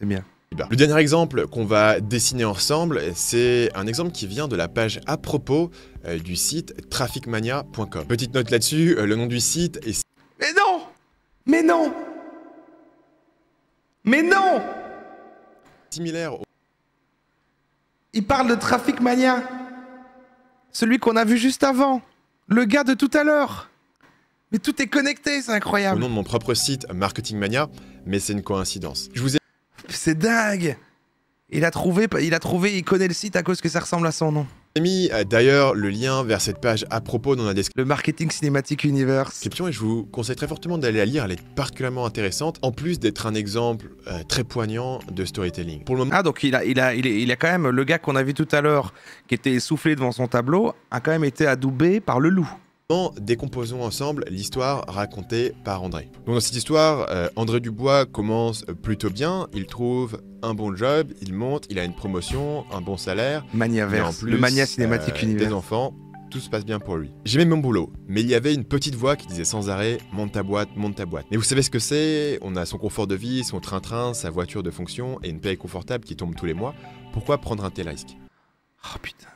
C'est bien.
Le dernier exemple qu'on va dessiner ensemble, c'est un exemple qui vient de la page à propos euh, du site trafficmania.com. Petite note là-dessus, euh, le nom du site est
Mais non Mais non Mais non
similaire au
Il parle de Traffic Mania. Celui qu'on a vu juste avant. Le gars de tout à l'heure. Mais tout est connecté, c'est
au
incroyable.
nom de mon propre site Marketing Mania, mais c'est une coïncidence. Je vous ai
C'est dingue. Il a trouvé, il a trouvé, il connaît le site à cause que ça ressemble à son nom.
Mis euh, d'ailleurs le lien vers cette page à propos dans la description.
Le Marketing Cinematic Universe.
et je vous conseille très fortement d'aller la lire, elle est particulièrement intéressante, en plus d'être un exemple euh, très poignant de storytelling. Pour le moment,
Ah donc il a, il a, il est- il a quand même le gars qu'on a vu tout à l'heure, qui était essoufflé devant son tableau, a quand même été adoubé par le loup.
Décomposons ensemble l'histoire racontée par André? Donc dans cette histoire, euh, André Dubois commence plutôt bien, il trouve un bon job, il monte, il a une promotion, un bon salaire,
Maniaverse, le Mania Cinematic
euh, des enfants, tout se passe bien pour lui. J'aimais mon boulot, mais il y avait une petite voix qui disait sans arrêt monte ta boîte, monte ta boîte. Mais vous savez ce que c'est? On a son confort de vie, son train-train, sa voiture de fonction et une paye confortable qui tombe tous les mois. Pourquoi prendre un tel risque?
Oh putain.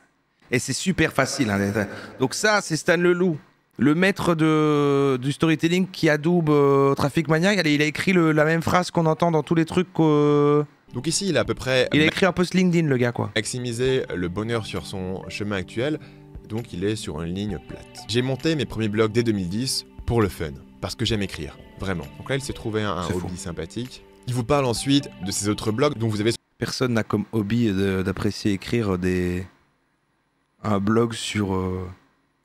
Et c'est super facile. hein, Donc ça, c'est Stan Leloup, le maître de, du storytelling qui adoube euh, Traffic Mania. Il a, il a écrit le- la même phrase qu'on entend dans tous les trucs. qu'au-
Donc ici, il a à peu près
Il a écrit un post LinkedIn, le gars, quoi.
maximiser le bonheur sur son chemin actuel, donc il est sur une ligne plate. J'ai monté mes premiers blogs dès 2010 pour le fun, parce que j'aime écrire, vraiment. Donc là, il s'est trouvé un, hobby sympathique. Il vous parle ensuite de ces autres blogs dont vous avez
Personne n'a comme hobby d'apprécier écrire des un blog sur euh,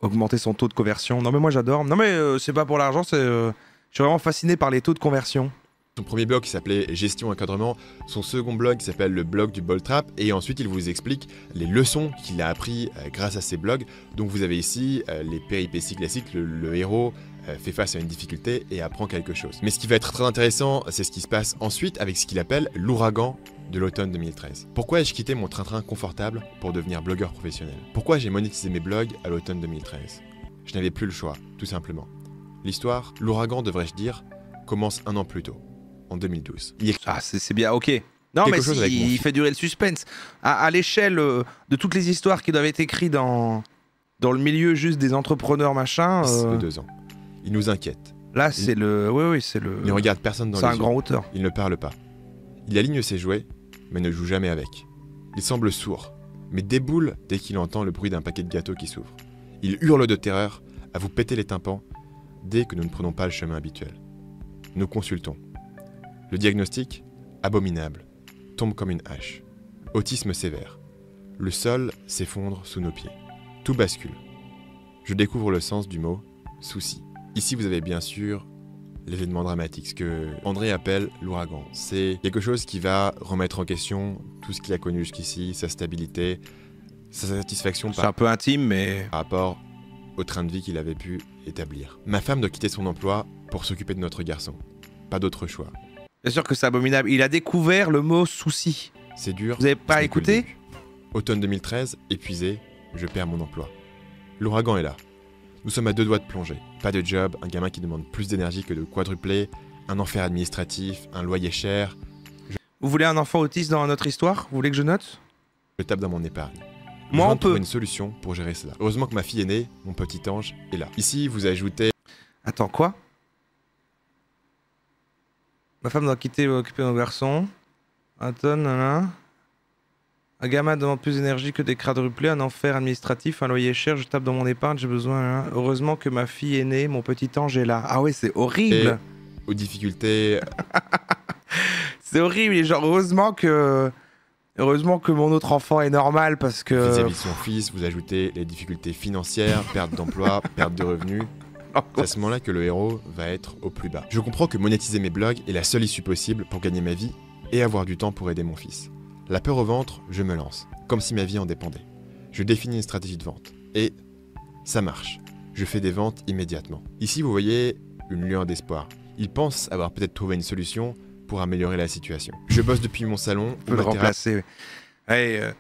augmenter son taux de conversion. Non mais moi j'adore. Non mais euh, c'est pas pour l'argent, c'est euh, je suis vraiment fasciné par les taux de conversion.
Son premier blog qui s'appelait Gestion Encadrement, son second blog qui s'appelle le blog du Ball Trap, et ensuite il vous explique les leçons qu'il a appris grâce à ces blogs. Donc vous avez ici les péripéties classiques, le, héros fait face à une difficulté et apprend quelque chose. Mais ce qui va être très intéressant, c'est ce qui se passe ensuite avec ce qu'il appelle l'ouragan de l'automne 2013. Pourquoi ai-je quitté mon train-train confortable pour devenir blogueur professionnel? Pourquoi j'ai monétisé mes blogs à l'automne 2013 Je n'avais plus le choix, tout simplement. L'histoire, l'ouragan devrais-je dire, commence un an plus tôt, en 2012. Il y a
Ah c'est c'est bien, ok. Non mais si, il fait durer le suspense. À, à l'échelle euh, de toutes les histoires qui doivent être écrites dans dans le milieu juste des entrepreneurs machin.
de
euh,
deux ans. Il nous inquiète.
Là c'est le, oui oui c'est le.
Il ne regarde personne dans
C'est
les
un
yeux.
grand auteur.
Il ne parle pas. Il aligne ses jouets, mais ne joue jamais avec. Il semble sourd, mais déboule dès qu'il entend le bruit d'un paquet de gâteaux qui s'ouvre. Il hurle de terreur, à vous péter les tympans, dès que nous ne prenons pas le chemin habituel. Nous consultons. Le diagnostic Abominable. Tombe comme une hache. Autisme sévère. Le sol s'effondre sous nos pieds. Tout bascule. Je découvre le sens du mot souci. Ici, vous avez bien sûr l'événement dramatique, ce que André appelle l'ouragan. C'est quelque chose qui va remettre en question tout ce qu'il a connu jusqu'ici, sa stabilité, sa satisfaction
C'est un peu intime mais.
par rapport au train de vie qu'il avait pu établir. Ma femme doit quitter son emploi pour s'occuper de notre garçon. Pas d'autre choix.
Bien sûr que c'est abominable. Il a découvert le mot souci.
C'est dur.
Vous avez pas écouté.
Automne 2013, épuisé, je perds mon emploi. L'ouragan est là. Nous sommes à deux doigts de plonger. Pas de job, un gamin qui demande plus d'énergie que de quadrupler, un enfer administratif, un loyer cher.
Vous voulez un enfant autiste dans notre histoire? Vous voulez que je note?
Je tape dans mon épargne.
Moi, on
trouver
peut.
une solution pour gérer cela. Heureusement que ma fille aînée, mon petit ange, est là. Ici, vous ajoutez
Attends, quoi? Ma femme doit quitter va occuper mon garçon. Attends, nanana. Un gamin demande plus d'énergie que des quadruplés, un enfer administratif, un loyer cher, je tape dans mon épargne, j'ai besoin. hein. Heureusement que ma fille est née, mon petit ange est là. Ah ouais, c'est horrible.
aux difficultés.
C'est horrible, et genre heureusement que. Heureusement que mon autre enfant est normal parce que.
vis-à-vis de son fils, vous ajoutez les difficultés financières, perte d'emploi, perte de revenus. C'est à ce moment-là que le héros va être au plus bas. Je comprends que monétiser mes blogs est la seule issue possible pour gagner ma vie et avoir du temps pour aider mon fils. La peur au ventre, je me lance, comme si ma vie en dépendait. Je définis une stratégie de vente et ça marche. Je fais des ventes immédiatement. Ici, vous voyez une lueur d'espoir. Il pense avoir peut-être trouvé une solution pour améliorer la situation. Je bosse depuis mon salon.
peut le
ma terrasse-
remplacer. Ouais, euh,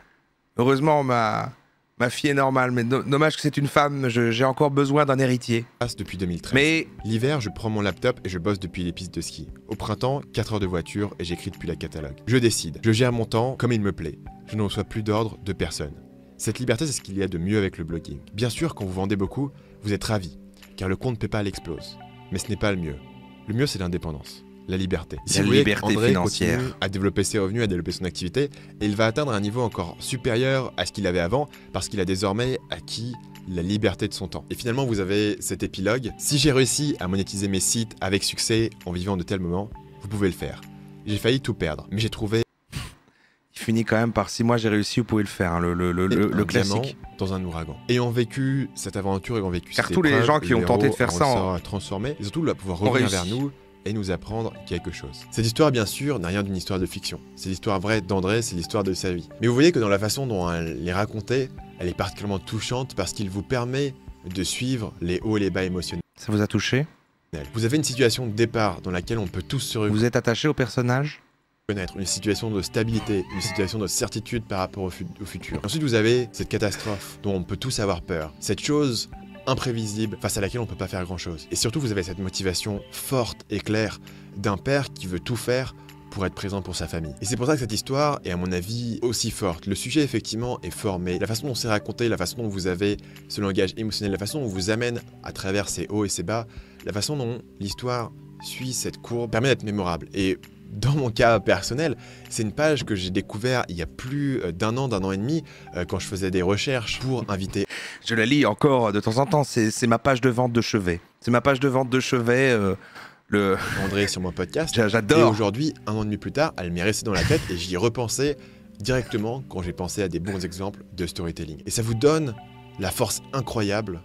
heureusement, ma, ma fille est normale, mais do- dommage que c'est une femme, j'ai encore besoin d'un héritier.
passe depuis 2013.
Mais
L'hiver, je prends mon laptop et je bosse depuis les pistes de ski. Au printemps, 4 heures de voiture et j'écris depuis la catalogue. Je décide, je gère mon temps comme il me plaît. Je ne reçois plus d'ordre de personne. Cette liberté, c'est ce qu'il y a de mieux avec le blogging. Bien sûr, quand vous vendez beaucoup, vous êtes ravi, car le compte PayPal explose. Mais ce n'est pas le mieux. Le mieux, c'est l'indépendance, la liberté.
La
vous voyez
liberté
qu'André
financière.
à développer ses revenus, à développer son activité, et il va atteindre un niveau encore supérieur à ce qu'il avait avant, parce qu'il a désormais acquis la liberté de son temps. Et finalement, vous avez cet épilogue. Si j'ai réussi à monétiser mes sites avec succès en vivant de tels moments, vous pouvez le faire. J'ai failli tout perdre, mais j'ai trouvé
il finit quand même par si moi j'ai réussi, vous pouvez le faire, hein, le, le, classique.
dans un ouragan. Ayant vécu cette aventure, ayant vécu
Car tous les gens qui ont tenté de faire ça en-
sera transformé, et surtout de pouvoir
ont
revenir vers nous et nous apprendre quelque chose. Cette histoire, bien sûr, n'a rien d'une histoire de fiction. C'est l'histoire vraie d'André, c'est l'histoire de sa vie. Mais vous voyez que dans la façon dont elle est racontée, elle est particulièrement touchante parce qu'il vous permet de suivre les hauts et les bas émotionnels.
Ça vous a touché?
Vous avez une situation de départ dans laquelle on peut tous se
Vous êtes attaché au personnage?
Reconnaître, une situation de stabilité, une situation de certitude par rapport au, fu- au futur. Ensuite, vous avez cette catastrophe dont on peut tous avoir peur, cette chose imprévisible face à laquelle on peut pas faire grand chose. Et surtout, vous avez cette motivation forte et claire d'un père qui veut tout faire pour être présent pour sa famille. Et c'est pour ça que cette histoire est à mon avis aussi forte. Le sujet effectivement est fort, mais la façon dont c'est raconté, la façon dont vous avez ce langage émotionnel, la façon dont on vous amène à travers ces hauts et ces bas, la façon dont l'histoire suit cette courbe permet d'être mémorable. Et dans mon cas personnel, c'est une page que j'ai découvert il y a plus euh, d'un an, d'un an et demi, euh, quand je faisais des recherches pour inviter
Je la lis encore de temps en temps, c'est ma page de vente de chevet. C'est ma page de vente de chevet. euh, le.
André sur mon podcast.
J'adore.
Et aujourd'hui, un an et demi plus tard, elle m'est restée dans la tête et j'y ai repensé directement quand j'ai pensé à des bons exemples de storytelling. Et ça vous donne la force incroyable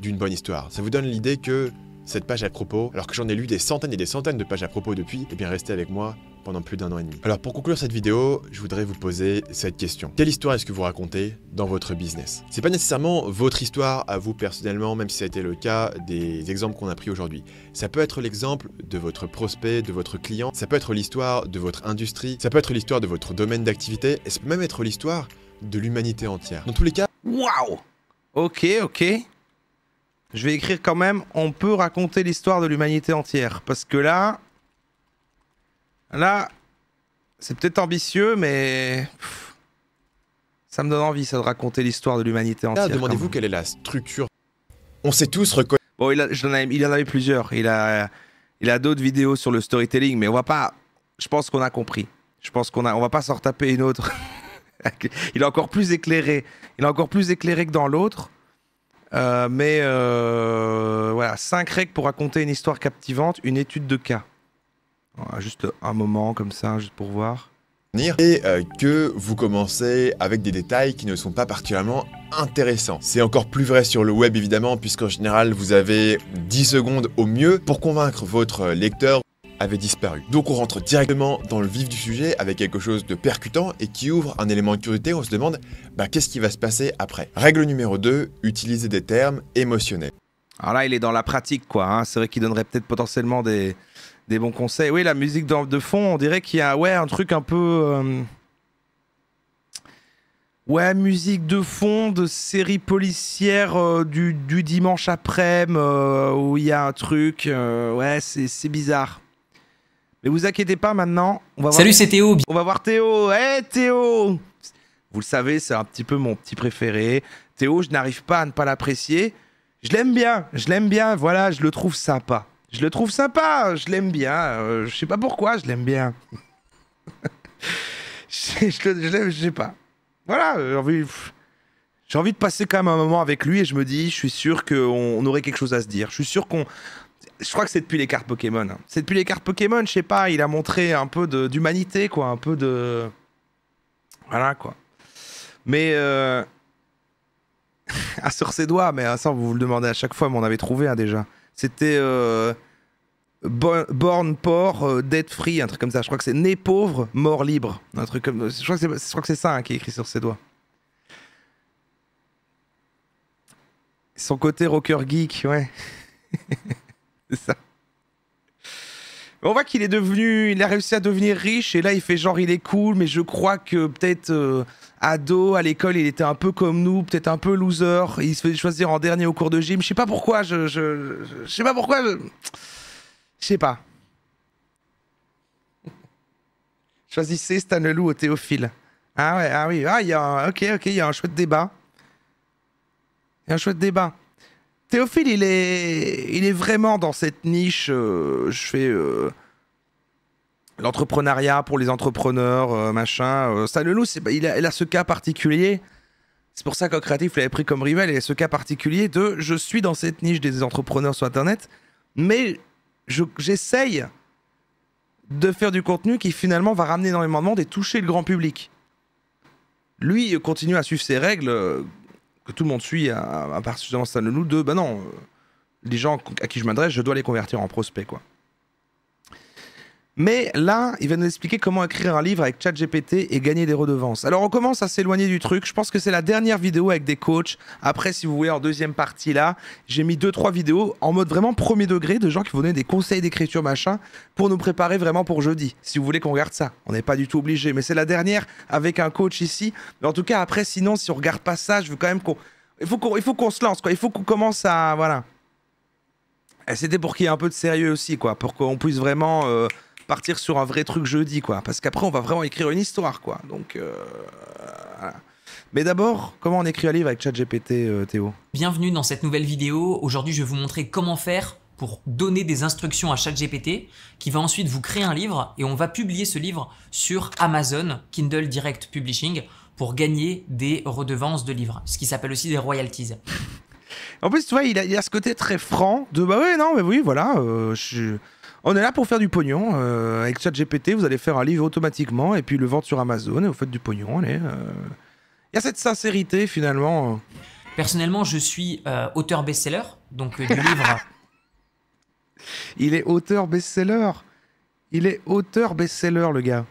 d'une bonne histoire. Ça vous donne l'idée que cette page à propos, alors que j'en ai lu des centaines et des centaines de pages à propos depuis, est bien restée avec moi pendant plus d'un an et demi. Alors pour conclure cette vidéo, je voudrais vous poser cette question. Quelle histoire est-ce que vous racontez dans votre business? C'est pas nécessairement votre histoire à vous personnellement, même si ça a été le cas des exemples qu'on a pris aujourd'hui. Ça peut être l'exemple de votre prospect, de votre client, ça peut être l'histoire de votre industrie, ça peut être l'histoire de votre domaine d'activité, et ça peut même être l'histoire de l'humanité entière. Dans tous les cas...
Waouh Ok, ok. Je vais écrire quand même, on peut raconter l'histoire de l'humanité entière. Parce que là, là, c'est peut-être ambitieux, mais pff, ça me donne envie, ça, de raconter l'histoire de l'humanité entière.
Demandez-vous quelle est la structure. On sait tous reconnaître.
Bon, il, a, j'en ai- il en avait plusieurs. Il a, il a d'autres vidéos sur le storytelling, mais on va pas. Je pense qu'on a compris. Je pense qu'on a, on va pas s'en retaper une autre. il est encore plus éclairé. Il est encore plus éclairé que dans l'autre. Euh, mais euh, voilà, 5 règles pour raconter une histoire captivante, une étude de cas. Juste un moment comme ça, juste pour voir.
et euh, que vous commencez avec des détails qui ne sont pas particulièrement intéressants. C'est encore plus vrai sur le web évidemment puisqu'en général vous avez 10 secondes au mieux pour convaincre votre lecteur avait disparu. Donc on rentre directement dans le vif du sujet avec quelque chose de percutant et qui ouvre un élément de curiosité, on se demande bah, qu'est-ce qui va se passer après? Règle numéro 2, utiliser des termes émotionnels.
Alors là, il est dans la pratique, quoi. hein. C'est vrai qu'il donnerait peut-être potentiellement des, des bons conseils. Oui, la musique de fond, on dirait qu'il y a ouais, un truc un peu. euh, Ouais, musique de fond de série policière euh, du, du dimanche après-midi euh, où il y a un truc. ouais, c'est bizarre. Mais vous inquiétez pas maintenant. On va
Salut,
voir...
c'est Théo.
On va voir Théo. Hé Théo Vous le savez, c'est un petit peu mon petit préféré. Théo, je n'arrive pas à ne pas l'apprécier. Je l'aime bien, je l'aime bien, voilà, je le trouve sympa. Je le trouve sympa, je l'aime bien. euh, je sais pas pourquoi, je l'aime bien. je, je je je sais pas. Voilà, euh, j'ai envie, envie de passer quand même un moment avec lui et je me dis, je suis sûr qu'on on aurait quelque chose à se dire. Je suis sûr qu'on. Je crois que c'est depuis les cartes Pokémon. hein. C'est depuis les cartes Pokémon, je sais pas, il a montré un peu d'humanité, quoi, un peu de. Voilà, quoi. Mais. euh, ah, sur ses doigts, mais ça, vous vous le demandez à chaque fois, mais on avait trouvé un déjà. C'était. euh, Bo- Born poor, euh, dead free, un truc comme ça. Je crois que c'est né pauvre, mort libre. Un truc comme. Je crois que c'est ça hein, qui est écrit sur ses doigts. Son côté rocker geek, ouais. ça. On voit qu'il est devenu, il a réussi à devenir riche et là il fait genre il est cool, mais je crois que peut-être euh, ado à l'école il était un peu comme nous, peut-être un peu loser. Il se faisait choisir en dernier au cours de gym. Je sais pas pourquoi, je, je, je, sais pas pourquoi. Je, sais pas. Choisissez Stan Leloup Théophile. Ah ouais, ah oui, ah il y a ok ok il y a un chouette débat. Il y a un chouette débat. Théophile, il est, il est vraiment dans cette niche. euh, je fais euh, l'entrepreneuriat pour les entrepreneurs, euh, machin. C'est pas- il, a, ce cas particulier. C'est pour ça qu'en créatif, l'avait pris comme rival. Il a ce cas particulier de je suis dans cette niche des entrepreneurs sur Internet, mais je- j'essaye de faire du contenu qui finalement va ramener énormément de monde et toucher le grand public. Lui continue à suivre ses règles que tout le monde suit, à, à part justement Stan de bah non, euh, les gens à qui je m'adresse, je dois les convertir en prospects, quoi. Mais là, il va nous expliquer comment écrire un livre avec ChatGPT et gagner des redevances. Alors on commence à s'éloigner du truc. Je pense que c'est la dernière vidéo avec des coachs. Après, si vous voulez, en deuxième partie là, j'ai mis deux trois vidéos en mode vraiment premier degré de gens qui vont donner des conseils d'écriture machin pour nous préparer vraiment pour jeudi. Si vous voulez qu'on regarde ça, on n'est pas du tout obligé. Mais c'est la dernière avec un coach ici. Mais en tout cas, après, sinon, si on regarde pas ça, je veux quand même qu'on, il faut qu'on, il se lance quoi. Il faut qu'on commence à voilà. Et C'était pour qu'il y ait un peu de sérieux aussi, quoi, pour qu'on puisse vraiment euh, partir sur un vrai truc jeudi, quoi. Parce qu'après, on va vraiment écrire une histoire, quoi. Donc, euh, voilà. Mais d'abord, comment on écrit un livre avec ChatGPT, euh, Théo?
Bienvenue dans cette nouvelle vidéo. Aujourd'hui, je vais vous montrer comment faire pour donner des instructions à ChatGPT qui va ensuite vous créer un livre et on va publier ce livre sur Amazon Kindle Direct Publishing pour gagner des redevances de livres, ce qui s'appelle aussi des royalties.
En plus, tu vois, il a, il a ce côté très franc de bah ouais, non, mais oui, voilà, euh, je, On est là pour faire du pognon. euh, avec ChatGPT, vous allez faire un livre automatiquement et puis le vendre sur Amazon et vous faites du pognon. allez, euh. Il y a cette sincérité finalement.
Personnellement, je suis euh, auteur best-seller, donc du livre.
Il est auteur best-seller. Il est auteur best-seller, le gars.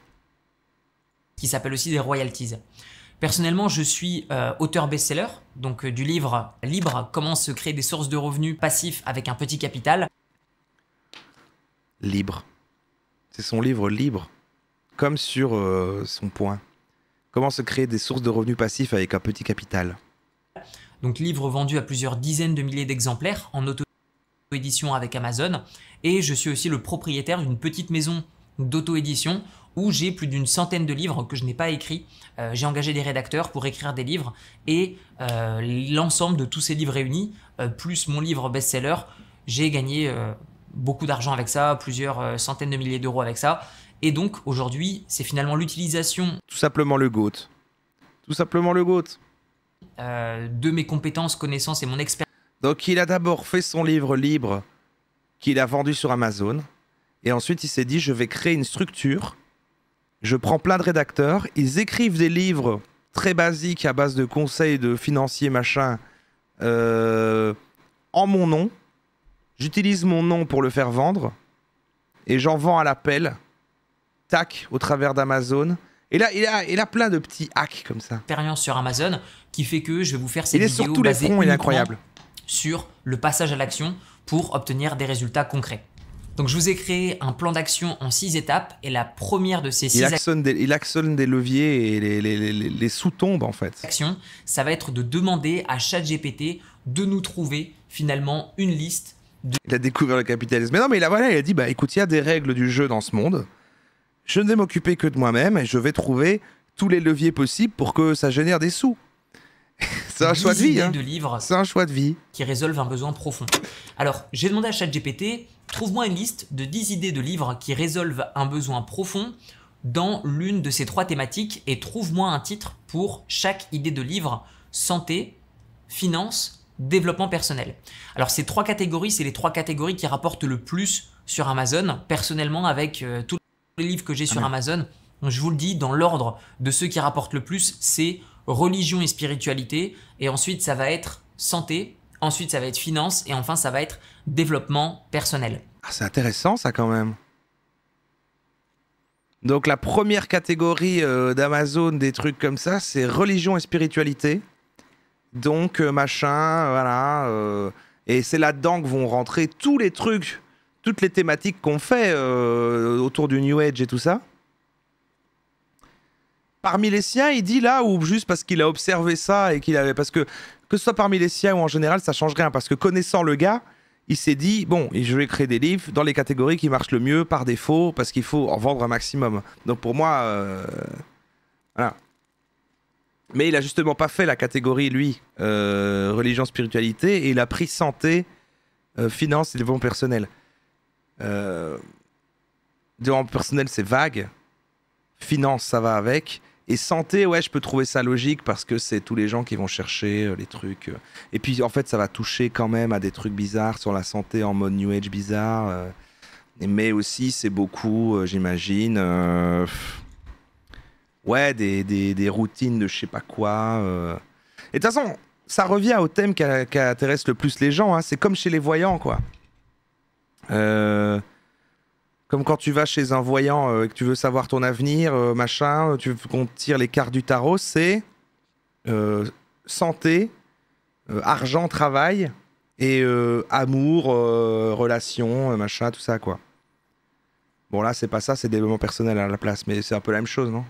qui s'appelle aussi des royalties. Personnellement, je suis euh, auteur best-seller, donc euh, du livre Libre, comment se créer des sources de revenus passifs avec un petit capital.
Libre. C'est son livre libre. Comme sur euh, son point. Comment se créer des sources de revenus passifs avec un petit capital?
Donc livre vendu à plusieurs dizaines de milliers d'exemplaires en auto-édition avec Amazon. Et je suis aussi le propriétaire d'une petite maison d'auto-édition où j'ai plus d'une centaine de livres que je n'ai pas écrits. Euh, j'ai engagé des rédacteurs pour écrire des livres et euh, l'ensemble de tous ces livres réunis, plus mon livre best-seller, j'ai gagné beaucoup d'argent avec ça, plusieurs euh, centaines de milliers d'euros avec ça. Et donc aujourd'hui, c'est finalement l'utilisation
Tout simplement le GOAT. Tout simplement le GOAT.
euh, de mes compétences, connaissances et mon expérience.
Donc il a d'abord fait son livre libre qu'il a vendu sur Amazon. Et ensuite il s'est dit je vais créer une structure. Je prends plein de rédacteurs. Ils écrivent des livres très basiques à base de conseils de financiers machin euh, en mon nom. J'utilise mon nom pour le faire vendre. Et j'en vends à l'appel. Tac, au travers d'Amazon. Et là, il a, il a plein de petits hacks comme ça.
expérience sur Amazon qui fait que je vais vous faire ces
Il est
vidéos
sur tous les fronts, il est incroyable.
sur le passage à l'action pour obtenir des résultats concrets. Donc je vous ai créé un plan d'action en six étapes et la première de ces six
Il actionne, des, il actionne des leviers et les, les- les- les sous-tombes en fait.
actions, ça va être de demander à ChatGPT de nous trouver finalement une liste
Il a découvert le capitalisme. Mais non, mais il a, voilà, il a dit bah écoute, il y a des règles du jeu dans ce monde. Je ne vais m'occuper que de moi-même et je vais trouver tous les leviers possibles pour que ça génère des sous. C'est un choix de
10
vie. hein.
de livres
C'est un choix de vie.
qui résolvent un besoin profond. Alors, j'ai demandé à ChatGPT, trouve-moi une liste de 10 idées de livres qui résolvent un besoin profond dans l'une de ces trois thématiques et trouve-moi un titre pour chaque idée de livre santé, finance, développement personnel. Alors, ces trois catégories, c'est les trois catégories qui rapportent le plus sur Amazon. Personnellement, avec euh, tous les livres que j'ai sur
merde.
Amazon, je vous le dis, dans l'ordre de ceux qui rapportent le plus, c'est religion et spiritualité, et ensuite ça va être santé, ensuite ça va être finance, et enfin ça va être développement personnel.
Ah, c'est intéressant ça quand même. Donc la première catégorie euh, d'Amazon, des trucs comme ça, c'est religion et spiritualité. Donc euh, machin, voilà. euh, et c'est là-dedans que vont rentrer tous les trucs, toutes les thématiques qu'on fait euh, autour du New Age et tout ça. Parmi les siens, il dit là, ou juste parce qu'il a observé ça et qu'il avait. Parce que, que ce soit parmi les siens ou en général, ça change rien. Parce que connaissant le gars, il s'est dit bon, je vais créer des livres dans les catégories qui marchent le mieux par défaut parce qu'il faut en vendre un maximum. Donc pour moi, euh, voilà. Mais il a justement pas fait la catégorie lui euh, religion spiritualité et il a pris santé, euh, finance et développement personnel. Euh, développement personnel c'est vague, finance ça va avec. Et santé, ouais, je peux trouver ça logique parce que c'est tous les gens qui vont chercher euh, les trucs. euh. Et puis, en fait, ça va toucher quand même à des trucs bizarres sur la santé en mode New Age bizarre. Mais aussi, c'est beaucoup, j'imagine. Ouais, des, des- des routines de je sais pas quoi. euh. Et de toute façon, ça revient au thème qui, intéresse le plus les gens. hein. C'est comme chez les voyants, quoi. Euh, Comme quand tu vas chez un voyant euh, et que tu veux savoir ton avenir, machin, tu veux qu'on tire les cartes du tarot, c'est santé, argent, travail et amour, relation, machin, tout ça, quoi. Bon, là, c'est pas ça, c'est développement personnel à la place, mais c'est un peu la même chose, non?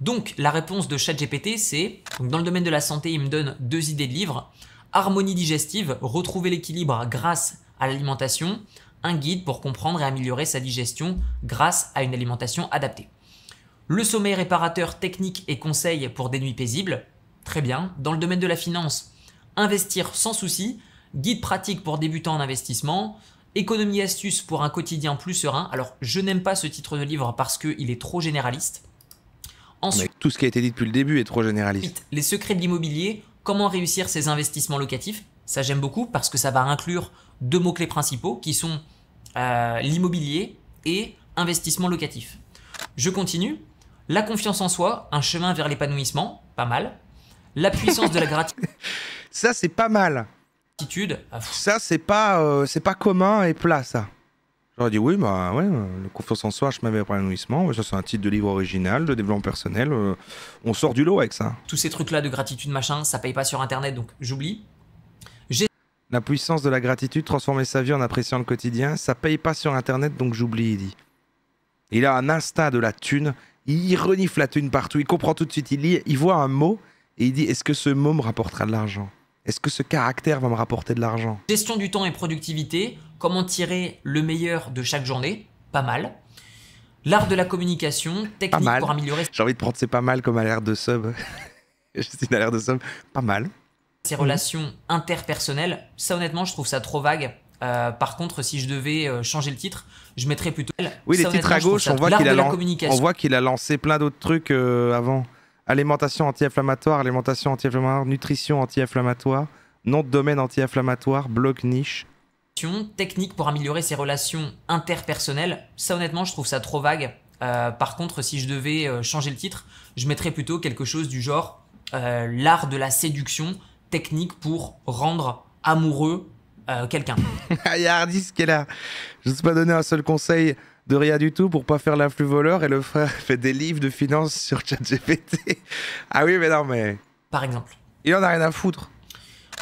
Donc la réponse de ChatGPT c'est, dans le domaine de la santé, il me donne deux idées de livres. Harmonie digestive, retrouver l'équilibre grâce à l'alimentation, un guide pour comprendre et améliorer sa digestion grâce à une alimentation adaptée. Le sommeil réparateur, technique et conseils pour des nuits paisibles, très bien. Dans le domaine de la finance, investir sans souci, guide pratique pour débutants en investissement, économie et astuces pour un quotidien plus serein. Alors je n'aime pas ce titre de livre parce qu'il est trop généraliste. Ensuite,
tout ce qui a été dit depuis le début est trop généraliste.
les secrets de l'immobilier, comment réussir ses investissements locatifs? Ça j'aime beaucoup parce que ça va inclure deux mots-clés principaux qui sont euh, l'immobilier et investissement locatif. Je continue. La confiance en soi, un chemin vers l'épanouissement, pas mal. La puissance de la gratitude.
Ça, c'est pas mal.
ah,
Ça, c'est pas, euh, c'est pas commun et plat, ça. J'aurais dit oui, bah ouais, euh, confiance en soi, chemin vers l'épanouissement. Ça, c'est un titre de livre original, de développement personnel. euh, on sort du lot avec ça.
Tous ces trucs-là de gratitude, machin, ça paye pas sur internet, donc j'oublie.
La puissance de la gratitude, transformer sa vie en appréciant le quotidien, ça paye pas sur internet, donc j'oublie, il dit. Il a un instinct de la thune, il renifle la thune partout, il comprend tout de suite, il lit, il voit un mot et il dit est-ce que ce mot me rapportera de l'argent? Est-ce que ce caractère va me rapporter de l'argent?
Gestion du temps et productivité, comment tirer le meilleur de chaque journée, pas mal. L'art de la communication,
Pas
technique
mal.
pour améliorer
J'ai envie de prendre c'est pas mal comme alerte de sub. C'est une alerte de sub, pas mal.
ses relations interpersonnelles. Ça, honnêtement, je trouve ça trop vague. Euh, par contre, si je devais euh, changer le titre, je mettrais plutôt.
Oui, les titres à gauche, on voit qu'il a,
la
lan-
communication.
on voit qu'il a lancé plein d'autres trucs euh, avant. Alimentation anti-inflammatoire, alimentation anti-inflammatoire, nutrition anti-inflammatoire, nom de domaine anti-inflammatoire, blog niche.
technique pour améliorer ses relations interpersonnelles. Ça, honnêtement, je trouve ça trop vague. Euh, par contre, si je devais euh, changer le titre, je mettrais plutôt quelque chose du genre euh, l'art de la séduction, technique pour rendre amoureux quelqu'un.
Il y a Hardis qui est là. Je ne sais pas donner un seul conseil de rien du tout pour pas faire l'influx voleur et le frère fait des livres de finances sur ChatGPT. ah oui, mais non, mais.
Par exemple.
Il en a rien à foutre.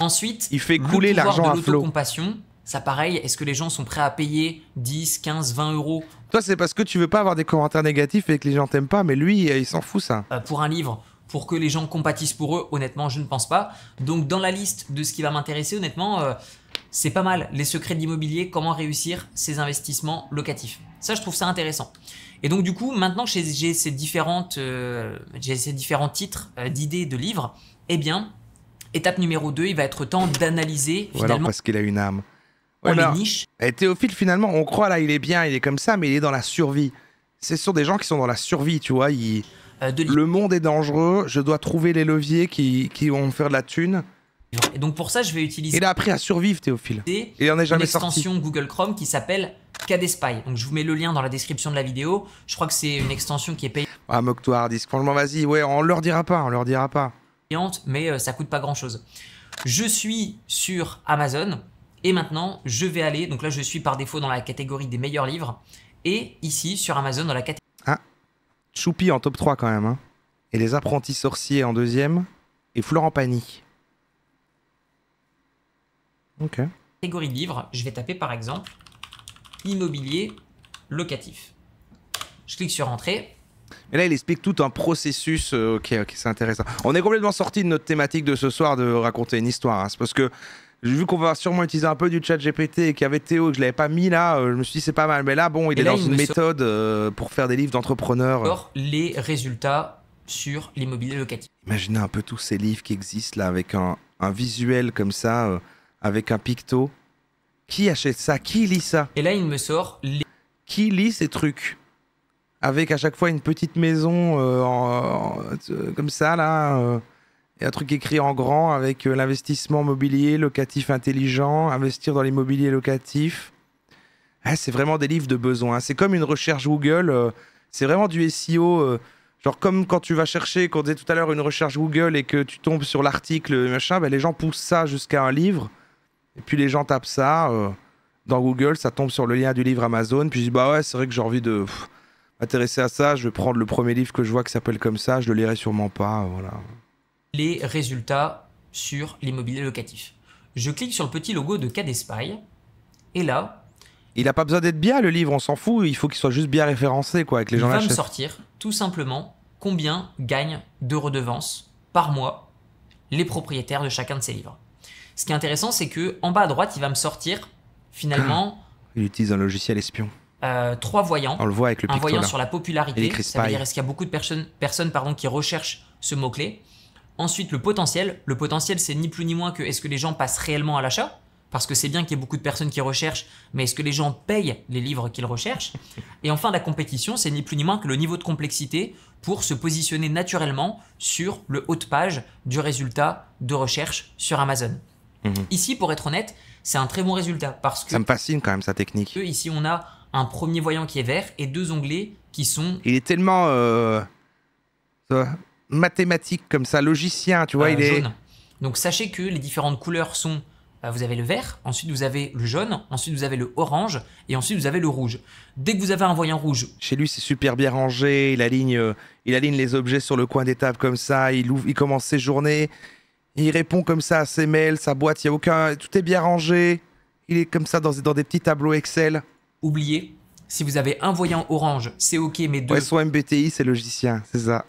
Ensuite,
il fait
le
couler l'argent
de
à flot.
l'autocompassion. Ça, pareil, est-ce que les gens sont prêts à payer 10, 15, 20 euros?
Toi, c'est parce que tu veux pas avoir des commentaires négatifs et que les gens t'aiment pas, mais lui, il s'en fout ça.
euh, pour un livre pour que les gens compatissent pour eux Honnêtement, je ne pense pas. Donc, dans la liste de ce qui va m'intéresser, honnêtement, euh, c'est pas mal. Les secrets de l'immobilier, comment réussir ses investissements locatifs. Ça, je trouve ça intéressant. Et donc, du coup, maintenant que j'ai- ces, différentes, euh, ces différents titres euh, d'idées de livres, eh bien, étape numéro 2, il va être temps d'analyser finalement
parce qu'il a une âme.
Oh, les niches.
Et Théophile, finalement, on croit là, il est bien, il est comme ça, mais il est dans la survie. Ce sont des gens qui sont dans la survie, tu vois. ils-
Euh,
Le monde est dangereux, je dois trouver les leviers qui, qui vont me faire de la thune.
Et donc, pour ça, je vais utiliser.
Il a appris à survivre, Théophile.
Et
il en est jamais
une
sorti.
extension Google Chrome qui s'appelle Cadespy. Donc je vous mets le lien dans la description de la vidéo. Je crois que c'est une extension qui est
Ah, moque-toi, Hardisk. Franchement, vas-y, ouais, on leur dira pas, on leur dira pas.
mais euh, ça coûte pas grand chose. Je suis sur Amazon et maintenant je vais aller. Donc là, je suis par défaut dans la catégorie des meilleurs livres et ici sur Amazon dans la catégorie
Choupi en top 3 quand même. hein. Et les apprentis sorciers en deuxième. Et Florent Pagny. Ok.
catégorie de livres. Je vais taper par exemple immobilier locatif. Je clique sur entrée.
Et là, il explique tout un processus. euh, ok, ok, c'est intéressant. On est complètement sorti de notre thématique de ce soir de raconter une histoire. hein. C'est parce que vu qu'on va sûrement utiliser un peu du chat GPT et qu'il y avait Théo et que je l'avais pas mis là, euh, je me suis dit c'est pas mal. Mais là, bon, il
Et
est
là,
dans
il
une méthode euh, pour faire des livres d'entrepreneurs.
Les résultats sur l'immobilier locatif.
Imaginez un peu tous ces livres qui existent là avec un, un visuel comme ça, euh, avec un picto. Qui achète ça? Qui lit ça?
Et là, il me sort les
Qui lit ces trucs? Avec à chaque fois une petite maison euh, en- en- euh, comme ça là. euh, et un truc écrit en grand avec l'investissement mobilier locatif intelligent, investir dans l'immobilier locatif. Ah, c'est vraiment des livres de besoin. C'est comme une recherche Google. c'est vraiment du SEO. genre comme quand tu vas chercher, quand on disait tout à l'heure, une recherche Google et que tu tombes sur l'article, machin, ben, les gens poussent ça jusqu'à un livre. Et puis les gens tapent ça euh, dans Google, ça tombe sur le lien du livre Amazon. Puis je dis, bah ouais, c'est vrai que j'ai envie de m'intéresser à ça. Je vais prendre le premier livre que je vois qui s'appelle comme ça. Je le lirai sûrement pas. euh, Voilà.
les résultats sur l'immobilier locatif. Je clique sur le petit logo de Cadespy et là,
Il a pas besoin d'être bien le livre, on s'en fout. Il faut qu'il soit juste bien référencé quoi, avec les
il
gens
va me sortir tout simplement combien gagnent de redevances par mois les propriétaires de chacun de ces livres. Ce qui est intéressant, c'est que en bas à droite, il va me sortir finalement
Il utilise un logiciel espion.
euh, trois voyants.
On le voit avec le
Un voyant
là.
sur la popularité. Ça veut dire est-ce qu'il y a beaucoup de personnes, personnes pardon, qui recherchent ce mot-clé? Ensuite, le potentiel. Le potentiel, c'est ni plus ni moins que est-ce que les gens passent réellement à l'achat? Parce que c'est bien qu'il y ait beaucoup de personnes qui recherchent, mais est-ce que les gens payent les livres qu'ils recherchent? Et enfin, la compétition, c'est ni plus ni moins que le niveau de complexité pour se positionner naturellement sur le haut de page du résultat de recherche sur Amazon.
Mhm.
Ici, pour être honnête, c'est un très bon résultat parce que
Ça me fascine quand même sa technique.
que ici on a un premier voyant qui est vert et deux onglets qui sont
Il est tellement euh, euh, mathématique comme ça, logicien, tu vois,
euh,
il est.
Donc sachez que les différentes couleurs sont vous avez le vert, ensuite vous avez le jaune, ensuite vous avez le orange et ensuite vous avez le rouge. Dès que vous avez un voyant rouge,
Chez lui, c'est super bien rangé. Il aligne, il aligne les objets sur le coin des tables comme ça. Il ouvre, il commence ses journées. Il répond comme ça à ses mails, sa boîte. Il y a aucun, tout est bien rangé. Il est comme ça dans, dans des petits tableaux Excel.
oubliez, si vous avez un voyant orange, c'est ok, mais deux,
Ouais, son MBTI, c'est logicien, c'est ça.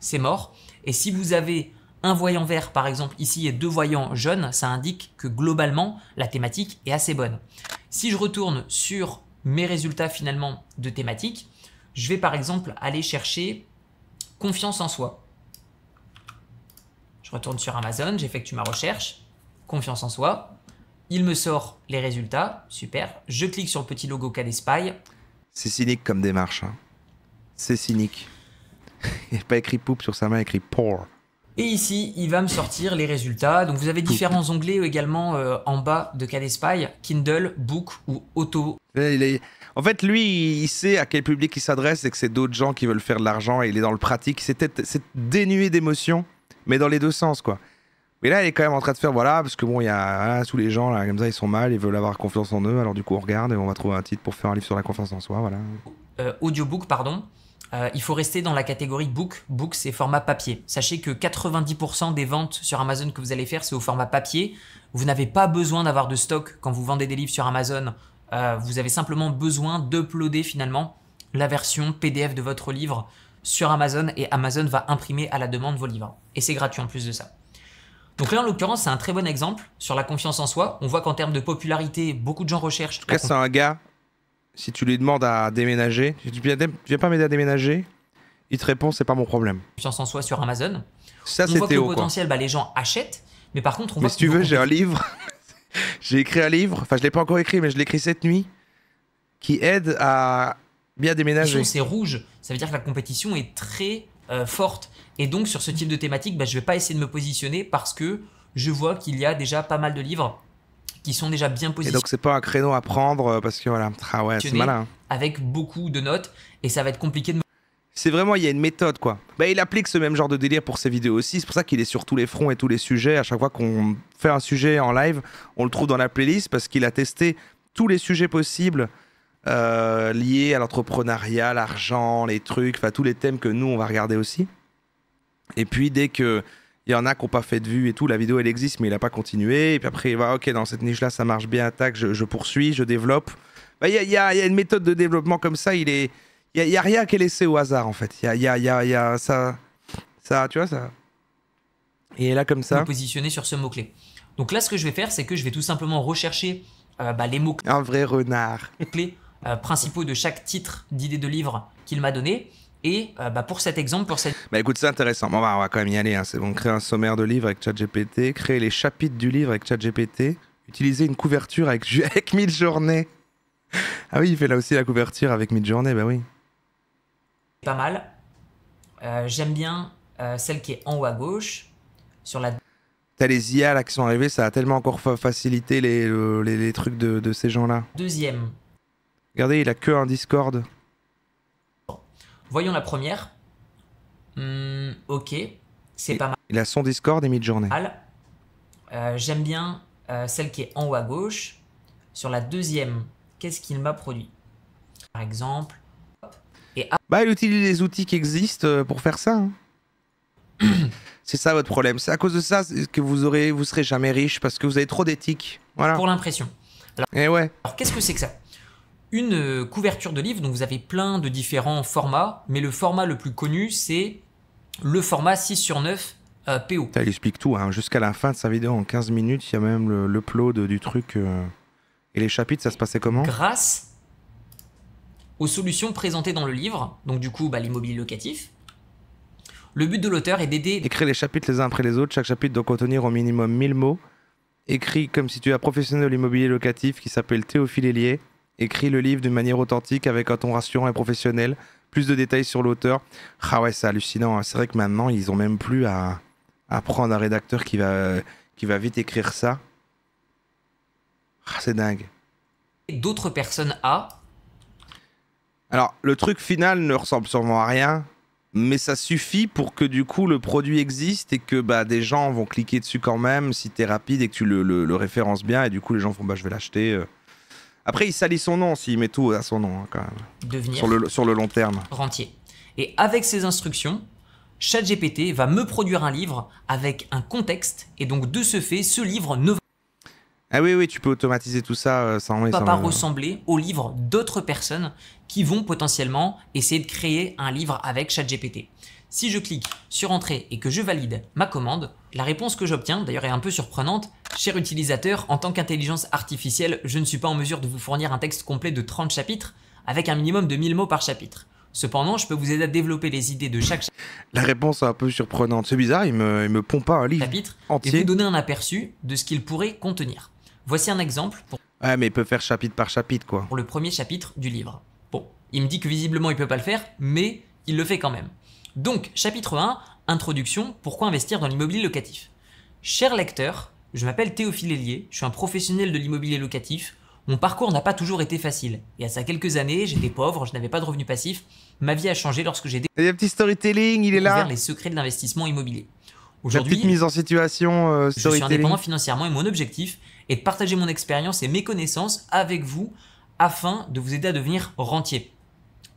c'est mort. Et si vous avez un voyant vert, par exemple, ici et deux voyants jaunes, ça indique que globalement, la thématique est assez bonne. Si je retourne sur mes résultats finalement de thématique, je vais par exemple aller chercher confiance en soi. Je retourne sur Amazon, j'effectue ma recherche, confiance en soi. Il me sort les résultats, super. Je clique sur le petit logo Cadespy.
C'est cynique comme démarche. hein. C'est cynique. il n'y a pas écrit poupe sur sa main, il a écrit poor.
Et ici, il va me sortir les résultats. Donc vous avez différents onglets également euh, en bas de Cadespy, Kindle, Book ou Auto.
Il est- En fait, lui, il sait à quel public il s'adresse et que c'est d'autres gens qui veulent faire de l'argent et il est dans le pratique. C'est dénué d'émotion, mais dans les deux sens, quoi. Mais là, il est quand même en train de faire, voilà, parce que bon, il y a tous les gens, là, comme ça, ils sont mal, ils veulent avoir confiance en eux, alors du coup, on regarde et on va trouver un titre pour faire un livre sur la confiance en soi, voilà.
euh, audiobook, pardon, euh, il faut rester dans la catégorie book. Book, c'est format papier. Sachez que 90% des ventes sur Amazon que vous allez faire, c'est au format papier. Vous n'avez pas besoin d'avoir de stock quand vous vendez des livres sur Amazon. Euh, vous avez simplement besoin d'uploader finalement la version PDF de votre livre sur Amazon et Amazon va imprimer à la demande vos livres. Et c'est gratuit en plus de ça. Donc là, en l'occurrence, c'est un très bon exemple sur la confiance en soi. On voit qu'en termes de popularité, beaucoup de gens recherchent.
En tout cas, c'est un gars, si tu lui demandes à déménager, tu viens, viens pas m'aider à déménager, il te répond, c'est pas mon problème.
confiance en soi sur Amazon.
Ça, c'est Théo,
le potentiel, bah, les gens achètent, mais par contre, on
Mais
voit
si tu veux, j'ai un livre. j'ai écrit un livre. Enfin, je l'ai pas encore écrit, mais je l'ai écrit cette nuit. Qui aide à bien déménager.
compétition, c'est rouge. Ça veut dire que la compétition est très euh, forte. Et donc, sur ce type de thématique, bah, je vais pas essayer de me positionner parce que je vois qu'il y a déjà pas mal de livres qui sont déjà bien
Et
positionnés
donc, c'est pas un créneau à prendre euh, parce que voilà. Ah ouais, c'est malin. hein.
avec beaucoup de notes et ça va être compliqué de
C'est vraiment, il y a une méthode quoi. Bah, il applique ce même genre de délire pour ses vidéos aussi. C'est pour ça qu'il est sur tous les fronts et tous les sujets. À chaque fois qu'on fait un sujet en live, on le trouve dans la playlist parce qu'il a testé tous les sujets possibles euh, liés à l'entrepreneuriat, l'argent, les trucs, enfin tous les thèmes que nous on va regarder aussi. Et puis dès que il y en a qui n'ont pas fait de vue et tout, la vidéo elle existe mais il n'a pas continué. Et puis après il va ok dans cette niche là ça marche bien, tac, je, je poursuis, je développe. Bah, Il y, a, il y a- y a une méthode de développement comme ça, il est il y a, il y a rien qui est laissé au hasard en fait. Il y a, y y ça, ça, tu vois ça. Et là comme ça.
me positionner sur ce mot-clé. Donc là, ce que je vais faire, c'est que je vais tout simplement rechercher euh, bah, les mots-clés
Un vrai renard.
Euh, principaux de chaque titre d'idée de livre qu'il m'a donné. Et euh, bah, pour cet exemple, pour cette
Bah écoute, c'est intéressant. Bon, on, va, on va quand même y aller. Hein. C'est bon, créer un sommaire de livre avec ChatGPT, créer les chapitres du livre avec ChatGPT, utiliser une couverture avec, avec Midjourney. Ah oui, il fait là aussi la couverture avec Midjourney, bah oui.
pas mal. Euh, J'aime bien celle qui est en haut à gauche. Sur la
T'as les IA là qui sont arrivés, ça a tellement encore fa- facilité les, le- les, les trucs de, de ces gens-là.
deuxième,
Regardez, il a que un Discord.
voyons la première. Hmm, ok, c'est pas
Il a son Discord et Midjourney.
mal. Euh, J'aime bien euh, celle qui est en haut à gauche. Sur la deuxième, qu'est-ce qu'il m'a produit? Par exemple. Et
Bah, il utilise les outils qui existent euh, pour faire ça. hein. c'est ça votre problème. C'est à cause de ça que vous aurez, vous serez jamais riche parce que vous avez trop d'éthique. Voilà.
pour l'impression. Alors,
Et ouais.
alors, qu'est-ce que c'est que ça? Une euh, couverture de livre, donc vous avez plein de différents formats, mais le format le plus connu, c'est le format 6 sur 9 euh, PO.
Il explique tout, hein. jusqu'à la fin de sa vidéo en 15 minutes, il y a même le- l'upload du truc. euh. Et les chapitres, ça se passait comment?
Grâce aux solutions présentées dans le livre, donc du coup bah, l'immobilier locatif, le but de l'auteur est d'aider
Écrire les chapitres les uns après les autres, chaque chapitre doit contenir au minimum 1000 mots. Écrit comme si tu es un professionnel de l'immobilier locatif qui s'appelle Théophile Hélier. Écrit le livre d'une manière authentique avec un ton rassurant et professionnel. Plus de détails sur l'auteur. Ah ouais, c'est hallucinant. hein. C'est vrai que maintenant, ils ont même plus à, à prendre un rédacteur qui va, qui va vite écrire ça. Ah, c'est dingue.
d'autres personnes à.
Alors, le truc final ne ressemble sûrement à rien, mais ça suffit pour que du coup le produit existe et que bah, des gens vont cliquer dessus quand même si t'es rapide et que tu le, le- le références bien et du coup les gens font bah je vais l'acheter. Euh. Après il salit son nom s'il met tout à son nom hein, quand même.
Devenir.
Sur le, sur le long terme.
rentier. Et avec ces instructions, ChatGPT va me produire un livre avec un contexte, et donc de ce fait, ce livre ne
Ah oui oui tu peux automatiser tout ça euh, sans
va
sans-
pas ressembler au livre d'autres personnes qui vont potentiellement essayer de créer un livre avec ChatGPT. Si je clique sur Entrée et que je valide ma commande, la réponse que j'obtiens d'ailleurs est un peu surprenante. Cher utilisateur, en tant qu'intelligence artificielle, je ne suis pas en mesure de vous fournir un texte complet de 30 chapitres avec un minimum de 1000 mots par chapitre. Cependant, je peux vous aider à développer les idées de chaque
La réponse est un peu surprenante. C'est bizarre, il me, il me pompe pas un livre
chapitre et
entier.
vous donner un aperçu de ce qu'il pourrait contenir. Voici un exemple pour
Ouais mais il peut faire chapitre par chapitre quoi.
pour le premier chapitre du livre. Bon, il me dit que visiblement il peut pas le faire, mais il le fait quand même. Donc, chapitre 1, introduction, pourquoi investir dans l'immobilier locatif Cher lecteur, je m'appelle Théophile Hélier, je suis un professionnel de l'immobilier locatif. Mon parcours n'a pas toujours été facile. Il y a ça quelques années, j'étais pauvre, je n'avais pas de revenus passifs. Ma vie a changé lorsque j'ai
Il y a un petit storytelling, il est là.
découvert les secrets de l'investissement immobilier. Aujourd'hui,
mise en situation euh,
je suis indépendant financièrement et mon objectif est de partager mon expérience et mes connaissances avec vous afin de vous aider à devenir rentier.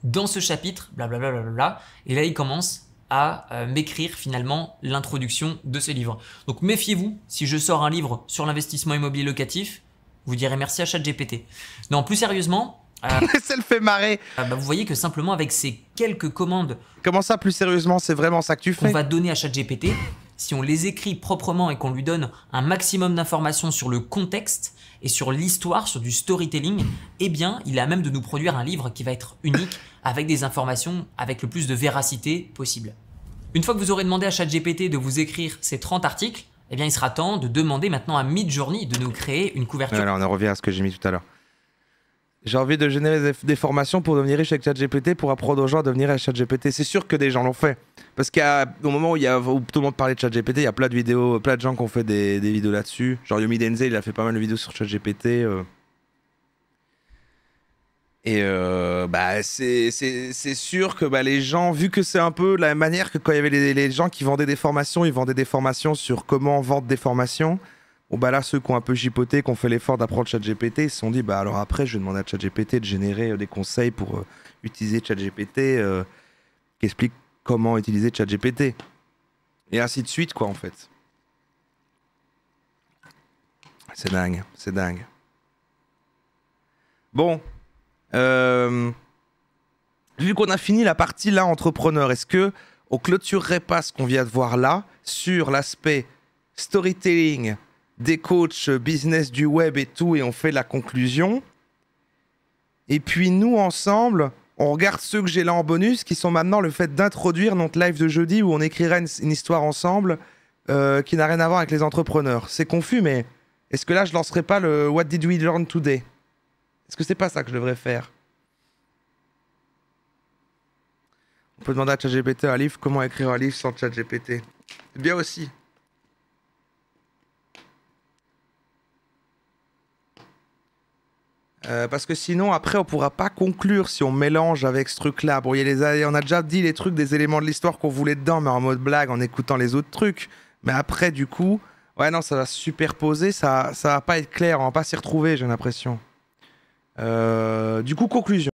Dans ce chapitre, blablabla, blablabla, et là il commence à euh, m'écrire finalement l'introduction de ce livre. Donc méfiez-vous, si je sors un livre sur l'investissement immobilier locatif, vous direz merci à ChatGPT. Non, plus sérieusement, euh,
ça le fait marrer.
euh, bah, vous voyez que simplement avec ces quelques commandes
Comment ça plus sérieusement, c'est vraiment ça que tu fais
va donner à ChatGPT, si on les écrit proprement et qu'on lui donne un maximum d'informations sur le contexte et sur l'histoire, sur du storytelling, eh bien, il est à même de nous produire un livre qui va être unique, avec des informations avec le plus de véracité possible. Une fois que vous aurez demandé à ChatGPT de vous écrire ces 30 articles, eh bien, il sera temps de demander maintenant à Midjourney de nous créer une couverture.
Alors on en revient à ce que j'ai mis tout à l'heure. J'ai envie de générer des, formations pour devenir riche avec ChatGPT, pour apprendre aux gens à devenir riche avec ChatGPT. C'est sûr que des gens l'ont fait. Parce qu'au moment où, il y a, tout le monde parlait de ChatGPT, il y a plein de vidéos, plein de gens qui ont fait des, vidéos là-dessus. Genre Yomi Denzel, il a fait pas mal de vidéos sur ChatGPT. euh. Et euh, bah, c'est sûr que bah, les gens, vu que c'est un peu la même manière que quand il y avait les, les gens qui vendaient des formations, ils vendaient des formations sur comment vendre des formations. Bon bah là, ceux qui ont un peu chipoté, qui ont fait l'effort d'apprendre ChatGPT, ils se sont dit bah alors après, je vais demander à ChatGPT de générer euh, des conseils pour euh, utiliser ChatGPT, euh, qui explique comment utiliser ChatGPT. Et ainsi de suite, quoi, en fait. C'est dingue, c'est dingue. Bon, vu qu'on a fini la partie là entrepreneur, est-ce que on clôturerait pas ce qu'on vient de voir là sur l'aspect storytelling des coachs business du web et tout et on fait la conclusion et puis nous ensemble on regarde ceux que j'ai là en bonus qui sont maintenant le fait d'introduire notre live de jeudi où on écrira une, histoire ensemble euh, qui n'a rien à voir avec les entrepreneurs c'est confus mais est-ce que là je lancerai pas le What did we learn today? Est-ce que c'est pas ça que je devrais faire? On peut demander à ChatGPT un livre, comment écrire un livre sans ChatGPT? Bien aussi. Euh, parce que sinon, après, on pourra pas conclure si on mélange avec ce truc-là. Bon, y a les- on a déjà dit les trucs des éléments de l'histoire qu'on voulait dedans, mais en mode blague, en écoutant les autres trucs. Mais après, du coup, ouais, non, ça va se superposer, ça, ça va pas être clair, on va pas s'y retrouver, j'ai l'impression. Euh, du coup, conclusion.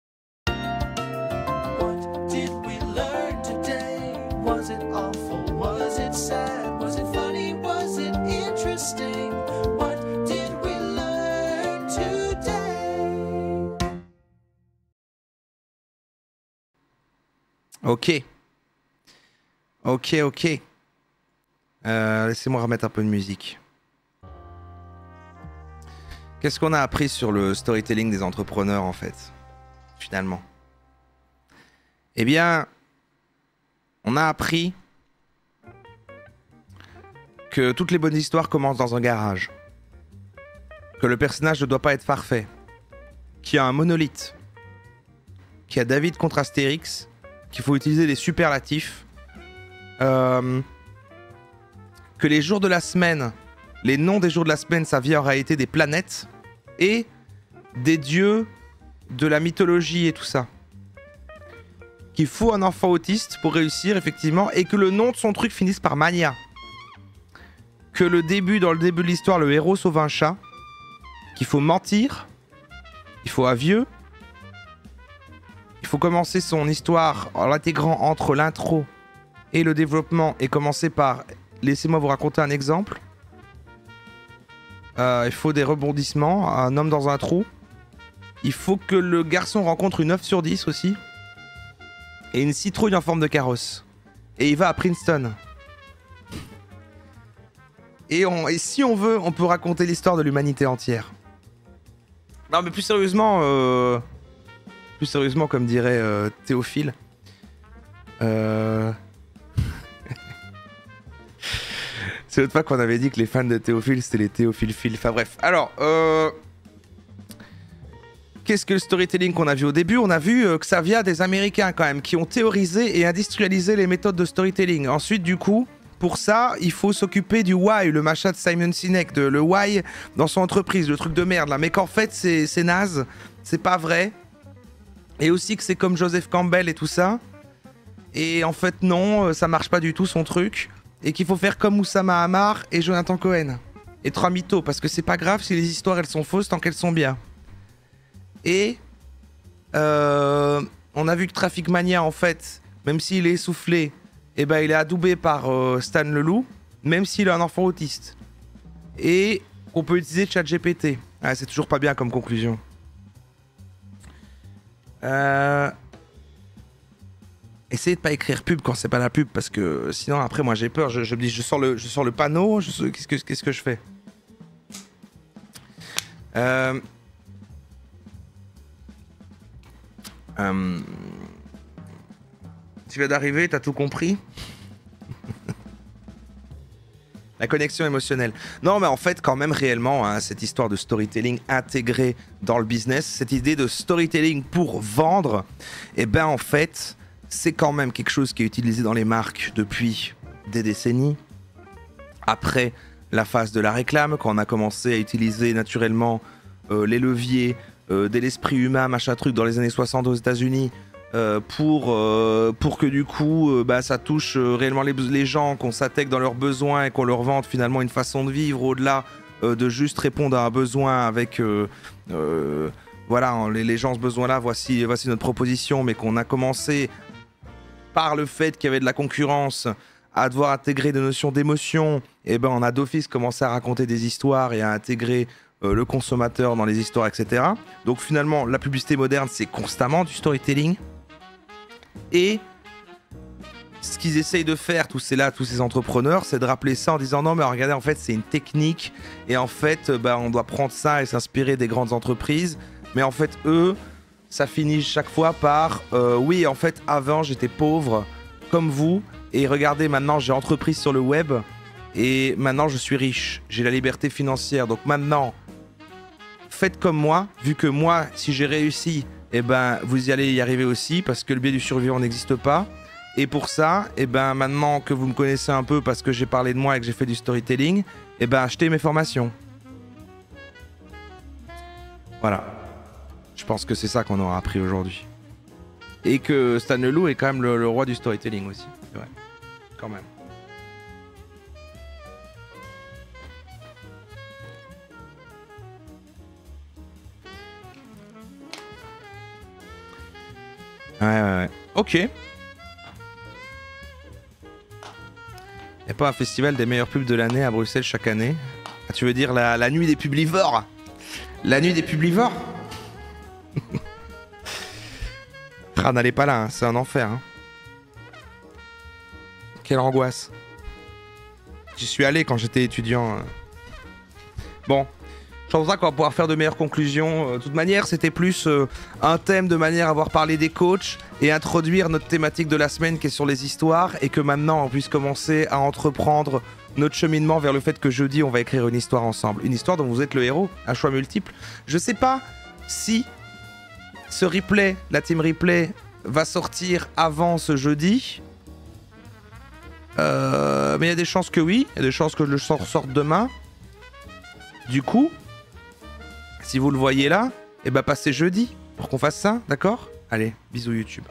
Ok. Ok, ok. Euh, Laissez-moi remettre un peu de musique. Qu'est-ce qu'on a appris sur le storytelling des entrepreneurs en fait Finalement? Eh bien, on a appris que toutes les bonnes histoires commencent dans un garage. Que le personnage ne doit pas être parfait. Qu'il y a un monolithe. Qu'il y a David contre Astérix. Qu'il faut utiliser des superlatifs. Euh, que les jours de la semaine, les noms des jours de la semaine, ça vient en réalité des planètes. et des dieux de la mythologie et tout ça. Qu'il faut un enfant autiste pour réussir, effectivement, et que le nom de son truc finisse par Mania. Que le début, dans le début de l'histoire, le héros sauve un chat. Qu'il faut mentir. Il faut un vieux. Il faut commencer son histoire en l'intégrant entre l'intro et le développement et commencer par laissez-moi vous raconter un exemple. Euh, il faut des rebondissements, un homme dans un trou. Il faut que le garçon rencontre une 9 sur 10 aussi. Et une citrouille en forme de carrosse. Et il va à Princeton. Et, si on veut, on peut raconter l'histoire de l'humanité entière. Non mais plus sérieusement, euh, plus sérieusement comme dirait euh, Théophile. Euh... C'est l'autre fois qu'on avait dit que les fans de Théophile c'était les Théophile-philes. Enfin bref. Alors, euh... Qu'est-ce que le storytelling qu'on a vu? Au début On a vu euh, que ça vient des Américains quand même, qui ont théorisé et industrialisé les méthodes de storytelling. Ensuite, du coup, pour ça, il faut s'occuper du why, le machin de Simon Sinek, de le why dans son entreprise, le truc de merde là. Mais qu'en fait, c'est naze, c'est pas vrai. Et aussi que c'est comme Joseph Campbell et tout ça. Et en fait, non, euh, ça marche pas du tout son truc. Et qu'il faut faire comme Oussama Hamar et Jonathan Cohen. Et trois mythos, parce que c'est pas grave si les histoires elles sont fausses tant qu'elles sont bien. Et euh, on a vu que Traffic Mania, en fait, même s'il est essoufflé, eh ben, il est adoubé par euh, Stan Leloup, même s'il a un enfant autiste. Et on peut utiliser ChatGPT. Ah, c'est toujours pas bien comme conclusion. Euh... Essayez de pas écrire pub quand c'est pas la pub parce que sinon après moi j'ai peur. Je, me dis je sors le, je sors le panneau. Qu'est-ce que, qu'est-ce que je fais? Euh, euh, Tu viens d'arriver, t'as tout compris? La connexion émotionnelle. Non, mais en fait, quand même, réellement, hein, cette histoire de storytelling intégré dans le business, cette idée de storytelling pour vendre, eh ben, en fait, c'est quand même quelque chose qui est utilisé dans les marques depuis des décennies. Après la phase de la réclame, quand on a commencé à utiliser naturellement euh, les leviers euh, de l'esprit humain, machin truc, dans les années 60 aux États-Unis, euh, pour, euh, pour que du coup euh, bah, ça touche réellement les, les gens, qu'on s'attèque dans leurs besoins et qu'on leur vende finalement une façon de vivre au-delà de juste répondre à un besoin avec voilà les, les gens ce besoin-là, voici, voici notre proposition, mais qu'on a commencé par le fait qu'il y avait de la concurrence à devoir intégrer des notions d'émotion, et ben on a d'office commencé à raconter des histoires et à intégrer le consommateur dans les histoires, etc. Donc finalement, la publicité moderne, c'est constamment du storytelling. Et ce qu'ils essayent de faire, tous ces là, tous ces entrepreneurs, c'est de rappeler ça en disant non, mais regardez, en fait, c'est une technique. Et en fait, euh, bah, on doit prendre ça et s'inspirer des grandes entreprises. Mais en fait, eux, ça finit chaque fois par euh, oui, en fait, avant, j'étais pauvre comme vous. Et regardez, maintenant, j'ai entreprise sur le web. Et maintenant, je suis riche. J'ai la liberté financière. Donc maintenant, faites comme moi, vu que moi, si j'ai réussi, eh ben, vous y allez y arriver aussi, parce que le biais du survivant n'existe pas. Et pour ça, eh ben, maintenant que vous me connaissez un peu parce que j'ai parlé de moi et que j'ai fait du storytelling, eh ben, achetez mes formations. Voilà. Je pense que c'est ça qu'on aura appris aujourd'hui. Et que Stan Leloup est quand même le, le roi du storytelling aussi. C'est vrai. Quand même. Ouais, ouais, ouais. Ok. Y a pas un festival des meilleures pubs de l'année à Bruxelles chaque année? Ah, Tu veux dire la, nuit des publivores? La nuit des publivores? Ah, n'allez pas là, hein, c'est un enfer. hein. Quelle angoisse. J'y suis allé quand j'étais étudiant. euh. Bon, je pense qu'on va pouvoir faire de meilleures conclusions. Euh, De toute manière, c'était plus euh, un thème de manière à avoir parlé des coachs et introduire notre thématique de la semaine qui est sur les histoires et que maintenant on puisse commencer à entreprendre notre cheminement vers le fait que jeudi on va écrire une histoire ensemble. Une histoire dont vous êtes le héros, un choix multiple. Je sais pas si ce replay, la team replay, va sortir avant ce jeudi. Euh, mais il y a des chances que oui, il y a des chances que je le sor- sorte demain. Du coup, Si vous le voyez là, et bah passez jeudi pour qu'on fasse ça, d'accord? Allez, bisous YouTube.